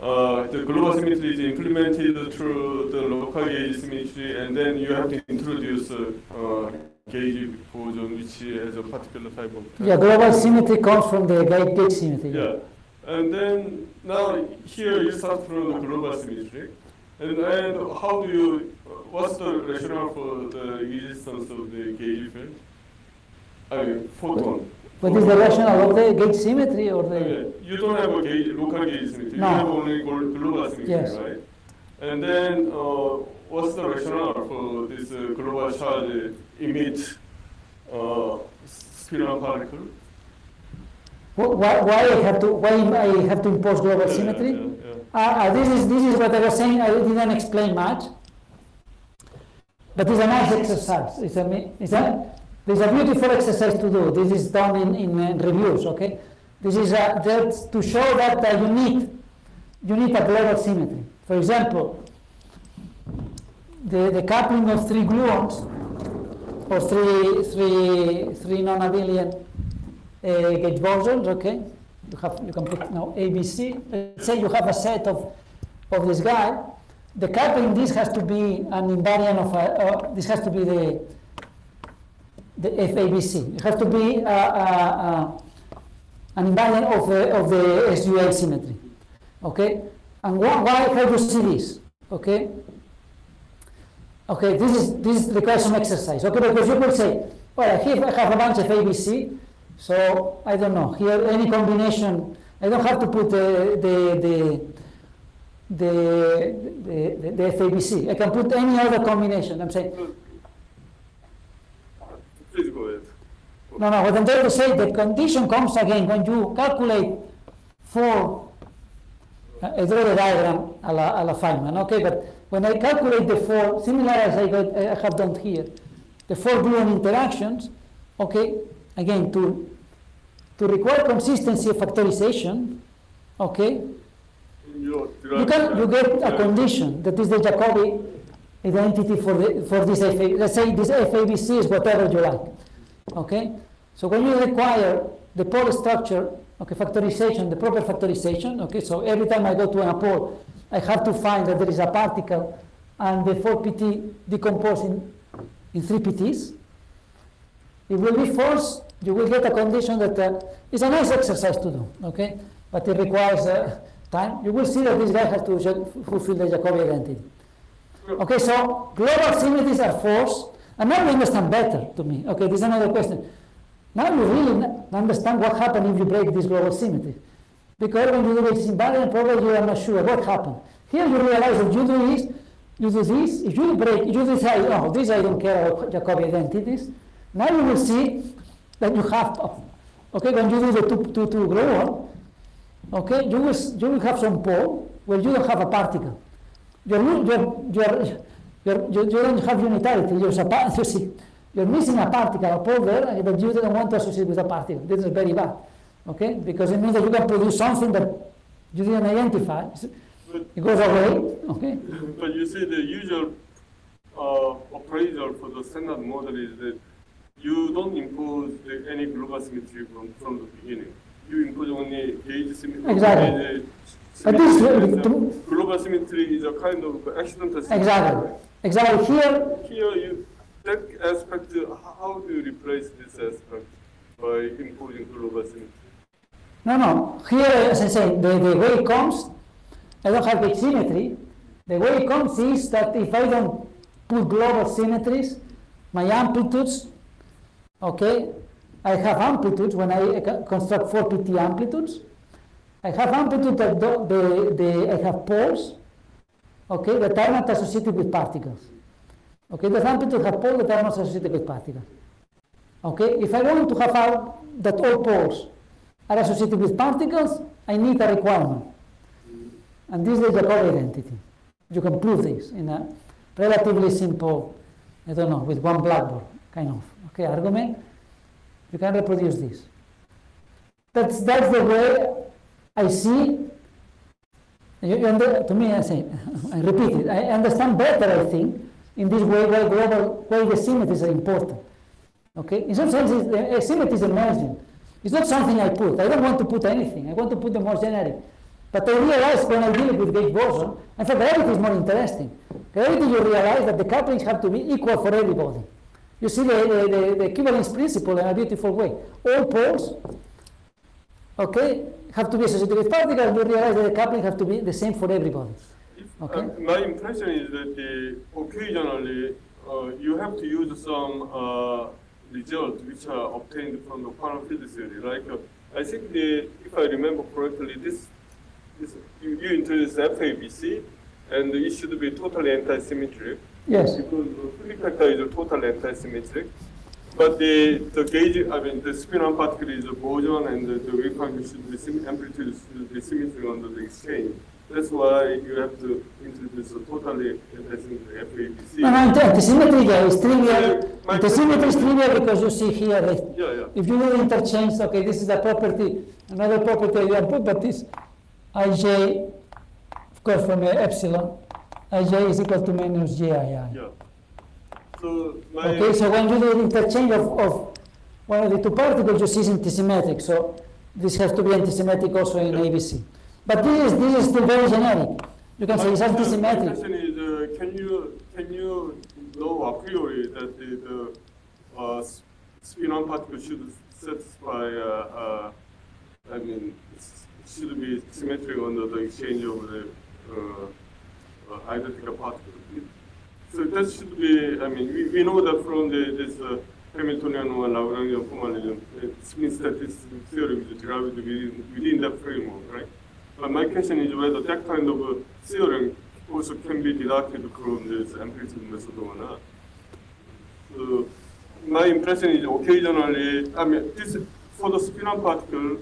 uh, the global symmetry is implemented through the local gauge symmetry, and then you have to introduce a uh, gauge boson which has a particular type of. Yeah, global symmetry comes from the gauge gauge symmetry. Yeah, and then now here you start from the global symmetry, and, and how do you, what's the rationale for the existence of the gauge field? I mean, photon. What is the rationale of the gauge symmetry or the? mean, you don't have a gauge, local gauge symmetry, No. you have only glo- global symmetry, Yes. right? And then uh, what's the rationale for this uh, global charge emit uh, spinal particle? Wh- Why, why I have to why I have to impose global Yeah, symmetry? yeah, yeah. Uh, uh, this is this is what I was saying. I didn't explain much, but it's a nice exercise. It's a it's a there's a beautiful exercise to do. This is done in in uh, reviews. Okay, this is uh, that's to show that uh, you need you need a global symmetry. For example, the the coupling of three gluons or three three three non-abelian uh, gauge bosons. Okay, you have you can put now ABC. Let's say you have a set of of this guy. The coupling this has to be an invariant of a, uh, this has to be the the FABC. It has to be uh, uh, uh, an invariant of the of the SUA symmetry. Okay, and why, why do you see this? Okay. Okay, this is this requires some exercise. Okay, because you could say, well, have, I have a bunch of ABC, so I don't know. Here, any combination, I don't have to put the the the the, the, the, the FABC. I can put any other combination. I'm saying, Please go ahead. No, no. What I'm trying to say, the condition comes again when you calculate for. I uh, draw the diagram a la, a la Feynman, okay? But when I calculate the four, similar as I, got, I have done here, the four gluon interactions, okay? Again, to to require consistency of factorization, okay? You, can you get a condition that is the Jacobi identity for the for this FA. Let's say this FABC is whatever you like, okay? So when you require the pole structure, okay, factorization, the proper factorization, okay, so every time I go to an pole, I have to find that there is a particle and the 4pt decompose in, in 3 PTs. It will be forced, you will get a condition that uh, is a nice exercise to do, okay? But it requires uh, time. You will see that this guy has to fulfill the Jacobi identity. Okay, so global symmetries are forced, and now you understand better to me. Okay, this is another question. Now you really understand what happened if you break this global symmetry. Because when you do this invariant, probably you are not sure what happened. Here you realize that you do this, you do this, if you break, if you decide, oh, this I don't care about Jacobi identities. Now you will see that you have, okay, when you do the two, two, two global, okay, you will, you will have some pole where you don't have a particle. You're, you, you don't have unitarity, you're, [LAUGHS] you see, you're missing a particle, a there that you don't want to associate with a particle. This is very bad, okay, because it means that you can produce something that you didn't identify. It goes away, okay? But you see, the usual uh, operator for the standard model is that you don't impose the, any global symmetry from, from the beginning. You impose only gauge symmetry. Exactly. But this- uh, global symmetry is a kind of accidental symmetry. Exactly. Exactly. Here, Here, you that aspect. How do you replace this aspect by imposing global symmetry? No, no. Here, as I say, the, the way it comes, I don't have the symmetry. The way it comes is that if I don't put global symmetries, my amplitudes, okay, I have amplitudes when I construct 4pt amplitudes. I have amplitude that the, the, I have poles, okay, that are not associated with particles. Okay, the amplitude have poles that are not associated with particles. Okay, if I want to have out that all poles are associated with particles, I need a requirement. And this is the Jacobi identity. You can prove this in a relatively simple, I don't know, with one blackboard kind of okay argument. You can reproduce this. That's that's the way I see. You, you under, to me, I say, I repeat it. I understand better, I think, in this way why global, why the symmetries are important. Okay, in some sense, the uh, symmetry is emerging. It's not something I put. I don't want to put anything. I want to put the more generic. But I realized when I deal with gauge boson, and for gravity is more interesting. Gravity, you realize that the couplings have to be equal for everybody. You see the, the, the, the equivalence principle in a beautiful way. All poles, okay, have to be associated with particles. You realize that the coupling have to be the same for everybody. Okay. Uh, my impression is that the, occasionally uh, you have to use some uh, results which are obtained from the quantum field theory. Like uh, I think the, if I remember correctly, this, this you, you introduced FABC, and it should be totally anti-symmetric. Yes. Because factor is totally anti-symmetric. But the, the gauge, I mean, the spin-one particle is a boson, and the, the wave function should be amplitude should be symmetric under the exchange. That's why you have to introduce a totally anti-symmetric FABC. No, no, anti- antisymmetry yeah, is trivial. my Antisymmetry is trivial because you see here that Yeah, yeah. if you do the interchange, okay, this is a property, another property I didn't put, but this ij, of course, from uh, epsilon, ij is equal to minus jii. Yeah. So my Okay, so when you do the interchange of, of one of the two particles, you see it's antisymmetric. So this has to be antisymmetric also in ABC. But this is this is still very generic. You can say it's My antisymmetric. question is, uh, can you can you know a priori that the, the uh, spin-one particle should satisfy? Uh, uh, I mean, it should be symmetric under the exchange of the uh, uh, identical particle. So that should be. I mean, we, we know that from the this uh, Hamiltonian or Lagrangian formalism, uh, spin statistical theory is derived within, within that framework, right? But my question is whether that kind of uh, theorem also can be deducted from this amplitude method or not. So my impression is occasionally, I mean, this for the spin-one particle,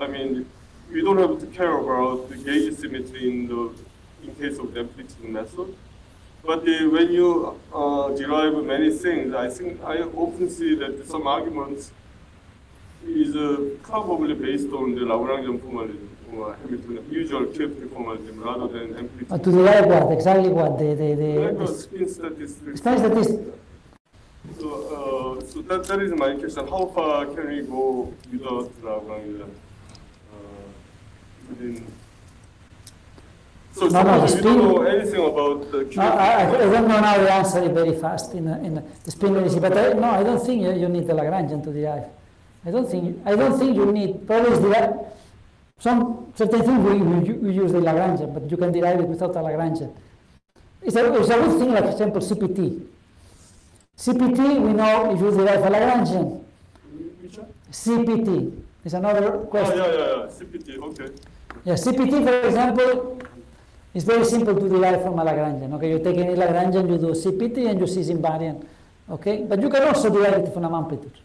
I mean, we don't have to care about the gauge symmetry in the in case of the amplitude method. But uh, when you uh, derive many things, I think I often see that some arguments is uh, probably based on the Lagrangian formalism or Hamiltonian usual QFT formalism rather than amplitude. To derive what? Exactly what? The, the, the, Like the spin statistics. Spin statistics. So, uh, so that, that is my question. How far can we go without Lagrange? Uh, within so, No, no, we don't know anything about the No, I, don't know now the answer very fast in, a- in a- the spin density, but I, no, I don't think you, you need the Lagrangian to derive. I don't think, I don't think you need, probably derive, some certain things we, we, we use the Lagrangian, but you can derive it without a Lagrangian. It's a, it's a good thing, like for example, CPT. CPT, we know if you derive a Lagrangian. Which one? CPT is another Oh, question. yeah, yeah, yeah. CPT, okay. Yeah, CPT, for example, is very simple to derive from a Lagrangian. Okay, you take any Lagrangian, you do CPT, and you see invariant. Okay, but you can also derive it from an amplitude.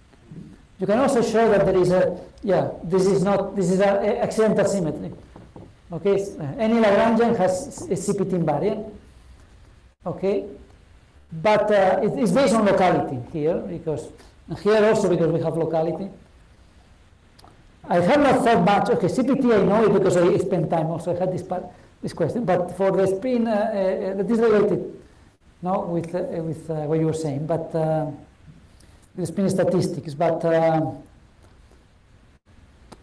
You can also show that there is a yeah, this is not this is a, a accidental symmetry. Okay, any Lagrangian has a CPT invariant. Okay, but uh, it, it's based on locality here because here also because we have locality. I have not thought much. Okay, CPT I know it because I spent time also. I had this part, this question, but for the spin, uh, uh, that is related, no, with uh, with uh, what you were saying, but uh, with spin statistics. But uh,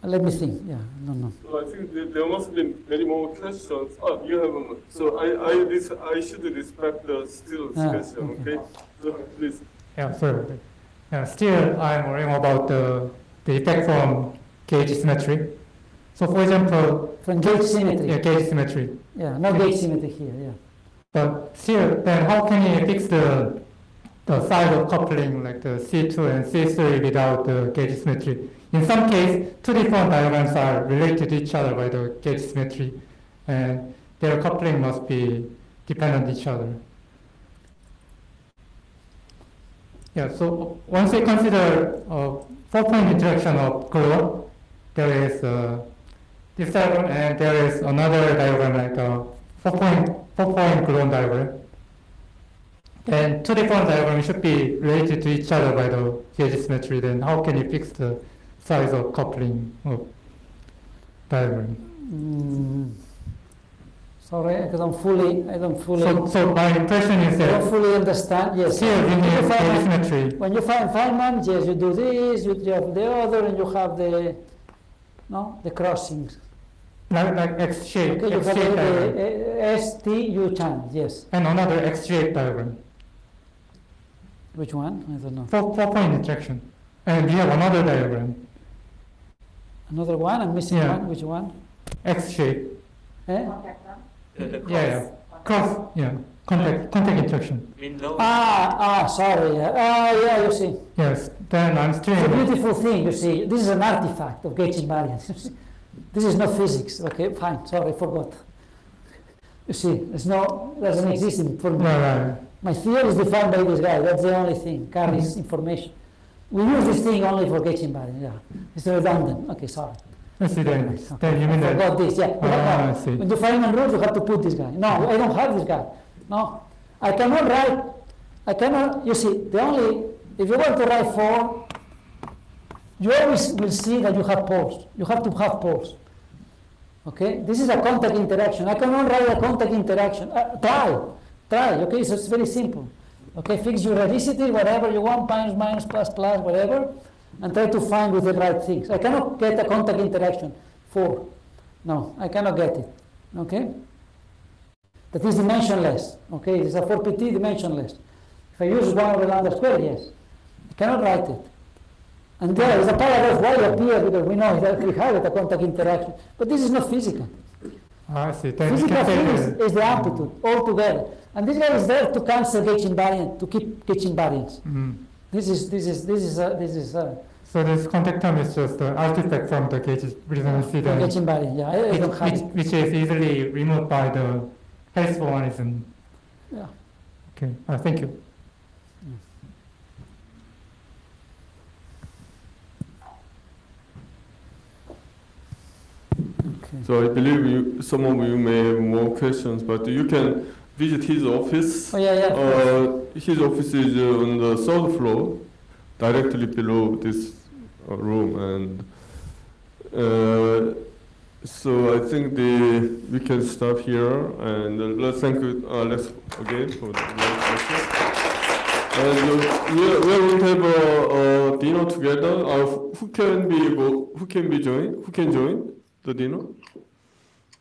let me think. Yeah, no, no. So I think there, there must be many more questions. Oh, you have them. So I, I, this, I should respect the still Ah, question, okay. okay? So please. Yeah, sorry. Yeah, still, I'm worrying about the, the effect from gauge symmetry. So, for example, From gauge symmetry. yeah, gauge symmetry. Yeah, no gauge symmetry here. Yeah. But still, then how can you fix the the size of coupling like the C2 and C3 without the gauge symmetry? In some case, two different diagrams are related to each other by the gauge symmetry, and their coupling must be dependent on each other. Yeah, so once you consider uh, four-point interaction of gluon, there is uh, this diagram and there is another diagram like a four-point four-point gluon diagram. And two different diagrams should be related to each other by the gauge symmetry. Then how can you fix the size of coupling of diagram? Mm, sorry, because I'm fully, I don't fully. So, so my impression is that. I don't fully understand. Yes. here you need find- gauge symmetry. When you find Feynman, yes, you do this, you, you have the other, and you have the, no, the crossings. Like, like X shape, Okay, you X have shape the, diagram. uh, S, T, U channel, yes. And another X shape diagram. Which one? I don't know. Four, four point interaction. And we have another diagram, Another one, I'm missing Yeah. one, which one? X shape. Eh? Yeah, yeah. Cross, yeah. Contact, contact interaction. Ah, ah, sorry. yeah. Ah, yeah, you see. Yes, then I'm still. It's a beautiful thing, you see. This is an artifact of gauge [LAUGHS] invariance. This is not physics. Okay, fine. Sorry, I forgot. You see, there's no, doesn't exist for me. Right, right. My theory is defined by this guy. That's the only thing. Carries information. We use this thing only for gauge invariance. Yeah, it's redundant. Okay, sorry. I see then. Then you mean I that. forgot this. Yeah. Ah, I see. When you find a rule, you have to put this guy. No, I don't have this guy. No, I cannot write. I cannot. You see, the only if you want to write four, you always will see that you have poles. You have to have poles. Okay, this is a contact interaction. I cannot write a contact interaction. Uh, try, try. Okay, so it's very simple. Okay, fix your helicity, whatever you want, minus, minus, plus, plus, whatever, and try to find with the right things. I cannot get a contact interaction four. No, I cannot get it. Okay? That is dimensionless. Okay, it's a 4pt dimensionless. If I use 1 over lambda squared, yes. I cannot write it. And there is a paradox why it appears because we know that we have a contact interaction. But this is not physical. Ah, I see. Then we Physical say is, the amplitude altogether. And this guy is there to cancel gauge invariant, to keep gauge invariance. Mhm. This is, this is, this is, uh, this is, uh, So this contact term is just the artifact from the gauge redundancy then, gauge invariant, yeah. I, I which, don't have which, which is easily removed by the formalism. Yeah. Okay, uh, thank you. So I believe you, some of you may have more questions, but you can visit his office. Oh, yeah, yeah. Uh, his office is uh, on the third floor, directly below this uh, room, and uh, so I think the we can stop here, and uh, let's thank you, Alex again for the question. And uh, we we are have a, a dinner together. Uh, who can be who can be join? Who can join the dinner?